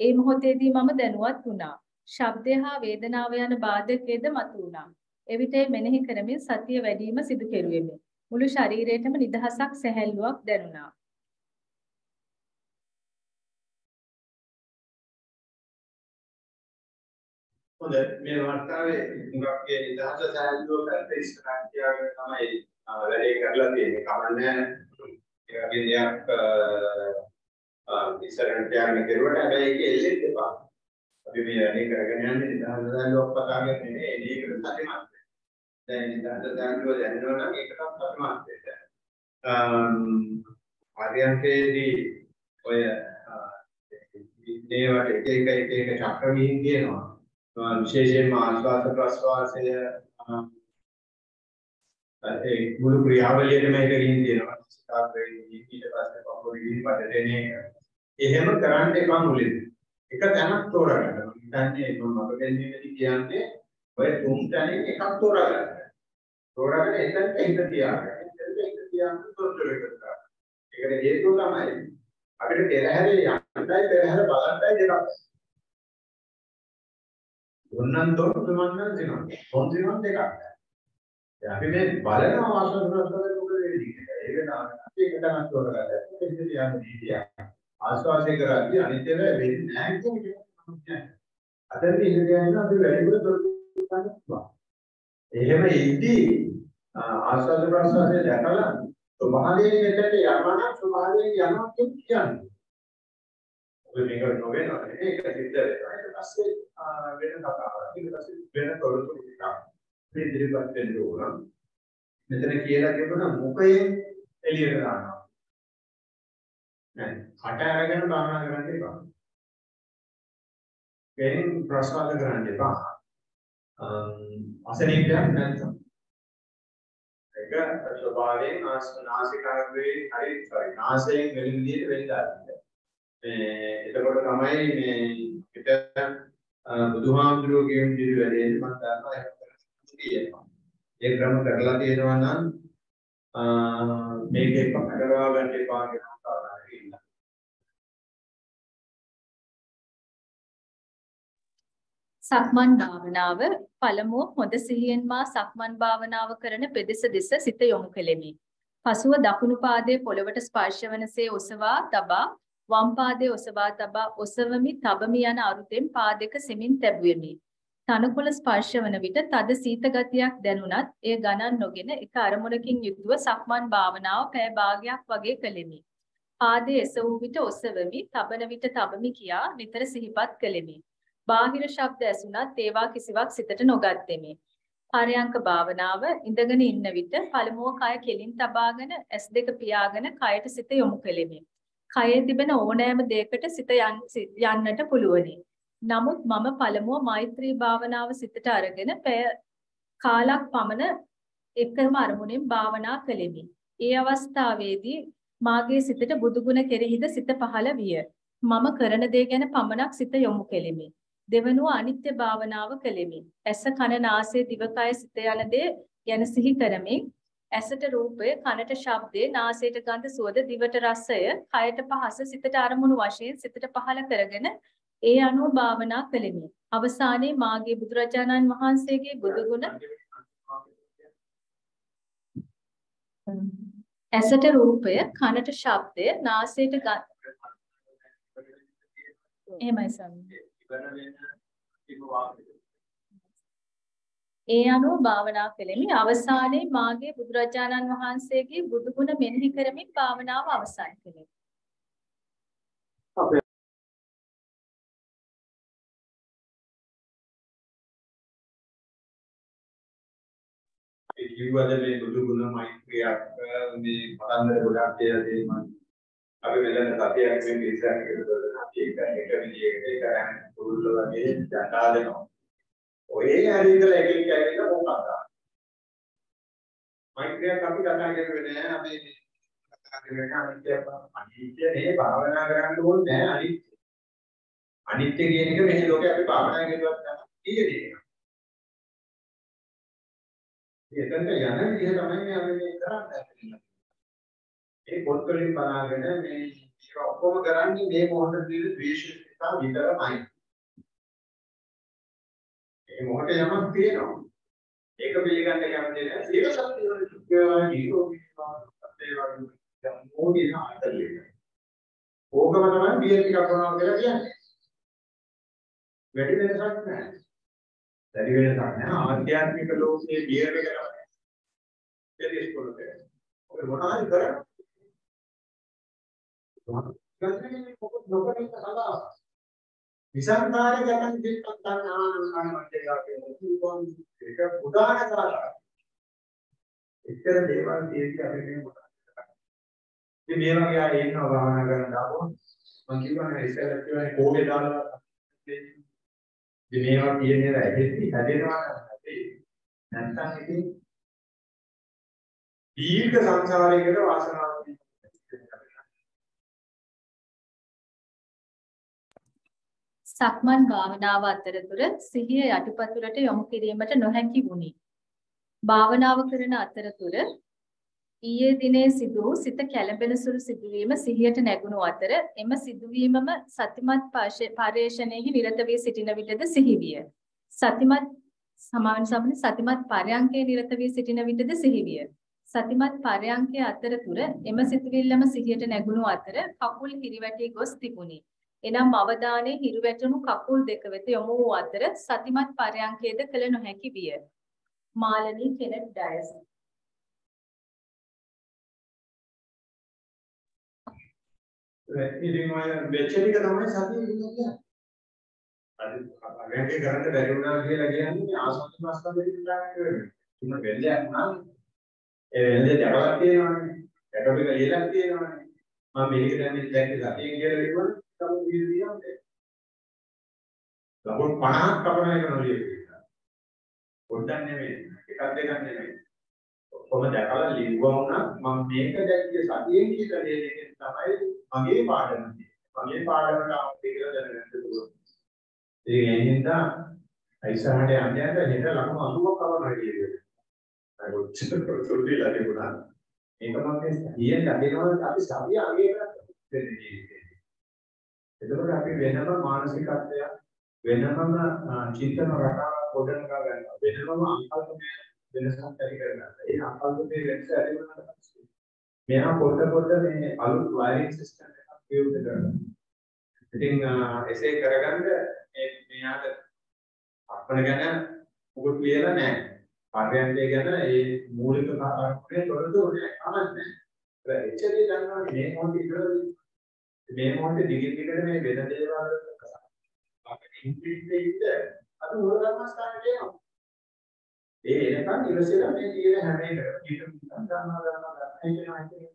ඒ මොහොතේදී මම දැනුවත් වුණා. ශබ්දය හා වේදනාව යන බාධකයේද මතුවුණා. එවිට මෙනෙහි කරමින් සතිය වැඩිම සිදු කෙරුවෙමි. මුළු ශරීරයටම නිදහසක් සැහැල්ලුවක් දැනුණා. හොඳ මේ වර්තාවේ මුගක්ගේ නිදහස සැහැල්ලුව කරලා ඉස්සරහට තියාගෙන තමයි වැඩේ කරලා තියෙන්නේ. කමන්නේ ඒ වගේ දෙයක් ඉස්සරහට තියාගෙන කරුවට හැබැයි ඒක එල්ලෙන්න එපා. අපි මේ වැඩේ කරගෙන යන්නේ නිදහස සැහැල්ලුවක් පතාගෙන නෙමෙයි එළියකට සැලෙමත්. දැන් ඉඳන් දැනුව දැනනවා නම් ඒකටත් අතුමාත් වෙන්න. ආර්යන්කේදී ඔය මේවට එක එක එක එක චක්‍ර විහිං කියනවා. විශේෂයෙන්ම ආස්වාද ප්‍රස්වාසය ඒ මුළු ක්‍රියාවලියේම එක ගිහින් තියෙනවා. ස්ථාපරේ ඊට පස්සේ පපුව ගිහින් පදදෙන එක. එහෙම කරන්න එපා මුලින්. එක තැනක් තෝරගන්න. මම හිතන්නේ මම අප දෙන්නේදී කියන්නේ ඔය තුන් තැනින් එකක් තෝරගන්න. තෝරාගෙන එතනට හිත තියාගන්න. එතනට හිත තියාගන්න තොරතුරු එකතු කරගන්න. ඒකට හේතුව තමයි අපිට පෙරහැරේ යන්නයි පෙරහැර බලන්නයි දෙකක්. දුන්නන් තොර තුමන් දිනන. තොන් දිනන දෙකක්. අපි මේ බලන ආශ්‍රද ප්‍රසන්න මොකද වෙන්නේ කියලා. ඒක තමයි ඒක තමයි තෝරගන්න. ඒක තියන්න දීතිය. ආස්වාදේ කරද්දී අනිත්‍ය වෙන්නේ නැහැ කියන එක තමයි. අතන ඉන්න ගෑන අපි වැඩිපුර තොරතුරු ගන්න පුළුවන්. එහෙම ඉද්දී ආස්වාද ප්‍රසවාසය දැකලා ස්වභාවයෙන් මෙතනට යනවා නම් ස්වභාවයෙන් යනවා කියන්නේ. ඔය මේක නොවෙනවා නේ ඒක සිද්ධ වෙනවා. ඊට පස්සේ වෙන කතාවක්. ඊට පස්සේ වෙන තොරතුරු ටිකක්. මේ ඉදිරිපත් වෙන්න ඕන. මෙතන කියලා කියනවා මුඛයෙන් එළියට දානවා. නෑ. කට අරගෙන භාවනා කරන්න එපා. ගෙන් ප්‍රසවාස කරන්න එපා. අසනීපයක් නැත්නම් ඒක ස්වභාවයෙන් නාසිකාග්‍රේ හරි sorry නාසයෙන් වෙන විදිහට වෙන්න ආරම්භ. මේ එතකොට තමයි මේ පිට බුදුහාමුදුරුවෝ කියන විදිහට වැඩේ මම දන්නවා ඒක තියෙනවා. ඒ ක්‍රම කරලා තියෙනවා නම් මේක එක කරවා ගන්න එපා කියන කාරණාවක් ඉන්න. සක්මන් භාවනාව පළමුව හොඳ සිහියෙන් මා සක්මන් භාවනාව කරන පෙදෙස දෙස සිත යොමු කෙලෙමි. පසුව දකුණු පාදයේ පොළවට ස්පර්ශ වනසේ ඔසවා තබා වම් පාදයේ ඔසවා තබා ඔසවමි තබමි යන අරුතෙන් පාදයක සෙමින් තැබුවෙමි. තනකොළ ස්පර්ශ වන විට තද සීත ගතියක් දැනුණත් එය ගණන් නොගෙන එක අරමුණකින් යුතුව සක්මන් භාවනාව පැය භාගයක් වගේ කළෙමි. පාදයේ එසවූ විට ඔසවමි, තබන විට තබමි කියා නිතර සිහිපත් කළෙමි. බාහිර ශබ්ද ඇසුණත් ඒවා කිසිවක් සිතට නොගත්තෙමි. පරයන්ක භාවනාව ඉඳගෙන ඉන්න විට පළමුව කය කෙලින් තබාගෙන S2 පියාගෙන කයට සිත යොමු කෙලෙමි. කයේ තිබෙන ඕනෑම දෙයකට සිත යන්නට පුළුවනි. නමුත් මම පළමුව මෛත්‍රී භාවනාව සිතට අරගෙන පැය කාලක් පමණ එකම අරමුණෙන් භාවනා කළෙමි. ඒ අවස්ථාවේදී මාගේ සිතට බුදුගුණ කෙරෙහිද සිත පහළ විය. මම කරන දේ ගැන පමණක් සිත යොමු කෙලෙමි. දෙවනුව අනිත්‍ය භාවනාව කළෙමි. ඇස කන නාසය දිවකය සිත යන දේ ගැන සිහි කරමින් ඇසට රූපය, කනට ශබ්දය, නාසයට ගඳ සුවඳ, දිවට රසය, කයට පහස සිතට අරමුණු වශයෙන් සිතට පහළ කරගෙන ඒ අනුව භාවනා කළෙමි. අවසානයේ මාගේ බුදුරජාණන් වහන්සේගේ බුදුගුණ ඇසට රූපය, කනට ශබ්දය, නාසයට ගඳ එහෙමයි සම්මා ඒ අනුව භාවනා කළෙමි. අවසානයේ මාගේ බුදුරජාණන් වහන්සේගේ බුදුගුණ මෙනෙහි කරමින් භාවනාව අවසන් කළෙමි. කිව්වද මේ බුදුගුණ මෛත්‍රියක් මේ පරන්දර ගොඩක් කියලා දෙන්න අපි මෙතන සතියක් මේ ඉස්සරහට ගෙදරට ඒක එක විදියකට ඒක කරන්නේ පුරුල්ල වගේ ජටා දෙනවා. ඔය හරියටලා එකෙක් ඇවිල්ලා මොකක්ද? මෛත්‍රියක් අපි කතා කරුවේ නෑ අපි කතා කරගෙන අනිත්‍ය අනිත්‍ය නේ භාවනා කරන්න ඕනේ නෑ අනිත්‍ය. අනිත්‍ය කියන එක මේ ලෝකේ අපි භාවනා කරුවත් නැහැ කියන්නේ. එතනට යන විදිහ තමයි අපි මේ කරන්නේ. මේ පොත් වලින් බලාගෙන මේ ඒක ඔක්කොම කරන්නේ මේ මොහොතේ තියෙන ද්වේෂ නිසා විතරමයි. මේ මොහොතේ යමක් තියෙනවා. ඒක පිළිගන්න කැමති නැහැ. සියලු සත්‍ය වල දුක්ඛ නිරෝධී සත්‍ය වගේ මොෝදින ආතලිය. ඕකම තමයි බියර් ටිකක් කරනවා කියලා කියන්නේ. වැඩි වෙනසක් නැහැ. වැඩි වෙනසක් නැහැ. ආධ්‍යාත්මික ලෝකයේ බියර් එක තමයි. ඒක ඉස්කෝලේ කරන්නේ. ඔය මොනවද කරන්නේ? ගන්නේ මොකද නොකර ඉන්න සඳහා විසංකාර ගමන් දෙත්තන් ආනන්දන මැදයා කියන එක උදාන කරලා එච්චර දේවල් තියෙද්දි අපි මේ මොකක්ද කරන්නේ? ඉතින් මේ වගේ අය ඉන්නවා භාවනා කරන්න ආවොත් මම කියවනේ ඉස්සෙල්ලා කියවනේ කෝලේ දාලා ඉතින් මේවා කියන්නේ ඇහෙද්දි හැදෙනවා නැත්නම් නැත්නම් ඉතින් දීර්ඝ සංසාරයකට වාසනාවක් සක්මන් භාවනාව අතරතුර සිහිය යටිපතුලට යොමු කිරීමට නොහැකි වුණි. භාවනාව කරන අතරතුර ඊයේ දිනේ සිදු වූ සිත කැළඹෙන සුළු සිදුවීම සිහියට නැගුණු අතර එම සිදුවීමම සතිමත් පර්යේෂණයෙහි නිරත වී සිටින විටද සිහි විය. සතිමත් සමාන සමන සතිමත් පරයන්කේ නිරත වී සිටින විටද සිහි විය. සතිමත් පරයන්කේ අතරතුර එම සිතුවිල්ලම සිහියට නැගුණු අතර කකුල් හිරිවැටි ගොස් තිබුණි. එනම් අවධානයේ හිරිවැටුණු කකුල් දෙක වෙත යොමු වූ අතර සතිමත් පරයන්කේද කළ නොහැකි විය. මාලනී කෙනෙක් ඩයස් ඉතින් ඔය වෙච්ච ටික තමයි සතිය කියන්නේ. අද අගයන්ගේ කරන්න බැරි වුණා කියලා කියන්නේ ආසන්න මාස්තර දෙවියන් කරන්නේ. තුන වෙල්ලයක් නම් ඒ වෙල්ලේ ජඩවක් තියෙනවනේ. ජඩ ටික ලියලක් තියෙනවනේ. මම මේක දැන් මේ දැක්කේ සතියෙන් කියලා ලියුවා තමයි විදිහට. ලබන 50ක් කපන එක නොලියෙන්නේ. පොඩ්ඩක් නෙමෙයි. එකක් දෙකක් නෙමෙයි. ඔක්කොම දැකලා ලිව්වා වුණා මම මේක දැක්කේ සතියෙන් කියලා දෙන එක තමයි මගේ පාඩම. මගේ පාඩමට ආවද කියලා දැනගන්න පුළුවන්. ඉතින් ඒ හින්දා ඉස්සරහට යන්න යන්න හෙට ලකුණු 80ක් කවනවා කියන්නේ. අර ඔච්චර සුළුලා තිබුණා. ඒක මම කියන්නේ ලැබෙනවා අපි සතිය අගේ කරන්නේ. එතකොට අපි වෙනම මානසිකත්වයක් වෙනම චින්තන රටාවක් ගොඩනගා ගන්නවා. වෙනම අංකල්පය වෙනසක් ඇති කරගන්නවා. ඒ අංකල්පයේ වෙනස ඇති වෙනවා. මෙයා පොඩ පොඩ මේ අලුත් වයරින් සිස්ටම් එකක් විවෘත කරනවා. ඉතින් එසේ කරගන්න මේ මෙයාට අපන ගැන මොකද කියලා නැහැ. පර්යන්තය ගැන ඒ මූලික කාරණේ තොරතුරු නෑ කමන්නේ. ඒක එච්චරේ දන්නවා මේ මොහොතේ ඉඳලා මේ මොහොතේ දිගින් දිගට මේ වෙන දේවල් අපිට ඉන්පිට් ඉන්න අද මූල කර්මස්ථානට එනවා. ඒ එනකන් ඉවසලා මේ තියෙන හැම එකකම ඊට ගන්නවා ගන්නවා ගන්නවා කියනවා ඒකට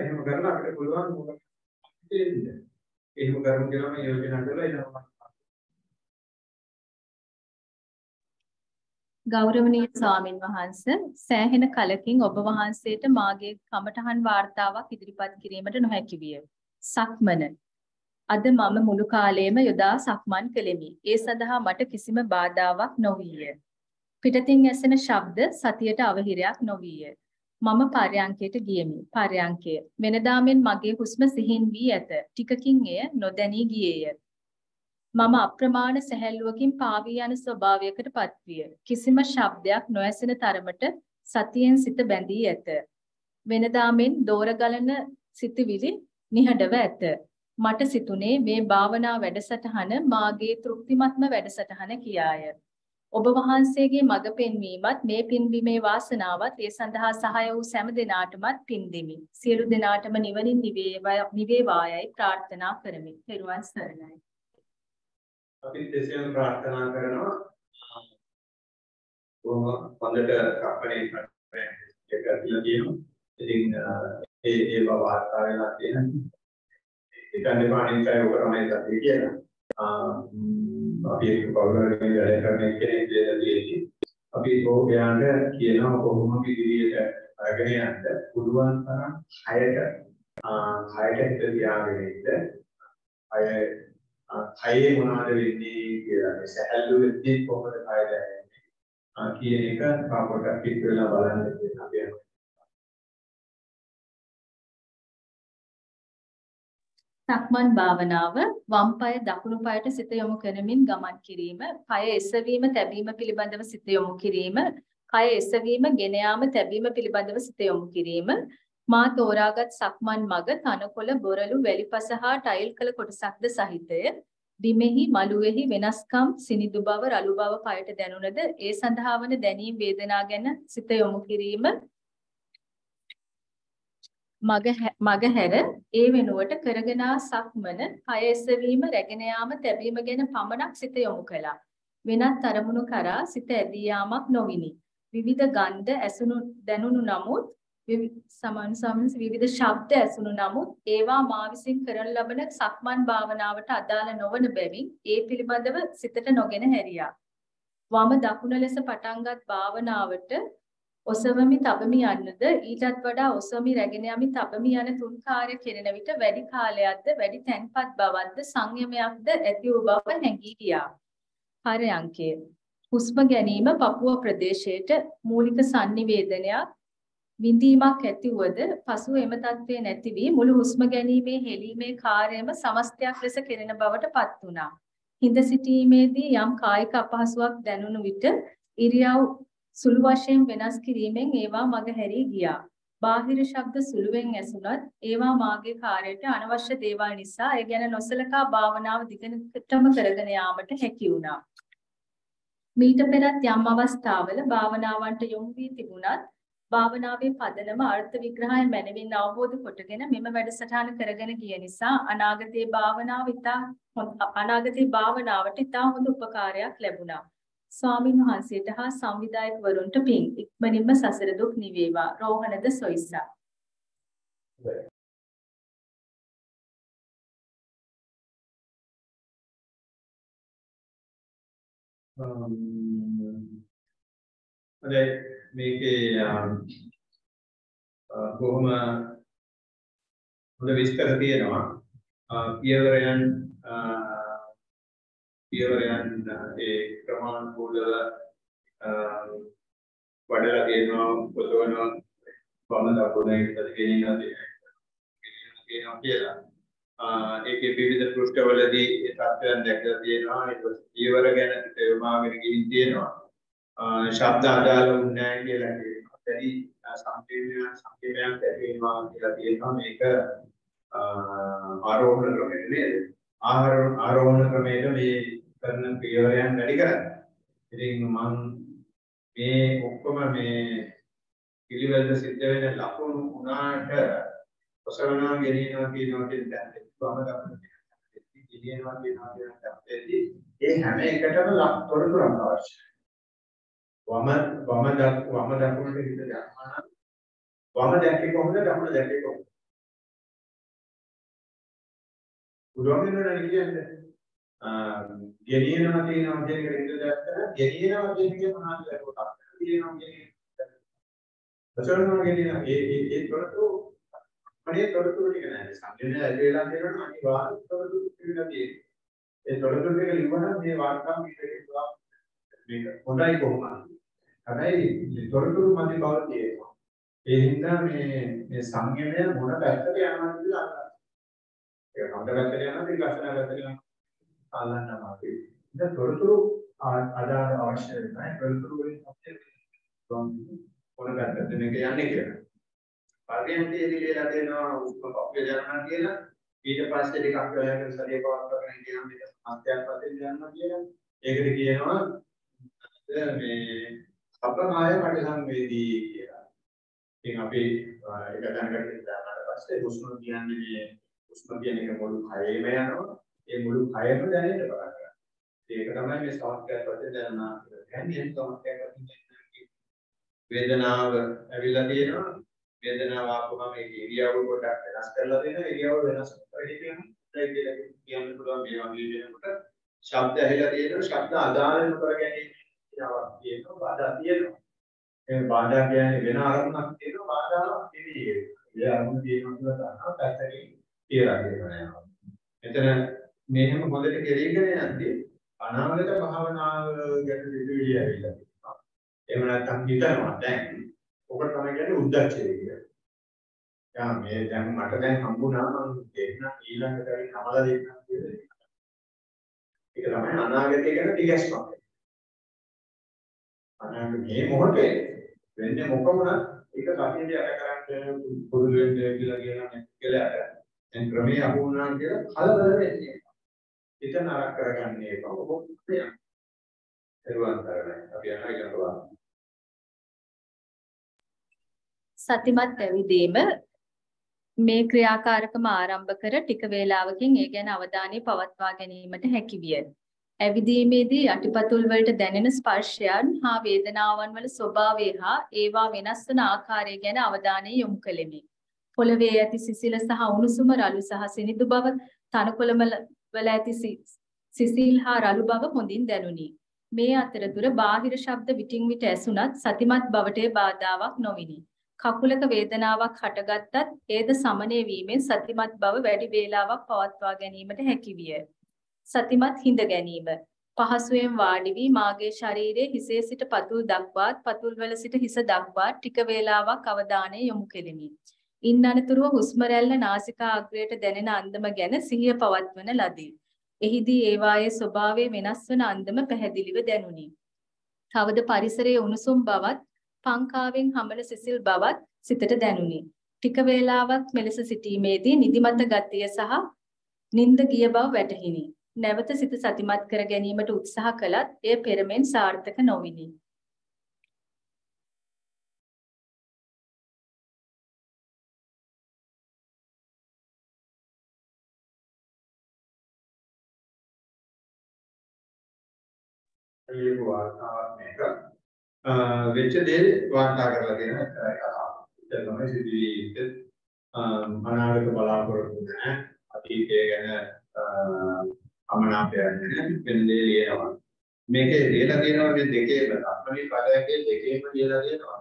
එහෙම කරලා අපිට පුළුවන් මොකක්ද එහෙම කරමු කියලා මේ යෝජනා කරලා එනවා. ගෞරවනීය ස්වාමින් වහන්ස සෑහෙන කලකින් ඔබ වහන්සේට මාගේ කමඨහන් වාර්තාවක් ඉදිරිපත් කිරීමට නොහැකි විය. සක්මන. අද මම මුළු කාලයම යොදා සක්මන් කළෙමි. ඒ සඳහා මට කිසිම බාධාවක් නොවිය. පිටතින් ඇසෙන ශබ්ද සතියට අවහිරයක් නොවිය. මම පර්යංකයට ගියෙමි. පර්යංකය. වෙනදාමෙන් මගේ හුස්ම සිහින් වී ඇත. ටිකකින් එය නොදැනී ගියේය. මම අප්‍රමාණ සැහැල්ලුවකින් පාවී යන ස්වභාවයකට පත්විය. කිසිම ශබ්දයක් නොඇසෙන තරමට සතියෙන් සිත බැඳී ඇත. වෙනදාමෙන් දෝරගලන සිතවිලි නිහඬව ඇත. මට සිතුනේ මේ භාවනා වැඩසටහන මාගේ තෘප්තිමත්ම වැඩසටහන කියාය. ඔබ වහන්සේගේ මඟ පෙන්වීමත් මේ පින්බීමේ වාසනාවත් ඒ සඳහා සහාය වූ සෑම දෙනාටමත් පින් දෙමි. සියලු දෙනාටම නිවනින් නිවේවායයි ප්‍රාර්ථනා කරමි. පෙරුවන් සරණයි. අපි දෙසියම ප්‍රාර්ථනා කරනවා කොහොම හොඳට කම්පැනි එක කියලා කියනවා. ඉතින් ඒ ඒ බව වාර්තා වෙලා තියෙනවා. ඒකනේ පාණින්කය උකරමයි තමයි කියලා. අපි ඒක පවුලකින් වැඩ කරන කෙනෙක් දෙයදී අපි ඕකයන්ට කියනවා කොහොම ඉදිරියට අරගෙන යන්න පුළුවන් තරම් හයට හයට හිත තියාගෙන ඉන්න අය කයේ මොනවද වෙන්නේ කියලා මේ සැහැල්ලු වෙද්දී කොහොමද කය දැනෙන්නේ කියන එක පොඩ්ඩක් පිට වෙලා බලන්න කියන අපි සක්මන් භාවනාව වම් පාය දකුණු පායට සිත යොමු කරමින් ගමන් කිරීම, පාය එසවීම තැබීම පිළිබඳව සිත යොමු කිරීම, කය එසවීම ගෙන යාම තැබීම පිළිබඳව සිත යොමු කිරීම, මා තෝරාගත් සක්මන් මග තනකොළ බොරළු වැලිපස හා ටයිල් කළ කොටසක්ද සහිතය. බිමෙහි මළුවේහි වෙනස්කම් සිනිදු බව රළු බව පයට දැනුණද ඒ සඳහා වන දැනීම් වේදනා ගැන සිත යොමු කිරීම මග හැර ඒ වෙනුවට කරගෙන සක්මන කය එසවීම රැගෙන යාම තැබීම ගැන පමණක් සිත යොමු කළා. වෙනත් අරමුණු කරා සිත ඇදී යාමක් නොවිනි. විවිධ ගන්ධ ඇසුණු දැනුණු නමුත් සමාන සමන්ස් විවිධ ශබ්ද ඇසුණු නමුත් ඒවා මා විසින් කරන ලබන සක්මන් භාවනාවට අදාළ නොවන බැවින් ඒ පිළිබඳව සිතට නොගෙන හැරියා. වම දකුණ ලෙස පටන්ගත් භාවනාවට ඔසවමි තබමි යන්නද ඊටත් වඩා ඔසවමි රැගෙන යමි තබමි යන තුන් කාර්ය කෙරෙන විට වැඩි කාලයක්ද වැඩි තැන්පත් බවක්ද සංයමයක්ද ඇති වූ බව හැඟී ගියා. පරයන්කය. හුස්ම ගැනීම පපුව ප්‍රදේශයට මූලික sannivedanayak විඳීමක් ඇතිවද පසුව එම தત્ත්වය නැති වී මුළු හුස්ම ගැනීමේ හෙලීමේ කාර්යම සමස්තයක් ලෙස කෙරෙන බවට පත් වුණා. හිඳ සිටීමේදී යම් කායික අපහසුාවක් දැනුණු විට ඉරියව් සුළු වශයෙන් වෙනස් කිරීමෙන් ඒවා මගහැරී ගියා. බාහිර ශබ්ද සුළුවෙන් ඇසුණත් ඒවා මාගේ කාර්යයට අනවශ්‍ය දේවල් නිසා ඒ ගැන නොසලකා භාවනාව දිගටම කරගෙන යාමට හැකි වුණා. මීට පෙරත් යම් අවස්ථාවල භාවනාවන්ට යොමු වී තිබුණත් භාවනාවේ පදනම අර්ථ විග්‍රහය මැනවින් අවබෝධ කොටගෙන මෙම වැඩසටහන කරගෙන ගිය නිසා අනාගතයේ භාවනාව ඉතා අනාගතයේ භාවනාවට ඉතා හොඳ උපකාරයක් ලැබුණා. ස්වාමින් වහන්සේට හා සංවිධායකවරුන්ට පින්. ඉක්මනින්ම සසර දුක් නිවේවා. රෝහණද සොයිසා. Um, හොඳයි මේකේ um, uh, කොහොම හොඳ විස්තර තියෙනවා. Uh, පියවරයන් uh, පියවරයන් ඒ ක්‍රමානුකූලව වඩලා තියෙනවා පොතවනවා වම දකුණ ඉස්සර ගෙනියනවා කියනවා කියලා. ඒකේ විවිධ පෘෂ්ඨවලදී ඒ තත්ත්වයන් දැක්ලා තියෙනවා. ඒක පියවර ගැන තේරුමාගෙන ගිහින් තියෙනවා. ශබ්ද අදාළ වුණේ නැහැ කියලා කියනවා. වැඩි සංකේතයක් සංකේතයක් ඇති වෙනවා කියලා තියෙනවා. මේක ආරෝහණ ක්‍රමයේ නේද? ආරෝහණ ක්‍රමයේ මේ කරන පියවරයන් වැඩි කරන්න. ඉතින් මම මේ ඔක්කොම මේ පිළිවෙලට සිද්ධ වෙන ලකුණු උනාට ඔසවනවා ගෙනියනවා කියනවා කියන දැන් වම දකුණ ගෙනියනවා කියනවා කියන තත්ත්වයේදී ඒ හැම එකටම තොරතුරක් අවශ්‍යයි. වම වම දක් වම දකුණට හිත ගන්නවා නම් වම දැක්කේ කොහොමද දකුණ දැක්කේ කොහොමද? බුදුහාමුදුරනේ කියන්නේ ගෙනියනවා කියනවා කියන එක හිත දැක්කම ගෙනියනවා කියන එක මොනවද ලකුණක් තියෙනවා කියන එක. අසරණව ගෙනියන ඒ ඒ ඒ තොරතුරු අනේ තොරතුරු ටික නෑ සංකේතය ඇති වෙලා තියෙනවා අනිවාර්ය තොරතුරු ටික තියෙනවා. ඒ තොරතුරු ටික ලිව්වනම් මේ වාර්තාව පිටේට මේක හොඳයි කොහොමද? හැබැයි තොරතුරු මැදි බව තියෙනවා. ඒ හින්දා මේ මේ සංයමය මොන පැත්තට යනවද කියලා අහන්න. ඒක හොඳ පැත්තට යනවද ලක්ෂණ පැත්තට යනවද? අල්ලන්න අමාරුයි. ඉතින් තොරතුරු අදාළ අවශ්‍ය නැහැ. තොරතුරු වලින් අපිට මොන පැත්තට මේක යන්නේ කියලා. පරියන්කේදී ලේලා දෙනවා උස්ම කප්පේ ගන්නවා කියලා. ඊට පස්සේ ටිකක් වෙලාවකට සතිය පවත්වාගෙන කියනවා මේක සත්‍යයක් වශයෙන් ගන්නවා කියලා. ඒකට කියනවා මේ සබ්බකාය පරිසංවේදී කියලා. ඉතින් අපි එක දැනගන්න දානකට පස්සේ උස්ම කියන්නේ මේ උස්ම කියන එක මුළු කයෙම යනවා. ඒ මුළු කයම දැනෙන්න පටන් ගන්නවා. ඒක තමයි මේ සමස්තයක් වශයෙන් දැනනා කියන්නේ සමස්තයක් වශයෙන් වේදනාව ඇවිල්ලා තියෙනවා. වේදනාව ආපුවම මේ ඉරියව්ව පොඩ්ඩක් වෙනස් කරලා දෙනවා. ඉරියව්ව වෙනස් කරලා කියලා කියන්න පුළුවන් මේ වගේ වෙනකොට ශබ්ද ඇහිලා තියෙනවා. ශබ්ද අදාළ නොකර ගැනීම කියනවා කියනවා බාධා තියෙනවා. ඒ බාධා කියන්නේ වෙන අරමුණක් තියෙනවා බාධාවක් නෙවෙයි. ඒ අරමුණ තියෙනවා කියලා දන්නවා පැත්තකින් කියලා කියනවා. එතන මෙහෙම හොඳට කෙරීගෙන යද්දී අනාගත භාවනාව ගැන විවිධ ඇවිල්ලා තියෙනවා. එහෙම නැත්නම් හිතනවා දැන් ඔකට තමයි කියන්නේ උද්දච්චය කියලා. යා මේ දැන් මට දැන් හම්බුණා මම දෙන්න ඊළඟට හරි කමලා දෙන්න කියලා. ඒක තමයි අනාගතය ගැන තිගැස්මක්. අනාගත මේ මොහොතේ වෙන්නේ මොකමුණ ඒක කටියට යට කරන්න පුරුදු වෙන්න කියලා කියනවා කියලා දැන් ක්‍රමයේ අහු වුණා කියලා කලබල වෙන්නේ. හිත නරක කරගන්නේ ඒක ඔබ දෙයක්. දරුවන් තරණය. අපි යනවා ඊළඟට සතිමත් ඇවිදීම මේ ක්‍රියාකාරකම ආරම්භ කර ටික වේලාවකින් ඒ ගැන අවධානය පවත්වා ගැනීමට හැකි විය. ඇවිදීමේදී යටිපතුල් වලට දැනෙන ස්පර්ශයන් හා වේදනාවන් වල ස්වභාවය හා ඒවා වෙනස් වන ආකාරය ගැන අවධානය යොමු කළෙමි. පොළවේ ඇති සිසිල සහ උණුසුම රළු සහ සිනිඳු බව තනකොළ වල ඇති සිසිල් හා රළු බව හොඳින් දැනුනි. මේ අතරතුර බාහිර ශබ්ද විටින් විට ඇසුණත් සතිමත් බවට බාධාවක් නොවිනි. කකුලක වේදනාවක් හටගත්තත් ඒද සමනය වීමෙන් සතිමත් බව වැඩි වේලාවක් පවත්වා ගැනීමට හැකි විය. සතිමත් හිඳ ගැනීම පහසුවෙන් වාඩි වී මාගේ ශරීරයේ හිසේ සිට පතුල් දක්වාත් පතුල්වල සිට හිස දක්වාත් ටික වේලාවක් අවධානය යොමු කෙලිමි. ඉන් අනතුරුව හුස්ම රැල්ල නාසිකා අග්‍රයට දැනෙන අන්දම ගැන සිහිය පවත්වන ලදී. එහිදී ඒවායේ ස්වභාවය වෙනස් වන අන්දම පැහැදිලිව දැනුනි. තවද පරිසරයේ උණුසුම් බවත්, පංකාවෙන් හමන සිසිල් බවත් සිතට දැනුනි. ටික වේලාවක් මෙලෙස සිටීමේදී නිදිමත ගතිය සහ නිින්ද ගිය බව වැටහිනි. නැවත සිත සතිමත් කර ගැනීමට උත්සාහ කළත් එය පෙරමෙන් සාර්ථක නොවිනි. ලියපු වාර්තාවක් මේක. වෙච්ච දේ වාර්තා කරලා දෙන කතාව. ඒක තමයි සිදුවීච්ච අනාගත බලාපොරොත්තු නැහැ. අතීතය ගැන අමනාපයක් නැහැ. වෙන දේ ලියනවා. මේකේ ලියලා තියෙනවා මේ දෙකේම අත්මනි පදයේ දෙකේම ලියලා තියෙනවා.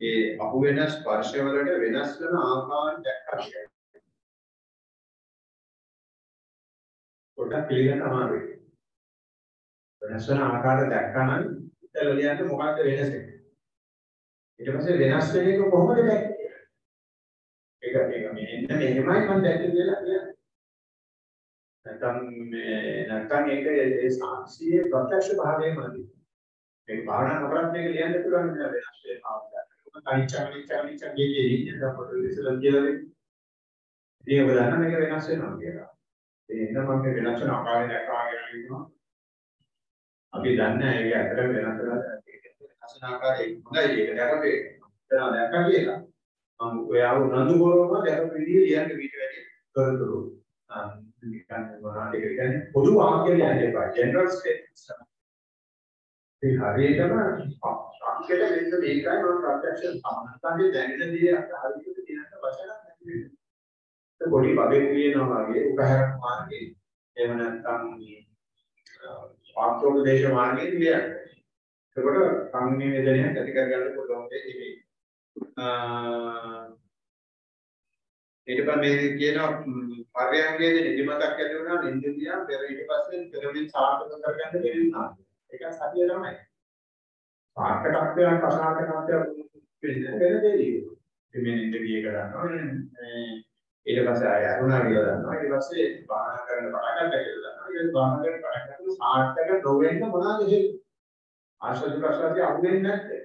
ඒ අහු වෙන ස්පර්ශ වලට වෙනස් වෙන ආකාරය දැක්කා. පොඩ්ඩක් පිළිගන්න අමාරුයි. වෙනස් වෙන ආකාරය දැක්කම ඉතල ලියන්න මොකක්ද වෙනස? ඊට පස්සේ වෙනස් වෙන එක කොහොමද දැක්කේ? ඒක ඒක මෙන්න මෙහෙමයි මම දැක්කේ කියලා කියන්නේ. නැත්නම් මේ නැත්නම් ඒක ඒ සාක්ෂියේ ප්‍රත්‍යක්ෂ භාවයමයි මේ භාවනා කරත් මේක ලියන්න පුළුවන් නේද? වෙනස් වෙන ආකාරය අනිච්ච අනිච්ච අනිච්ච ගියේ ඉන්නේ. අපිට ඉස්සෙල්ලා කියලා ඉතින් ඔබ දන්න මේක වෙනස් වෙනවා කියලා. ඒ එන්න මම මේ වෙනස් වෙන ආකාරය දැක්කා කියලා කියනවා. අපි දන්නේ ඒක ඇත්තටම වෙනස් වෙලා වෙනස් වෙන ආකාරය හොඳයි. ඒක දැකපේ එතන දැක්කා කියලා. මම ඔයාව උනන්දු කරනවා දැකපු විදිහ ලියන්න ඊට වැඩි තොරතුරු නිකන් මොනවද ඒක කියන්නේ පොදු වාක්‍ය ලියන්න එපා. ජෙනරල් ස්ටේට්මන්ට්ස් ඒ හරියටම වාක්‍යෙට වෙන්න මේකයි මම ප්‍රත්‍යක්ෂ සම්මතන්නේ දැනෙන දේ අපිට හරියට කියන්න වචනක් නැති වෙන්නේ පොඩි බබෙක් කියනවා වගේ උපහාරක මාර්ගයේ. එහෙම නැත්නම් ආත්මෝපදේශ මාර්ගයේ කියන්නේ. එතකොට සංනිවේදනයක් ඇති කරගන්න පුළුවන් දෙයක් නෙමෙයි. ඊට පස්සේ මේ කියනවා පර්යංගයේදී නිදිමතක් ඇති වුණා නින්දියා පෙර ඊට පස්සේ පෙරමින් සාර්ථක කරගන්න බැරි වුණා. ඒක සතිය තමයි. සාර්ථකත්වයක් අසාර්ථකත්වයක් වෙන දෙයක්. මේ නින්දිය කරනවා. ඊට පස්සේ ආය අරුණා කියලා දන්නවා. ඊට පස්සේ භාවනා කරන්න පටන් ගන්න කියලා ඊට භාවනා කරන පටන් ගන්න සාර්ථක නොවෙන්න මොනවද හේතු? ආශ්‍රද ප්‍රසාරය අහුවෙන්නේ නැත්තේ.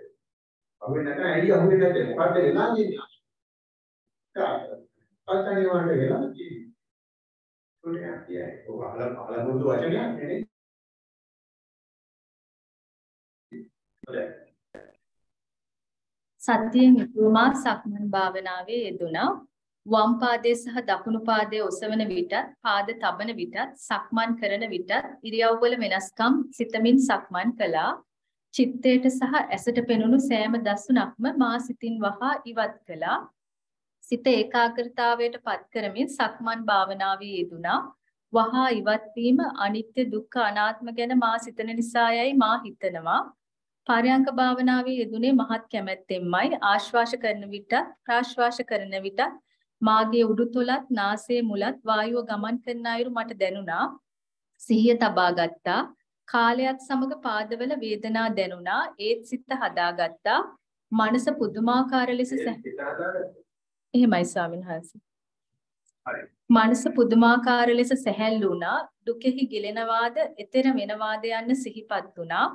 අහුවෙන්නේ නැත්නම් ඇයි අහුවෙන්නේ නැත්තේ? මොකද්ද වෙලා තියෙන්නේ? පත්තනේ වන්ට වෙලා තියෙන්නේ. ඒකේ කියයි. ඔය අහලා අහලා බුදු වචනයක් නෙනේ. සත්‍යයෙන් යුතුවමා සක්මන් භාවනාවේ යෙදුණා වම් පාදයේ සහ දකුණු පාදයේ ඔසවන විටත් පාද තබන විටත් සක්මන් කරන විටත් ඉරියව්වල වෙනස්කම් සිතමින් සක්මන් කළා. චිත්තයට සහ ඇසට පෙනුණු සෑම දසුණක්ම මා සිතින් වහා ඉවත් කළා. සිත ඒකාග්‍රතාවයට පත් කරමින් සක්මන් භාවනාවේ යෙදුණා. වහා ඉවත් වීම අනිත්‍ය දුක්ඛ අනාත්ම ගැන මා සිතන නිසායයි මා හිතනවා. පරයන්ක භාවනාවේ යෙදුනේ මහත් කැමැත්තෙන්මයි. ආශ්වාස කරන විට ප්‍රාශ්වාස කරන විට මාගේ උඩුතොලත් නාසයේ මුලත් වායුව ගමන් කරන අයුරු මට දැනුණා. සිහිය තබා ගත්තා. කාලයත් සමග පාදවල වේදනා දැනුණා. ඒත් සිත හදාගත්තා. මනස පුදුමාකාර ලෙස එහෙමයි ස්වාමීන් වහන්සේ. මනස පුදුමාකාර ලෙස සැහැල්ලු වුණා. දුකෙහි ගිලෙනවාද, එතර වෙනවාද යන්න සිහිපත් වුණා.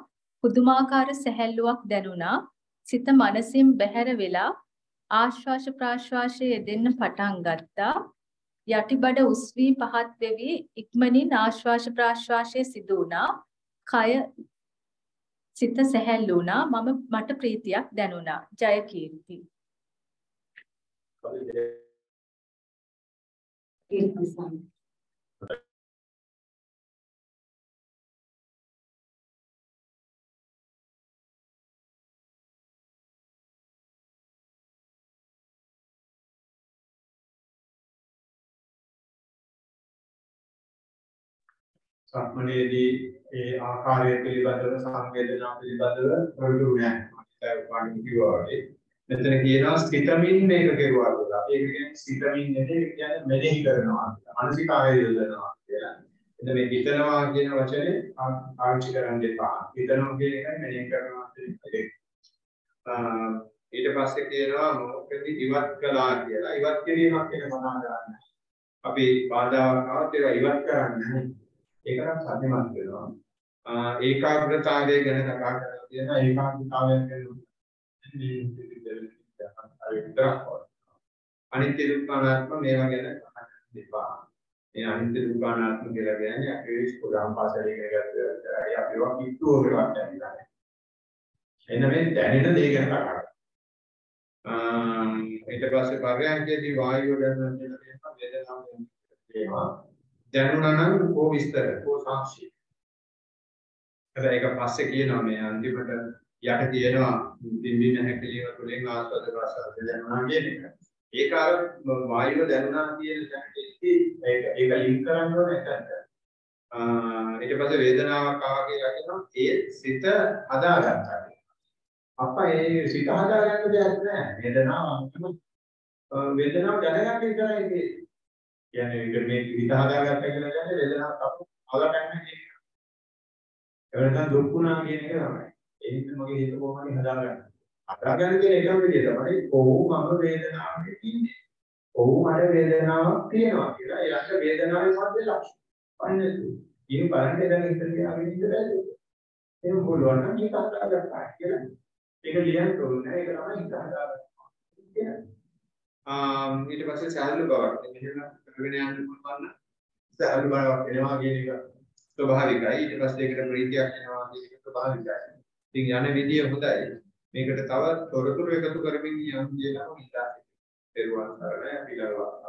පුදුමාකාර සැහැල්ලුවක් දැනුණා. සිත මනසින් බැහැර වෙලා ආශ්වාස ප්‍රාශ්වාසයේ දෙන්න පටන් ගත්තා. යටිබඩ උස් වී පහත් වෙවි ඉක්මනින් ආශ්වාස ප්‍රාශ්වාසයේ සිදු වුණා. කය සිත සැහැල්ලු වුණා. මම මට ප්‍රීතියක් දැනුණා. ජය කීර්ති. කීර්ති සක්මනේදී ඒ ආකාරය පිළිබඳව සංවේදනා පිළිබඳව තොරතුරු නැහැ. මම පාඩම් කිව්වා වගේ. මෙතන කියනවා සිතමින් මේක කෙරුවා කියලා. ඒක කියන්නේ සිතමින් නෙමෙයි කියන්නේ මෙනෙහි කරනවා කියලා. මානසිකාරය යොදනවා කියලා. එතන මේ හිතනවා කියන වචනේ පාවිච්චි කරන්න එපා. හිතනවා කියන එකයි මෙනෙහි කරනවා කියන එක. ඊට පස්සේ කියනවා මොකද ඉවත් කළා කියලා. ඉවත් කිරීමක් කියන මොනවා කරන්නේ. අපි බාධාවක් ආවත් ඒක ඉවත් කරන්නේ නැහැ. ඒක නම් සත්‍යමත් වෙනවා. ඒකාග්‍රතාවය ගැන කතා කරලා තියෙනවා. ඒකාග්‍රතාවය කියන්නේ අනිත්‍ය දුක්ඛානාත්ම මේවා ගැන කතා කරන්න එපා. මේ අනිත්‍ය දුක්ඛානාත්ම කියලා කියන්නේ අපේ ස්කෝලම් පාසලේ ඉගෙන ගත්ත අපි වා කිට්ටුව වලට දැනගන්න. එන්න මේ දැනෙන දේ ගැන කතා කරනවා. ඊට පස්සේ පරයන්කේදී වායුව දැනෙන දේනවා වේදනාව දැනෙනවා. දැනුණා නම් කෝ විස්තර කෝ සාක්ෂි. හැබැයි ඒක පස්සේ කියනවා මේ අන්තිමට යට කියනවා බිම්බින හැකලිය තුලින් ආස්වාද ප්‍රසාර දැනුණා කියන එක. ඒක අර වායුව දැනුණා කියන තැනට ඒක ඒක ලින්ක් කරන්න ඕනේ එතනට. ඊට පස්සේ වේදනාවක් ආවා කියලා කියනවා ඒ සිත හදාගත්තා. අප්පා ඒ සිත හදාගන්න දෙයක් නෑ. වේදනාව වේදනාව දැනගන්න විතරයි ඒ. කියන්නේ ඒක මේ හිත හදාගත්තා කියලා කියන්නේ වේදනාවක් අපු අවලටන්න කියන එක. ඒ වෙනකන් දුක් වුණා කියන එක තමයි. ඒ හිත මගේ හිත කොහොමද හදාගන්නේ? හදාගන්න කියන එකම විදිය තමයි කොහොම මම වේදනාවේ ඉන්නේ. ඔව් මට වේදනාවක් තියෙනවා කියලා. ඒකට වේදනාවේ මොකද ලක්ෂණ? පන්නේ. ඉතින් බලන්න දැන් ඉතින් ආවෙ ඉඳ බැලුවා. එහෙනම් බලන්න නම් මේක හදාගත්තා කියලා. ඒක ලියන්න ඕනේ. ඒක තමයි හිත හදාගත්තා. ඊට පස්සේ සැලු බවක්. මෙහෙම කරගෙන යන්න පුළුවන් සැලු බවක් එනවා කියන එක ස්වභාවිකයි. ඊට පස්සේ ඒකට ප්‍රීතියක් එනවා කියන එක ස්වභාවිකයි. ඉතින් යන විදිය හොඳයි. මේකට තව තොරතුරු එකතු කරමින් යම් කියලා මම හිතන්නේ. පෙරුවන් සරණයි අපි ලබනවා.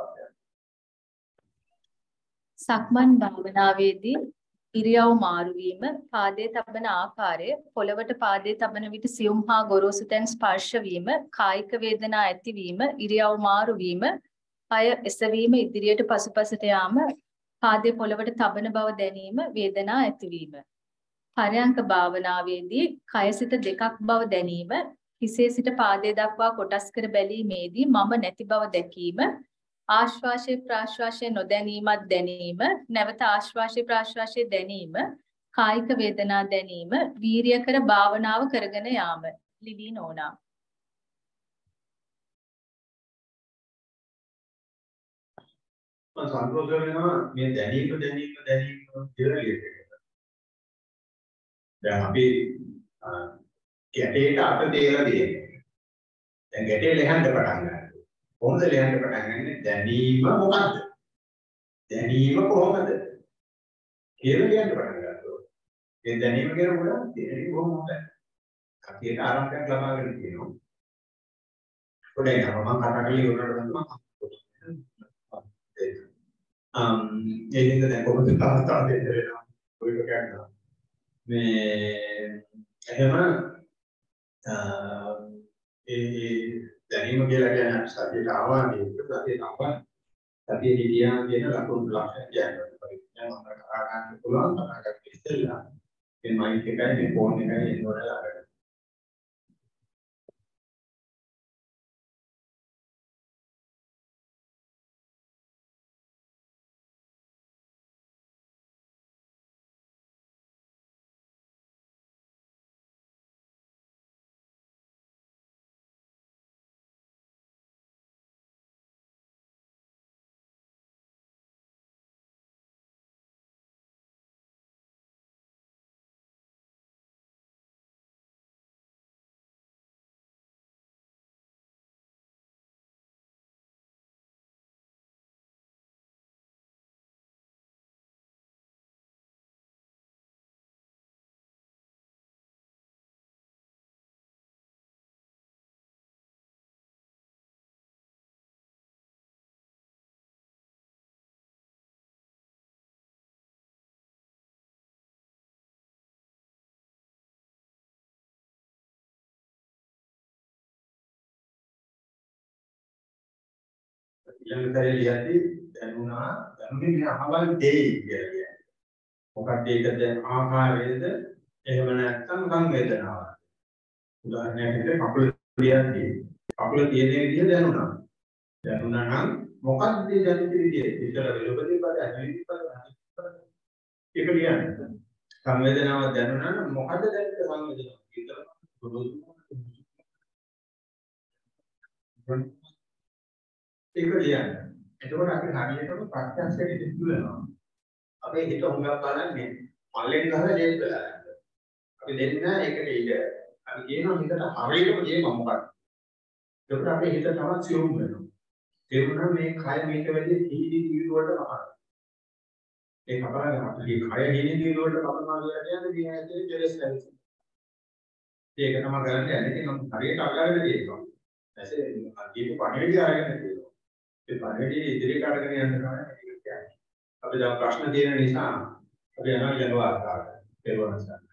සක්මන් භාවනාවේදී ඉරියව් මාරු වීම, පාදයේ තබන ආකාරය, පොළවට පාදයේ තබන විට සියුම් හා ගොරෝසු තැන් ස්පර්ශ වීම, කායික වේදනා ඇතිවීම, ඉරියව් මාරු වීම, পায় එසවීම ඉදිරියට පසුපසට යාම, පාදයේ පොළවට තබන බව දැනීම, වේදනා ඇතිවීම. පරයන්ක භාවනාවේදී කයසිත දෙකක් බව දැනීම, හිසේ සිට පාදයේ දක්වා කොටස් කර බැලීමේදී මම නැති බව දැකීම, ආශ්වාසයේ ප්‍රාශ්වාසයේ නොදැනීමත් දැනීම නැවත ආශ්වාසයේ ප්‍රාශ්වාසයේ දැනීම කායික වේදනා දැනීම වීරිය කර භාවනාව කරගෙන යාම ලිලී නෝනා මම සන්තෝෂ වෙනවා මේ දැනීම දැනීම දැනීම කියලා ලියන්නේ. දැන් අපි ගැටේට අත තියලා තියෙනවා. දැන් ගැටේ ලෙහන්න පටන් ගන්නවා. කොහොමද ලියන්න පටන් ගන්නේ? දැනීම මොකක්ද? දැනීම කොහොමද? කියලා ලියන්න පටන් ගන්නවා. ඒ දැනීම කියන උඩ දැනීම කොහොමද? කතියට ආරම්භයක් ලබාගෙන තියෙනවා. පොඩ්ඩක් නම මම කතා කරලා ඉවරනට මම අම් ඒකින්ද දැන් කොහොමද තාස්තා දෙන්න වෙනවා. ඔය කියනවා. මේ එහෙම ඒ දැනීම කියලා කියන්නේ සතියට ආවා මේක සතියට ආවා සතිය හිටියා කියන ලකුණු ලක්ෂණ කියන්නේ පරිඥාන මම කතා ගන්න පුළුවන් කතා කරලා ඉස්සෙල්ලා මේ මයික් එකයි මේ ෆෝන් එකයි එන්නෝන ළඟට ඊළඟ සැරේ ලියද්දි දැනුණා දැනුනේ මේ අහවල් දෙයි කියලා කියන්නේ. මොකක්ද ඒකද ආකාරයේද එහෙම නැත්නම් සංවේදනාවක්. උදාහරණයක් විදිහට කකුල තියද්දී කකුල තියෙන විදිහ දැනුණා. දැනුණා නම් මොකක්ද දැනෙන විදිය? ඉතල වෙලපදී පද ඇවිලි පද ඒක කියන්නේ. සංවේදනාවක් දැනුණා නම් මොකද දැනෙන සංවේදනාව? ඉතල ඒක කියන්නේ. එතකොට අපි හරියටම ප්‍රත්‍යක්ෂයට ඉදිරි වෙනවා. අපේ හිත හොඟක් බලන්නේ මල්ලෙන් ගහලා දෙන්න වෙලා. අපි දෙන්න ඒකට ඉඩ අපි කියනවා හිතට හරියටම දෙන්න මොකක්ද? ඒකට අපේ හිත තවත් සියුම් වෙනවා. තේරුණා මේ කය මේක වැඩි තීදි තීදි වලට කපනවා. ඒ කපලා අපේ කය තීදි තීදි වලට කපනවා කියලා කියන්නේ මේ ඇතුලේ ජෙලස් ලැබෙනවා. ඒක තමයි කරන්නේ. ඉතින් මම හරියට අල්ලගෙන තියෙනවා. ඇසේ අදීප පණිවිඩය අරගෙන තියෙනවා. ඒ පණිවිඩය ඉදිරියට අරගෙන යන්න තමයි මේක කියන්නේ. අපි දැන් ප්‍රශ්න තියෙන නිසා අපි යනවා ජනවාකාරය. පෙරවනසක්.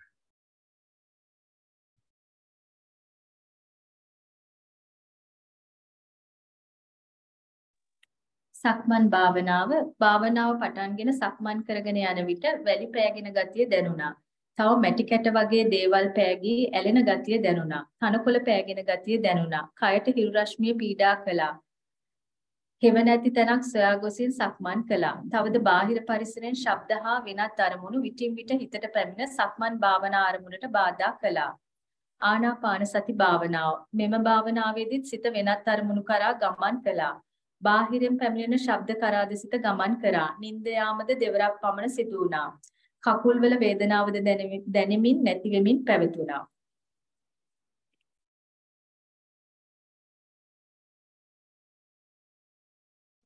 සක්මන් භාවනාව භාවනාව පටන්ගෙන සක්මන් කරගෙන යන විට වැලි පෑගෙන ගතිය දැනුණා. තව මැටි කැට වගේ දේවල් පෑගී ඇලෙන ගතිය දැනුණා. තනකොළ පෑගෙන ගතිය දැනුණා. කයට හිරු රශ්මිය පීඩා කළා. හෙව නැති තැනක් සොයා ගොසින් සක්මන් කළා. තවද බාහිර පරිසරෙන් ශබ්ද හා වෙනත් අරමුණු විටින් විට හිතට පැමිණ සක්මන් භාවනා අරමුණට බාධා කළා. ආනාපාන සති භාවනාව. මෙම භාවනාවේදීත් සිත වෙනත් අරමුණු කරා ගමන් කළා. බාහිරින් පැමිණෙන ශබ්ද කරා දෙසිත ගමන් කරා. නිින්ද යාමද දෙවරක් පමණ සිදු වුණා. කකුල්වල වේදනාවද දැනෙමින් නැති වෙමින් පැවතුණා.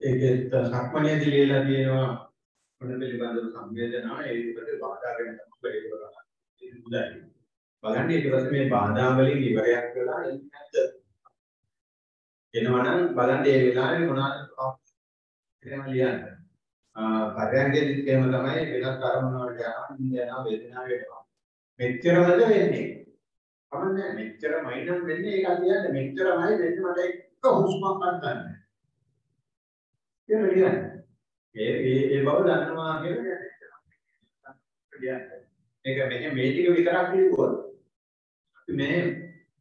ඒකෙත් සක්මණේදී ලියලා තියෙනවා මොන පිළිබඳව සංවේදනා ඒ විදිහට බාධාගෙන තමයි ඒක කරන්නේ. ඒක උදායි. බලන්න ඊට පස්සේ මේ බාධා වලින් ඉවරයක් වෙලා එන්නේ නැද්ද? එනවනම් බලන්න ඒ වෙලාවේ මොනවද එහෙම ලියන්න. පරයන්කේදීත් එහෙම තමයි වෙනත් අරමුණ වලට යනවා නින්ද යනවා වේදනාව වෙනවා. මෙච්චරමද වෙන්නේ. කමන්නේ මෙච්චරමයි නම් වෙන්නේ ඒක කියන්නේ මෙච්චරමයි වෙන්නේ මට එක හුස්මක් ගන්න. ඒක ලියන්න. ඒ ඒ ඒ බව දන්නවා කියලා කියන්නේ. මේක මෙහෙම මේ ටික විතරක් කිව්වොත් මේ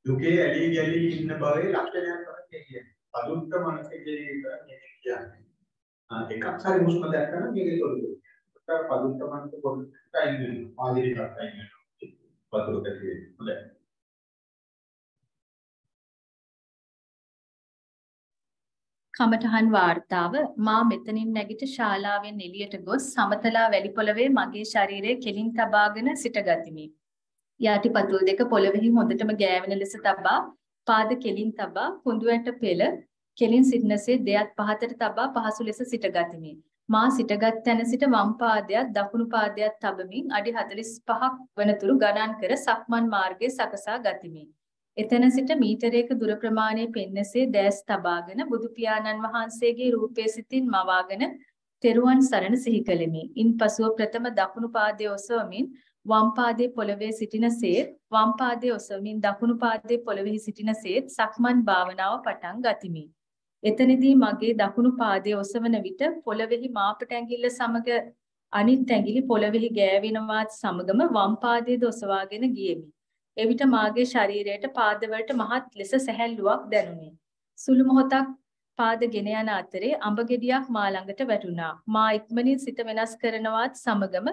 දුකේ ඇලී ගැලී ඉන්න බවේ ලක්ෂණයක් තමයි කියන්නේ. අදුක්ක මනසේ කියන්නේ. එකක් හරි හුස්ම දැක්කම මේකේ තොරතුරු. ඒක පදුක්ක මනස පොඩ්ඩක් අයින් වෙනවා. පාදිරියක් අයින් වෙනවා. වතුර කැටේ. හොඳයි. කමඨහන් වාර්තාව මා මෙතනින් නැගිට ශාලාවෙන් එළියට ගොස් සමතලා වැලි පොළවේ මගේ ශරීරයේ කෙලින් තබාගෙන සිටගතිමි. යටිපතුල් දෙක පොළවෙහි හොඳටම ගෑවෙන ලෙස තබා පාද කෙලින් තබා කුඳු ඇට පෙළ කෙලින් සිටනසේ දෙයත් පහතට තබා පහසු ලෙස සිටගතිමි. මා සිටගත් තැන සිට වම් පාදයක් දකුණු පාදයක් තබමින් අඩි 45ක් වනතුරු ගණන් කර සක්මන් මාර්ගයේ සකසා ගතිමි. එතන සිට මීටරයක දුර ප්‍රමාණය පෙන්නසේ දැස් තබාගෙන බුදු පියාණන් වහන්සේගේ රූපයේ සිතින් මවාගෙන තෙරුවන් සරණ සිහි කළෙමි. ඉන්පසුව ප්‍රථම දකුණු පාදයේ ඔසවමින් වම් පාදයේ පොළවේ සිටිනසේත් වම් පාදයේ ඔසවමින් දකුණු පාදයේ පොළවේ සිටිනසේත් සක්මන් භාවනාව පටන් ගතිමි. එතනදී මගේ දකුණු පාදයේ ඔසවන විට පොළවේහි මාපට ඇඟිල්ල සමග අනිත් ඇඟිලි පොළවේහි ගෑවෙනවත් සමගම වම් පාදයේ දොසවාගෙන ගියෙමි. එවිට මාගේ ශරීරයට පාදවලට මහත් ලෙස සැහැල්ලුවක් දැනුනි. සුළු මොහොතක් පාදගෙන යන අතරේ අඹ ගෙඩියක් මා ළඟට වැටුණා. මා ඉක්මනින් සිත වෙනස් කරනවත් සමගම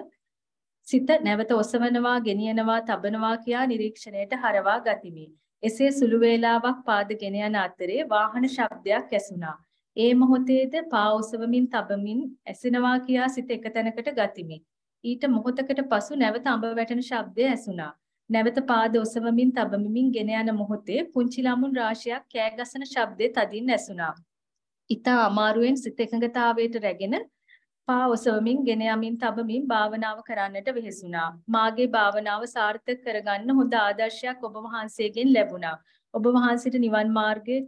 සිත නැවත ඔසවනවා, ගෙනියනවා, තබනවා කියා නිරීක්ෂණයට හරවා ගතිමි. එසේ සුළු වේලාවක් පාදගෙන යන අතරේ වාහන ශබ්දයක් ඇසුණා. ඒ මොහොතේද පා ඔසවමින් තබමින් ඇසෙනවා කියා සිත එක තැනකට ගතිමි. ඊට මොහොතකට පසු නැවත අඹ වැටෙන ශබ්දය ඇසුණා. නැවත පාද ඔසවමින් තබමින් ගෙන යන මොහොතේ පුංචි ළමුන් රාශියක් කෑගසන ශබ්දේ තදින් ඇසුණා. ඊතා අමාරුවෙන් සිත එකඟතාවයට රැගෙන පා ඔසවමින් ගෙන යමින් තබමින් භාවනාව කරන්නට වෙහෙසුණා. මාගේ භාවනාව සාර්ථක කරගන්න හොඳ ආදර්ශයක් ඔබ වහන්සේගෙන් ලැබුණා. ඔබ වහන්සේට නිවන් මාර්ගයේ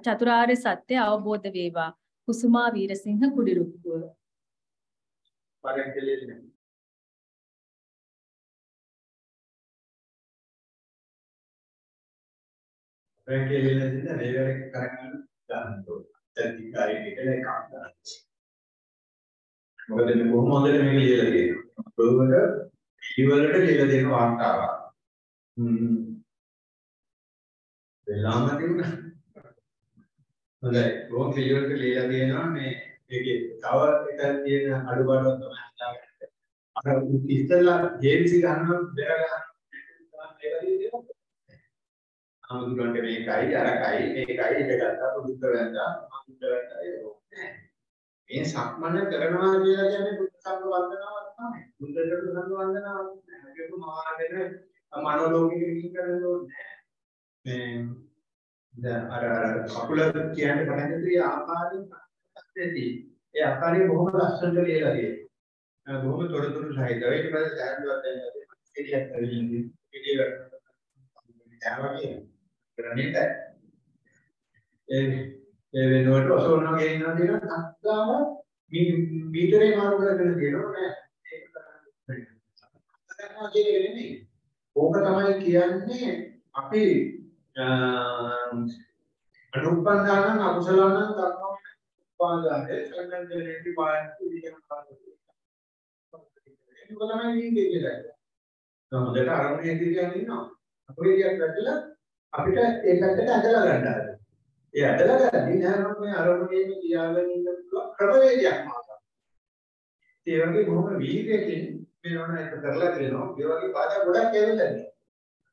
චතුරාර්ය සත්‍ය අවබෝධ වේවා. කුසුමා වීරසිංහ කුඩිරුක්කුව. පරෙන්කලෙන්නේ. පරෙන්කලෙන්නේ නේද වේවර කරගෙන ගන්න ඕන. දැන් ටිකයි එකල එකක් ගන්න. මොකද මේ බොහොම හොඳට මේක ලියලා තියෙනවා. බොහොමද පිළිවෙලට ලියලා දෙන වාර්තාවක්. හ්ම්. වෙලාම තිබුණා. හොඳයි. බොහොම පිළිවෙලට ලියලා දෙනවා මේ ඒකේ තව එකක් තියෙන අඩුපාඩුවක් තමයි හදාගන්න. අර ඉස්සෙල්ලා ජේම්සි ගන්න බෙර ගන්න ආමුදුරන්ට මේකයි අරකයි මේකයි එක ගත්තා බුද්ධ වැන්දා බුද්ධ වැන්දා ඒක මේ සක්මන කරනවා කියලා කියන්නේ බුද්ධ සංඝ වන්දනාවක් තමයි. බුද්ධ සංඝ වන්දනාවක් නෑ. ඒක මවාගෙන මනෝලෝකික විහිං කරන්න ඕනේ නෑ. මේ දැන් අර අර කකුල කියන්නේ පටන් ගන්න ආකාරයෙන් ඇති. ඒ ආකාරය බොහොම ලස්සනට ලියලා තියෙනවා. බොහොම තොරතුරු සහිතව. ඊට පස්සේ සෑහලුවක් දැන් එළියක් කරගෙන එළිය ගන්නවා කියන්නේ. ග්‍රැනයිට් ඒ ඒ වෙනුවට ඔසවනවා කියනවා කියන තත්ත්වම මීටරේ මාරු කරගෙන තියෙනවා නෑ. ඒක කරනවා කියන එක නෙමෙයි. ඕක තමයි කියන්නේ අපි අනුප්පන්දාන අකුසලන කර්ම උපාදානේ සංගන්දනේටි පායන්ති විදිහම ඒක තමයි වීන්නේ කියලා. හොඳට අරමුණේ කියන්නේ ඉන්නවා. අපේ දිහා වැටලා අපිට ඒ පැත්තට ඇදලා ගන්න හදනවා. ඒ ඇදලා ගන්නේ නෑ මම මේ අරමුණේම තියාගෙන ඉන්න පුළුවන් ක්‍රමවේදයක් මාතෘකාව. ඒ වගේ බොහොම වීර්යයෙන් මේ නෝන එක කරලා දෙනවා. ඒ වගේ බාධා ගොඩක් ඇවිල්ලා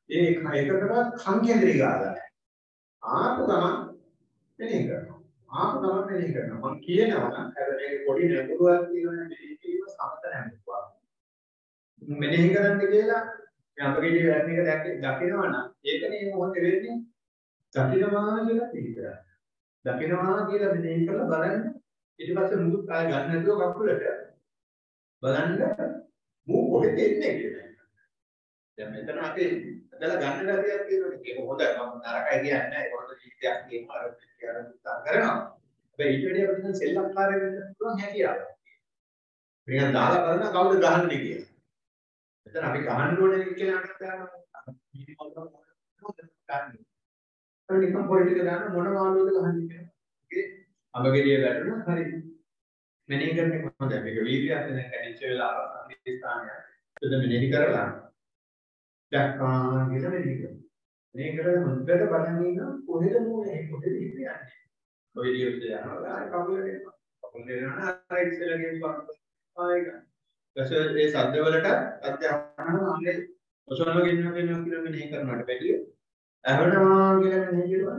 තියෙනවා. ඒ එකකට කන් කේන්ද්‍රී ගාලා නැහැ. ආපු ගමන් මෙනෙහි කරනවා. ආපු ගමන් මෙනෙහි කරනවා. මම කියනවා නම් අර මේ පොඩි නැඹුරුවක් තියෙනවා මෙනෙහි කිරීම සමත නැඹුරුවක්. මෙනෙහි කරන්න කියලා අපගේ වැරදි එක දැක්ක දකිනවා නම් ඒකනේ මොහොතේ වෙන්නේ දකිනවා කියලා පිළිගන්න. දකිනවා කියලා මෙනෙහි කරලා බලන්න ඊට පස්සේ මුදුත් ආය ගන්න නැතුව කකුලට බලන්න මූ කොහෙද එන්නේ කියලා. දැන් මෙතන අපි ඇදලා ගන්න ගැතියක් තියෙනවා. ඒක හොඳයි. මම නරකයි කියන්නේ නැහැ. ඒකට ජීවිතයක් කියනවා අර කියන උත්තර කරනවා. හැබැයි ඊට වඩා අපිට සෙල්ලම්කාරය වෙන්න පුළුවන් හැකියාවක්. නිකන් දාලා බලන කවුද ගහන්නේ කියලා. එතන අපි ගහන්න ඕනේ කියලා නටක් ගන්නවා. මීටි මොකක්ද ගන්න. ඒ නිකන් පොලිටික දාන්න මොන මාළුවද ගහන්නේ කියලා. ඒ අඹගෙඩිය වැටුණා හරි. මෙනෙහි කරන එක හොඳයි. මේක වීර්යයක් දැන් කැඩිච්ච වෙලාව අපි ස්ථානයක්. එතන මෙනෙහි කරලා දැක්කා කියලා මෙනෙහි කරනවා. මෙනෙහි කරලා හොඳට බලන්න ඉන්න කොහෙද මූලේ කොහෙද ඉන්නේ. කොහෙද ඉන්නේ යනවා. ආයි කකුල දෙනවා. කකුල දෙනවා. ආයි ඉස්සෙල්ලා ගිහින් ආයි ගන්න. ඒ සද්ද වලට අධ්‍යාපන අංගේ ඔසවන ගෙන්න වෙනවා කියලා මෙනෙහි කරනවට වැඩිය ඇහෙනවා කියලා මෙනෙහි කරනවා.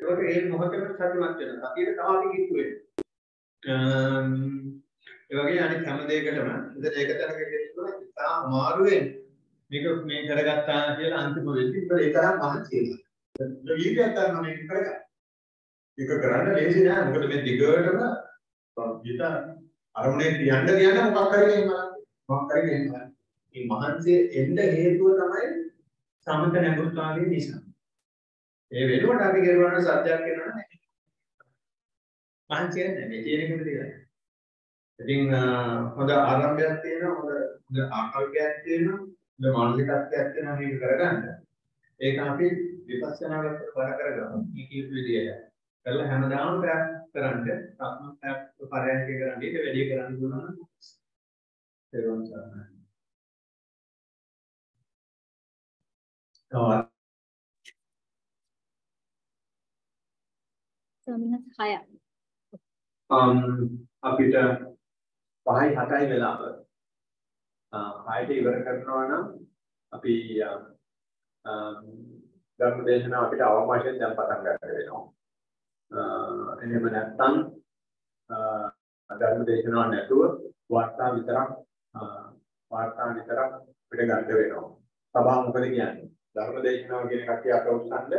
ඒ වගේ ඒ මොහොතේම සතුටුමත් වෙනවා. සතියේ තමයි කිට්ටු වෙන්නේ. ඒ වගේ අනිත් හැම දෙයකටම ඉතින් ඒක තැනක කියනවා ඉතා අමාරුවෙන් මේක මේ කරගත්තා කියලා අන්තිම වෙද්දි ඉතින් ඒ තරම් මහන්සි වෙනවා වීර්යයක් ගන්න මේක කරගන්න. ඒක කරන්න ලේසි නෑ. මොකද මේ දිගටම විතර අරමුණේ තියන්න තියන්න මොකක් හරි එහෙම මොකක් හරි එහෙම මේ මහන්සිය එන්න හේතුව තමයි සමත නැඹුරුතාවයේ නිසා. ඒ වෙනුවට අපි කරුවාන සත්‍යයක් වෙනවනේ. මහන්සිය නැහැ මේ කියන එකද කියලා ඉතින් හොඳ ආරම්භයක් තියෙනවා හොඳ හොඳ ආකල්පයක් තියෙනවා හොඳ මානසිකත්වයක් තියෙනවා මේක කරගන්න. ඒක අපි විපස්සනාවට බර කරගමු. මේ කියපු විදියට කරලා හැමදාම ප්‍රයක් කරන්න සක්මන් ප්‍රයක් පරයන්ක කරන්න ඊට වැඩි කරන්න දුන්නා නම් තේරුම් ගන්න. තවත් සමිනස් 6ක්. um අපිට 5යි 7යි වෙලාව. හයට ඉවර කරනවා නම් අපි ධර්ම දේශනාව අපිට අවකාශයෙන් දැන් පටන් ගන්න වෙනවා. එහෙම නැත්නම් ධර්ම දේශනාවක් නැතුව වාර්තා විතරක් වාර්තා විතරක් පිට ගන්න වෙනවා. සභාව මොකද කියන්නේ? ධර්ම දේශනාව කියන කට්ටිය අප උත්සන්න